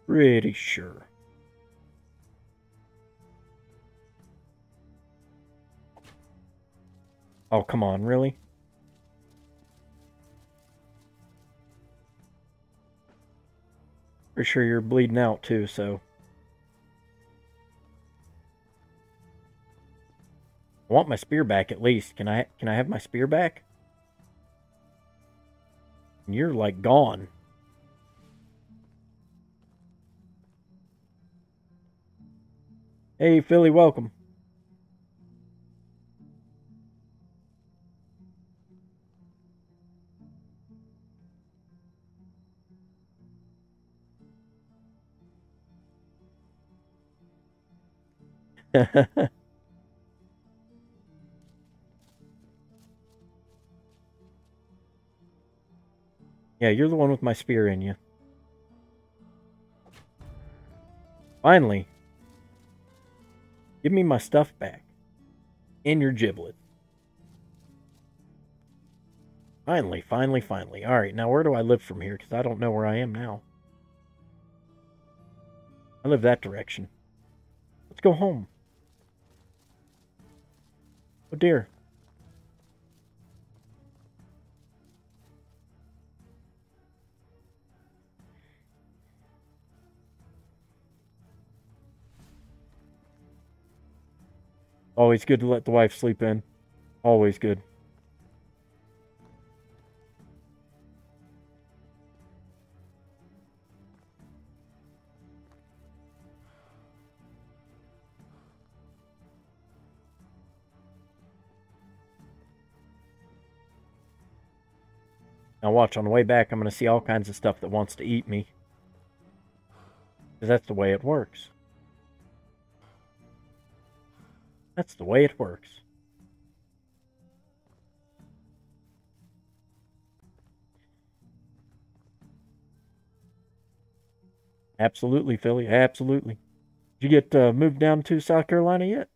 Pretty sure. Oh, come on, really? Pretty sure you're bleeding out too, so. I want my spear back at least. Can I can I have my spear back? You're like gone. Hey, Philly, welcome. yeah, you're the one with my spear in you. Finally. Give me my stuff back. And your giblet. Finally, finally, finally. Alright, now where do I live from here? Because I don't know where I am now. I live that direction. Let's go home. Oh dear. Always good to let the wife sleep in. Always good. Now watch, on the way back, I'm going to see all kinds of stuff that wants to eat me. Because that's the way it works. That's the way it works. Absolutely, Philly. Absolutely. Did you get uh, moved down to South Carolina yet?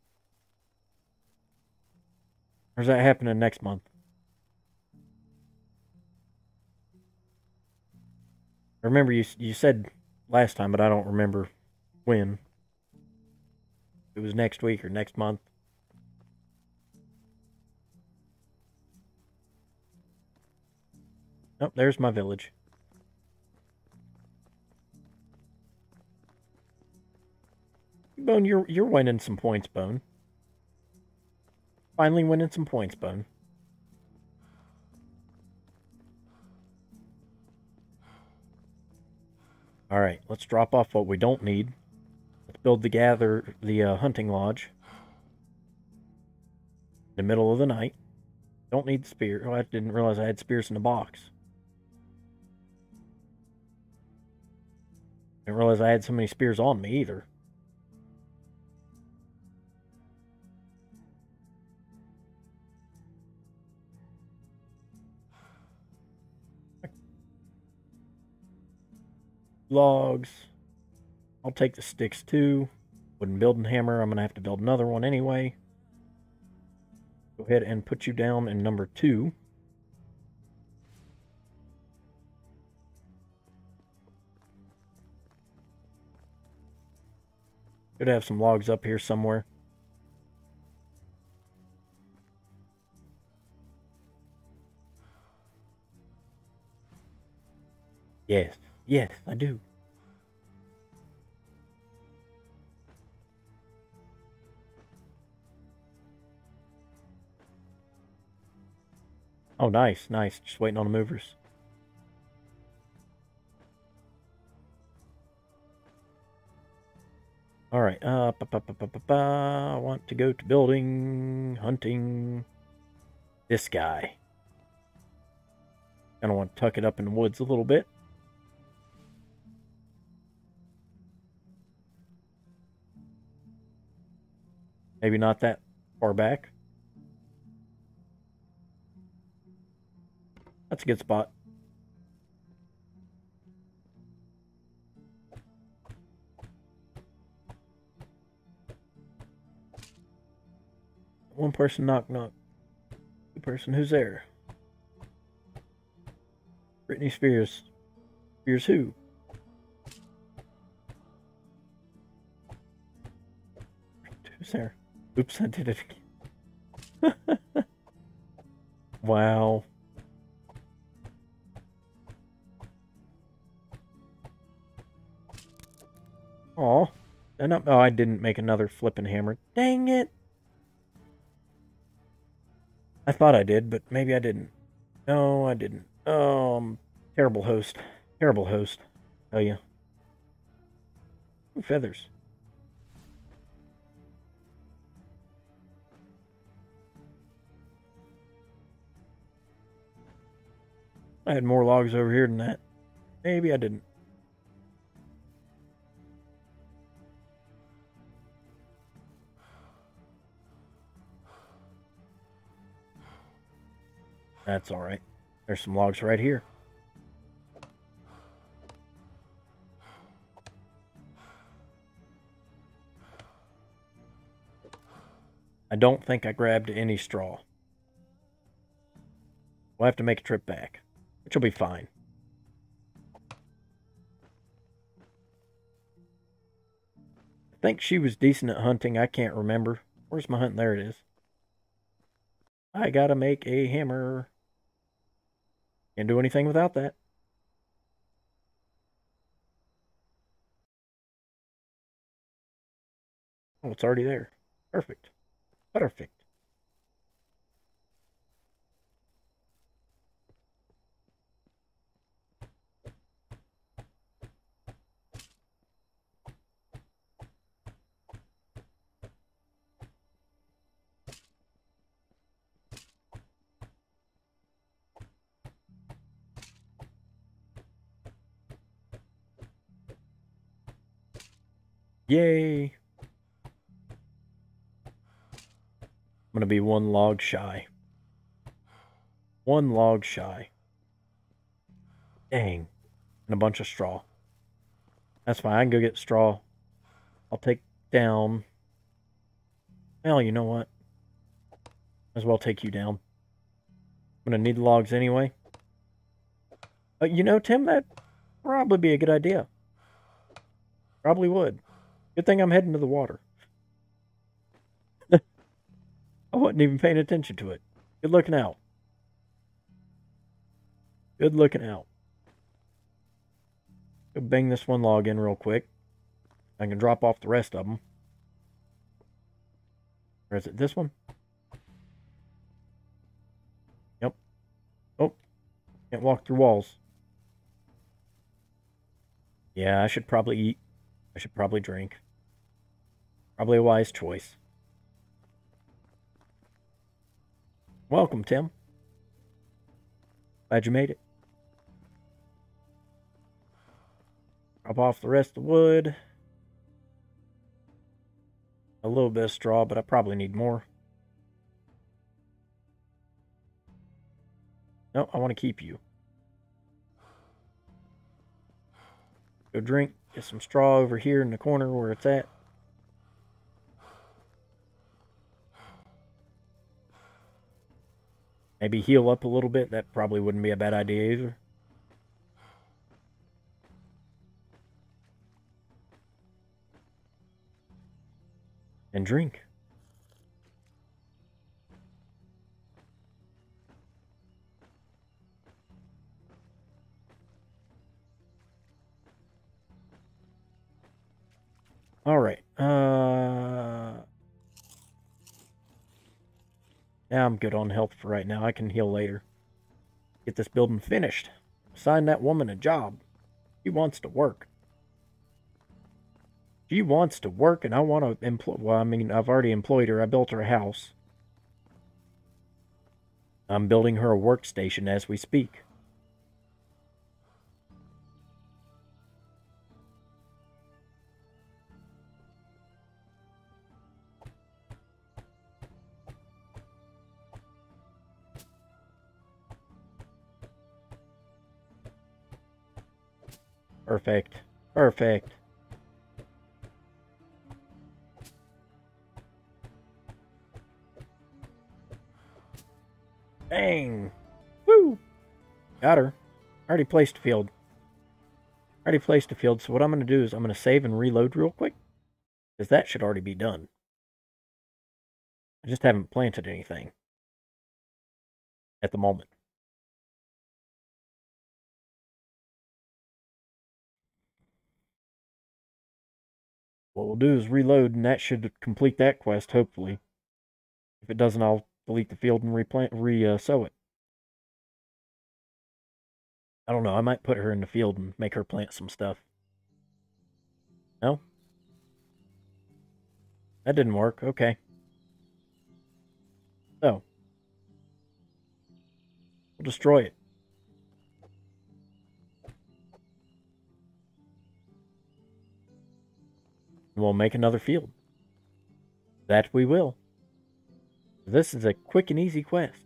Or is that happening next month? I remember you you said last time, but I don't remember when. It was next week or next month. Oh, there's my village. Bone, you're you're winning some points, Bone. Finally winning some points, Bone. All right, let's drop off what we don't need. Let's build the gather, the uh, hunting lodge. In the middle of the night. Don't need spear. Oh, I didn't realize I had spears in the box. Didn't realize I had so many spears on me either. Logs. I'll take the sticks too. Wooden building hammer. I'm going to have to build another one anyway. Go ahead and put you down in number two. Could have some logs up here somewhere. Yes. Yes, I do. Oh, nice, nice. Just waiting on the movers. All right. Uh, ba, ba, ba, I want to go to building, hunting. This guy. Gonna want to tuck it up in the woods a little bit. Maybe not that far back. That's a good spot. One person knock knock. Two person who's there? Britney Spears. Spears who? Who's there? Oops, I did it again. wow. Oh, and oh, I didn't make another flipping hammer. Dang it! I thought I did, but maybe I didn't. No, I didn't. Um, terrible host. Terrible host. Tell you. Ooh, feathers. I had more logs over here than that. Maybe I didn't. That's all right. There's some logs right here. I don't think I grabbed any straw. We'll have to make a trip back, which will be fine. I think she was decent at hunting. I can't remember. Where's my hunt? There it is. I gotta make a hammer. Can't do anything without that. Oh, it's already there. Perfect. Perfect. Yay! I'm to be one log shy. One log shy. Dang. And a bunch of straw. That's fine. I can go get straw. I'll take down... Well, you know what? As well take you down. I'm going to need logs anyway. Uh, you know, Tim, that'd probably be a good idea. Probably would. Good thing I'm heading to the water. I wasn't even paying attention to it. Good looking out. Good looking out. Go bang this one log in real quick. I can drop off the rest of them. Or is it this one? Yep. Oh. Can't walk through walls. Yeah, I should probably eat. I should probably drink. Probably a wise choice. Welcome, Tim. Glad you made it. Drop off the rest of the wood. A little bit of straw, but I probably need more. No, I want to keep you. Go drink, get some straw over here in the corner where it's at. Maybe heal up a little bit. That probably wouldn't be a bad idea either. And drink. All right. Uh Yeah, I'm good on health for right now. I can heal later. Get this building finished. Assign that woman a job. She wants to work. She wants to work, and I want to employ... Well, I mean, I've already employed her. I built her a house. I'm building her a workstation as we speak. Perfect. Perfect. Dang. Woo. Got her. Already placed a field. Already placed a field. So what I'm going to do is I'm going to save and reload real quick. Because that should already be done. I just haven't planted anything. At the moment. What we'll do is reload, and that should complete that quest, hopefully. If it doesn't, I'll delete the field and replant, re-sow uh, it. I don't know, I might put her in the field and make her plant some stuff. No? That didn't work, okay. So. We'll destroy it. We'll make another field. That we will. This is a quick and easy quest.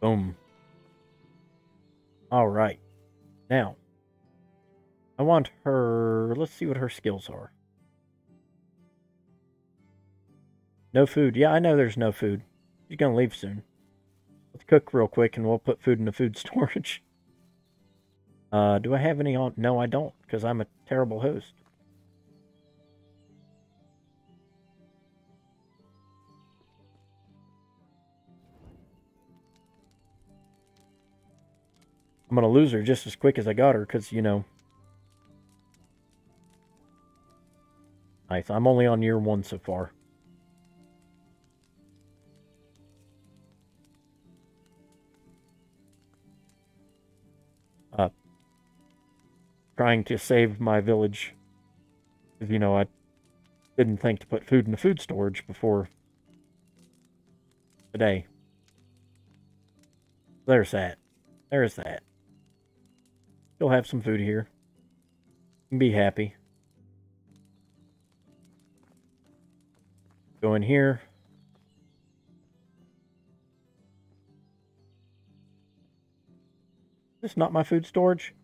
Boom. All right. Now, I want her... Let's see what her skills are. No food. Yeah, I know there's no food. She's to leave soon. Let's cook real quick and we'll put food in the food storage. Uh, do I have any on? No, I don't, because I'm a terrible host. I'm going to lose her just as quick as I got her, because, you know, Nice. I'm only on year one so far. Uh, trying to save my village. Because, you know, I didn't think to put food in the food storage before today. There's that. There's that. Still have some food here. Be happy. Go in here. This not my food storage?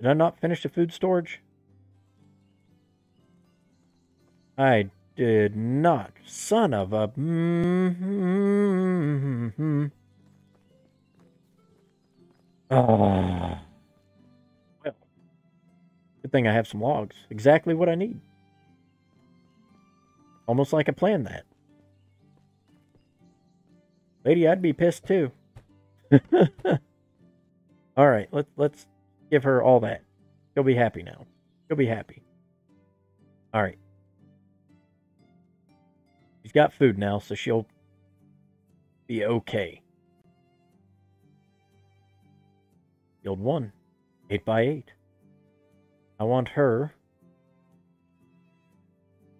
Did I not finish the food storage? I did not. Son of a... Mm-hmm. Oh. Well, good thing I have some logs. Exactly what I need. Almost like I planned that. Lady, I'd be pissed too. all right, let's let's give her all that. She'll be happy now. She'll be happy. All right. She's got food now, so she'll be okay. Field one, eight by eight. I want her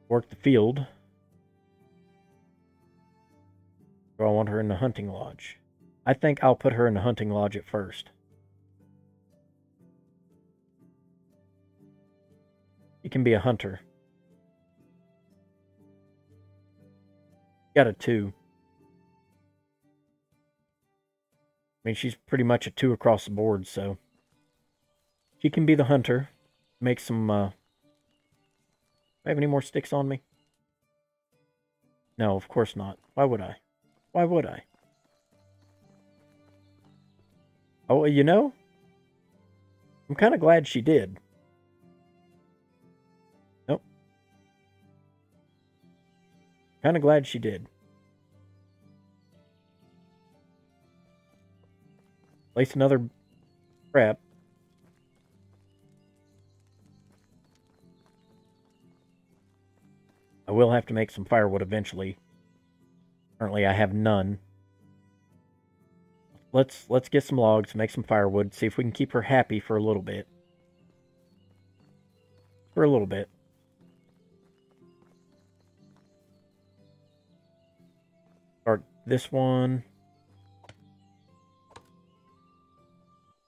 work the field Or I want her in the hunting lodge. I think I'll put her in the hunting lodge at first. He can be a hunter. Got a two. I mean, she's pretty much a two across the board, so. She can be the hunter. Make some, uh... I have any more sticks on me? No, of course not. Why would I? Why would I? Oh, you know, I'm kind of glad she did. Nope. Kind of glad she did. Place another trap. I will have to make some firewood eventually Currently, I have none. Let's let's get some logs, make some firewood, see if we can keep her happy for a little bit. For a little bit. Start this one.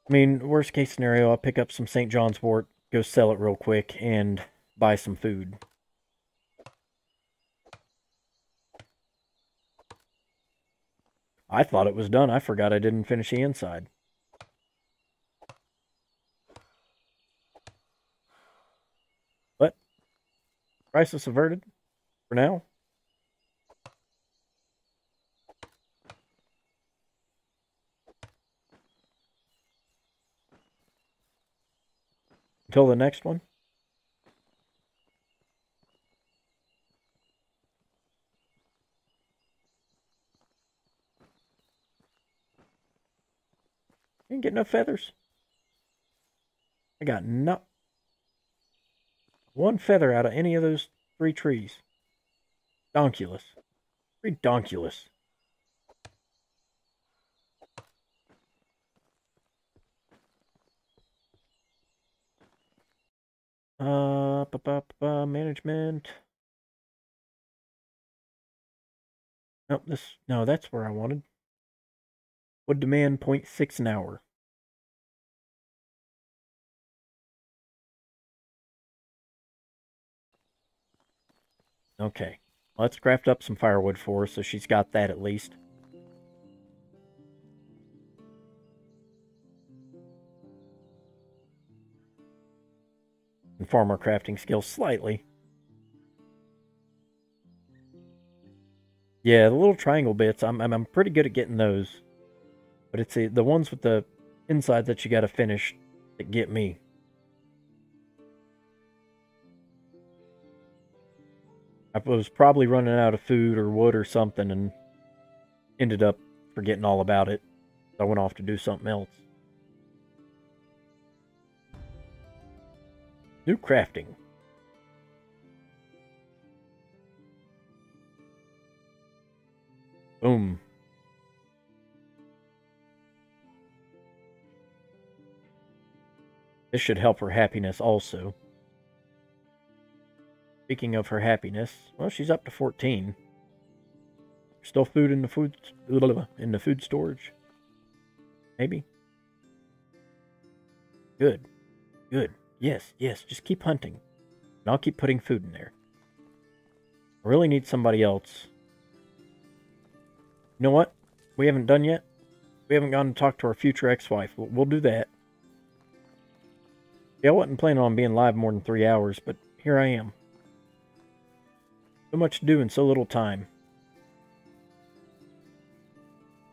I mean, worst case scenario, I'll pick up some St. John's wort, go sell it real quick, and buy some food. I thought it was done. I forgot I didn't finish the inside. But, crisis averted for now. Until the next one. Didn't get no feathers. I got not one feather out of any of those three trees. Donkulous. Redonkulous. Uh, ba -ba -ba management. Nope, this, no, that's where I wanted. Would demand 0.6 an hour. Okay, let's craft up some firewood for her so she's got that at least. And farm our crafting skills slightly. Yeah, the little triangle bits, I'm, I'm, I'm pretty good at getting those. But it's the, the ones with the inside that you got to finish that get me. I was probably running out of food or wood or something and ended up forgetting all about it. I went off to do something else. New crafting. Boom. This should help her happiness also. Speaking of her happiness, well, she's up to 14. Still food in the food in the food storage. Maybe. Good. Good. Yes, yes, just keep hunting. And I'll keep putting food in there. I really need somebody else. You know what? We haven't done yet. We haven't gone to talk to our future ex-wife. We'll, we'll do that. Yeah, I wasn't planning on being live more than three hours, but here I am. So much to do in so little time.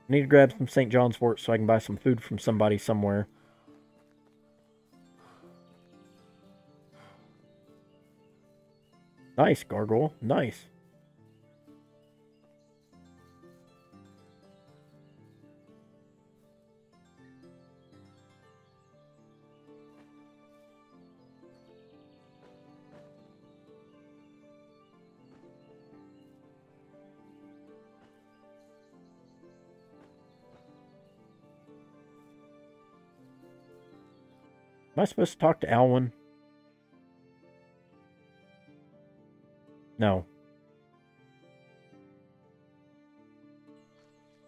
I need to grab some St. John's wort so I can buy some food from somebody somewhere. Nice, Gargoyle. Nice. Am I supposed to talk to Alwyn? No.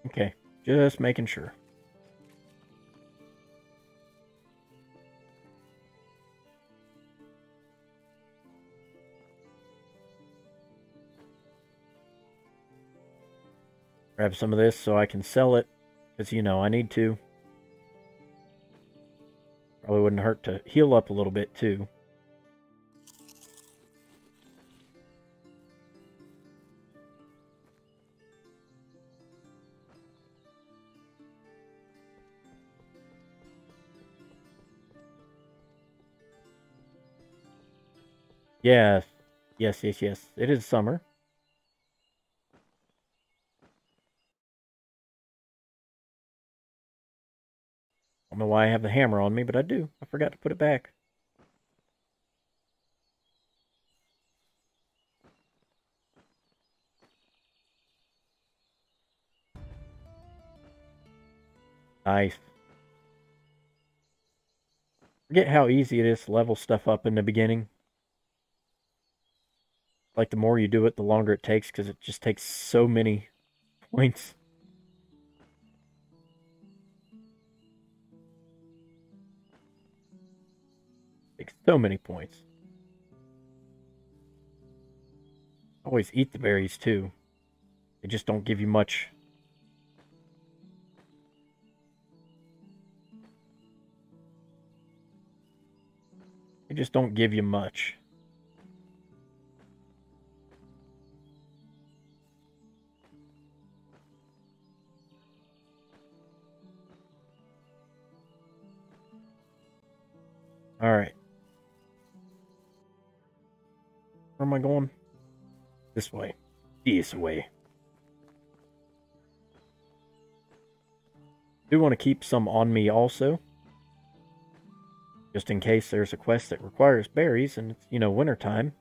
Okay, just making sure. Grab some of this so I can sell it, because, you know, I need to. Probably wouldn't hurt to heal up a little bit too. Yes, yes, yes, yes. It is summer. don't know why I have the hammer on me, but I do. I forgot to put it back. Nice. Forget how easy it is to level stuff up in the beginning. Like, the more you do it, the longer it takes, because it just takes so many points. So many points. Always eat the berries too. They just don't give you much. They just don't give you much. All right. Where am I going? This way. This way. do want to keep some on me also. Just in case there's a quest that requires berries and it's, you know, wintertime.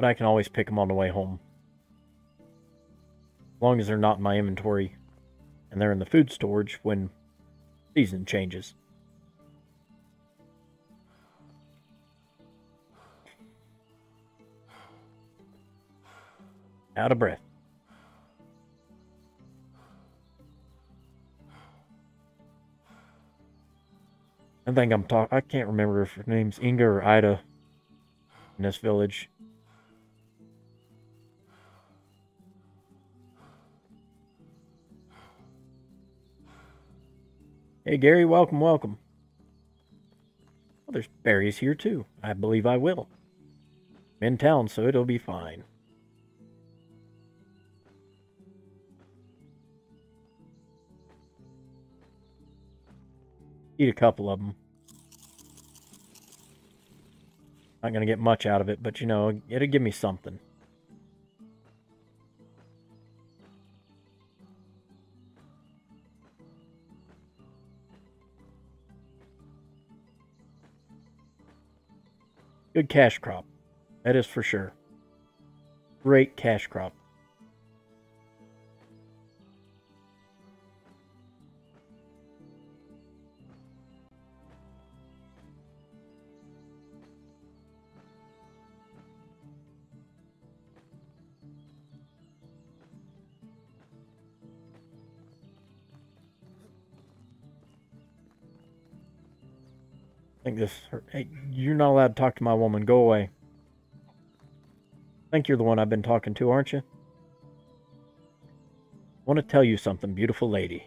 But I can always pick them on the way home. As long as they're not in my inventory and they're in the food storage when season changes. Out of breath. I think I'm talking. I can't remember if her name's Inga or Ida in this village. Hey, Gary, welcome, welcome. Well, there's berries here, too. I believe I will. I'm in town, so it'll be fine. Eat a couple of them. Not going to get much out of it, but, you know, it'll give me something. Good cash crop. That is for sure. Great cash crop. Think this. Hey, you're not allowed to talk to my woman. Go away. I think you're the one I've been talking to, aren't you? I want to tell you something, beautiful lady.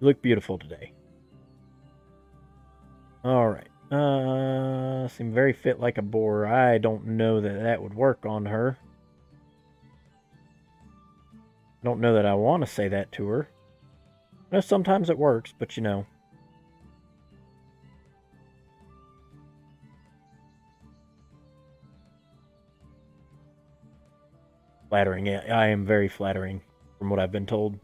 You look beautiful today. Alright. Uh, seem very fit like a boar. I don't know that that would work on her. I don't know that I want to say that to her. know, sometimes it works, but you know. Flattering. I am very flattering from what I've been told.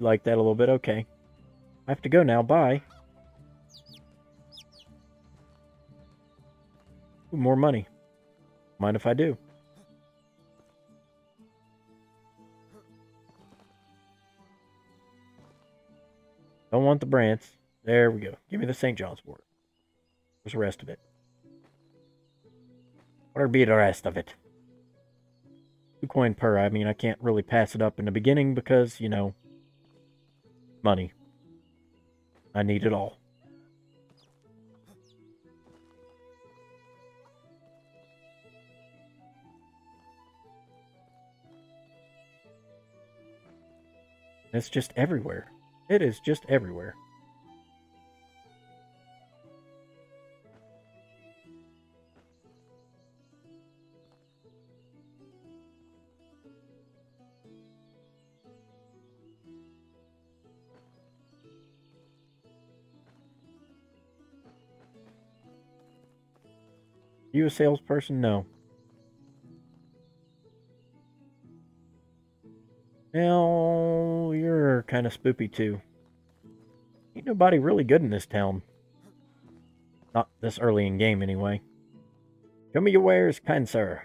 Like that a little bit? Okay. I have to go now. Bye. Ooh, more money. Mind if I do? Don't want the Brants. There we go. Give me the St. John's wort. Where's the rest of it? Whatever be the rest of it. Two coin per. I mean, I can't really pass it up in the beginning because, you know, money. I need it all. It's just everywhere. It is just everywhere. You a salesperson? No. Now, you're kind of spoopy too. Ain't nobody really good in this town. Not this early in game, anyway. Show me your wares, kind sir.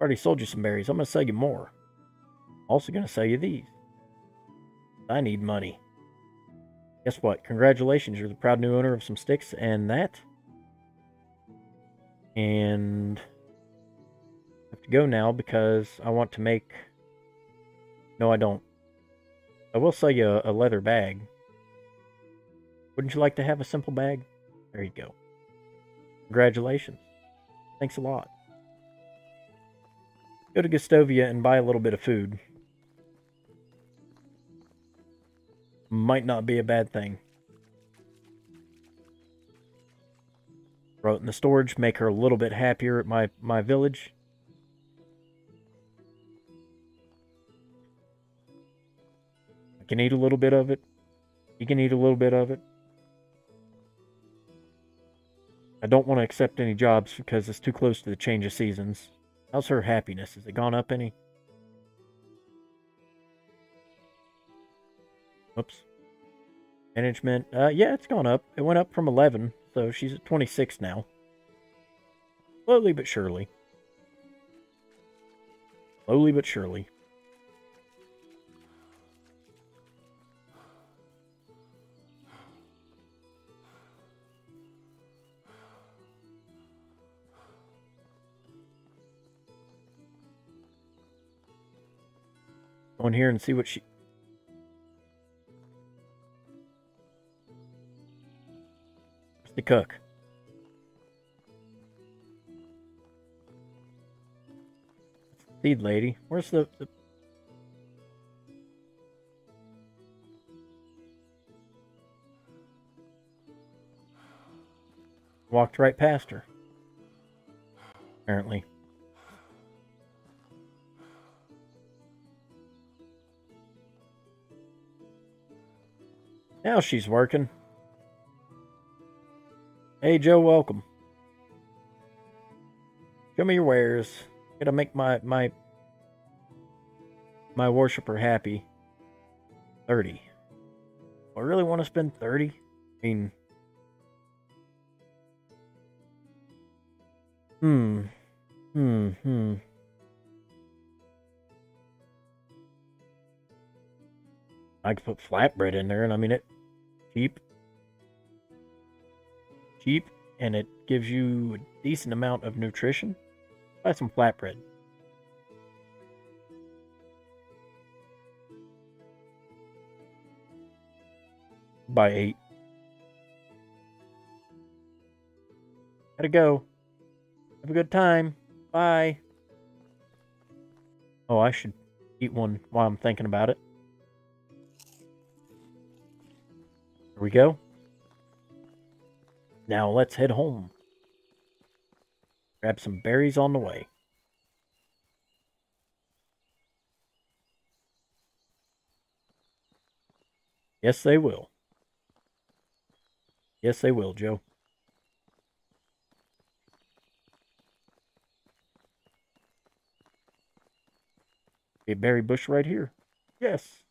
Already sold you some berries. I'm going to sell you more. Also going to sell you these. I need money. Guess what? Congratulations, you're the proud new owner of some sticks and that. And I have to go now because I want to make... No, I don't. I will sell you a, a leather bag. Wouldn't you like to have a simple bag? There you go. Congratulations. Thanks a lot. Go to Gostovia and buy a little bit of food. Might not be a bad thing. Throw it in the storage, make her a little bit happier at my, my village. I can eat a little bit of it. You can eat a little bit of it. I don't want to accept any jobs because it's too close to the change of seasons. How's her happiness? Has it gone up any? Oops. Management. Uh, yeah, it's gone up. It went up from 11, so she's at 26 now. Slowly but surely. Slowly but surely. Go in here and see what she... The cook? Seed lady. Where's the, the... Walked right past her. Apparently. Now she's working. Hey, Joe, welcome. Show me your wares. Gotta make my, my, my worshiper happy. 30. I really want to spend 30? I mean... Hmm. Hmm, hmm. I could put flatbread in there, and I mean it cheap, cheap, and it gives you a decent amount of nutrition. Buy some flatbread. Buy eight. Gotta go. Have a good time. Bye. Oh, I should eat one while I'm thinking about it. Here we go. Now let's head home. Grab some berries on the way. Yes, they will. Yes, they will, Joe. A berry bush right here. Yes.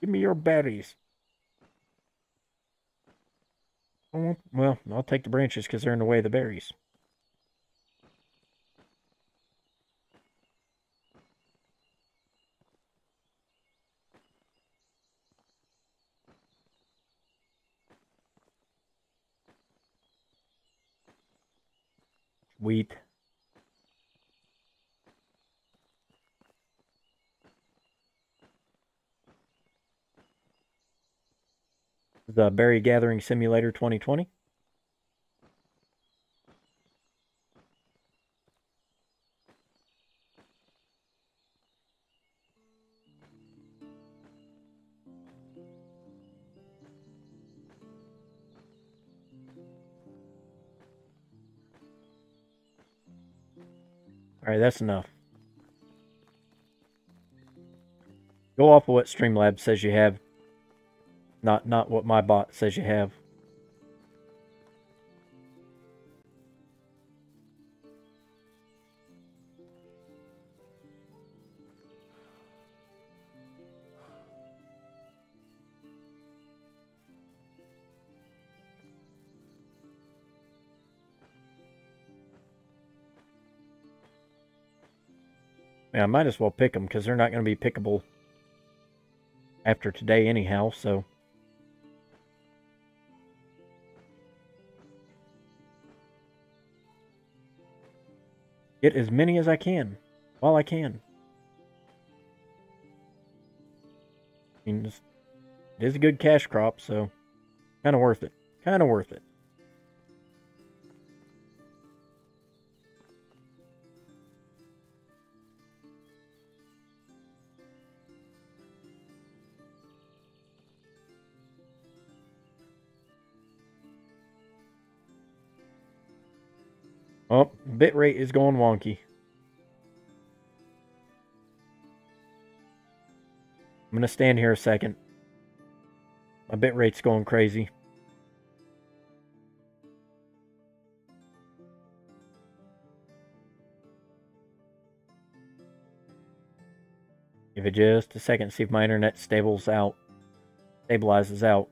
Give me your berries. Oh, well, I'll take the branches because they're in the way of the berries. Wheat. The uh, Berry Gathering Simulator 2020. All right, that's enough. Go off of what Streamlabs says you have. Not not what my bot says you have. Yeah, I might as well pick them because they're not going to be pickable after today anyhow, so... Get as many as I can, while I can. I mean, it is a good cash crop, so kind of worth it. Kind of worth it. Oh, bitrate is going wonky. I'm going to stand here a second. My bitrate's going crazy. Give it just a second, see if my internet stables out. Stabilizes out.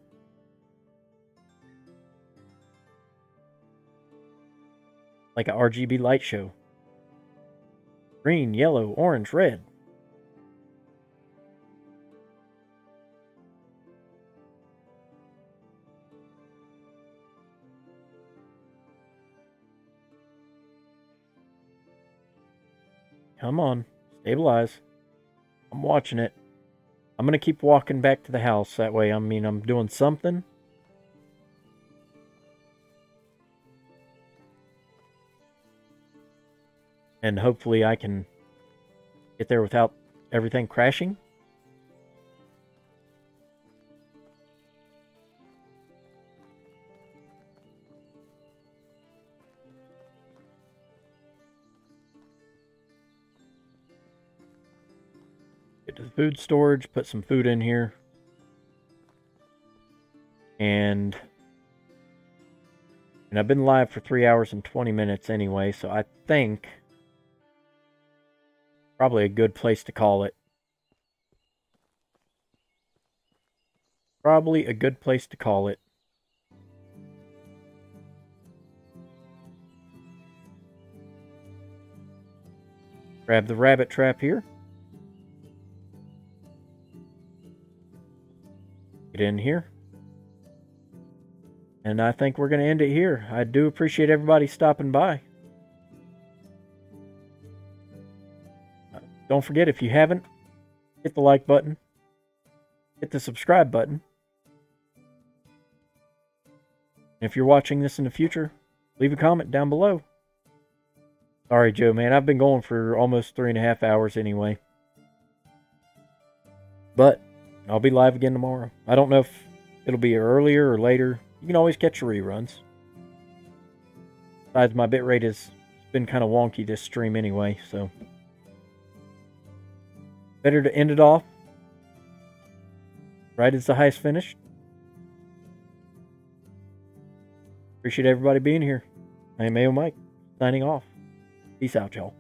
Like a RGB light show. Green, yellow, orange, red. Come on, stabilize. I'm watching it. I'm going to keep walking back to the house. That way, I mean, I'm doing something. And hopefully I can get there without everything crashing. Get to the food storage, put some food in here. And and I've been live for 3 hours and 20 minutes anyway, so I think Probably a good place to call it. Probably a good place to call it. Grab the rabbit trap here. Get in here. And I think we're going to end it here. I do appreciate everybody stopping by. Don't forget, if you haven't, hit the like button, hit the subscribe button. If you're watching this in the future, leave a comment down below. Sorry, Joe, man. I've been going for almost three and a half hours anyway. But I'll be live again tomorrow. I don't know if it'll be earlier or later. You can always catch reruns. Besides, my bitrate has been kind of wonky this stream anyway, so... Better to end it off right as the heist finished. Appreciate everybody being here. I am Ayeomike, signing off. Peace out, y'all.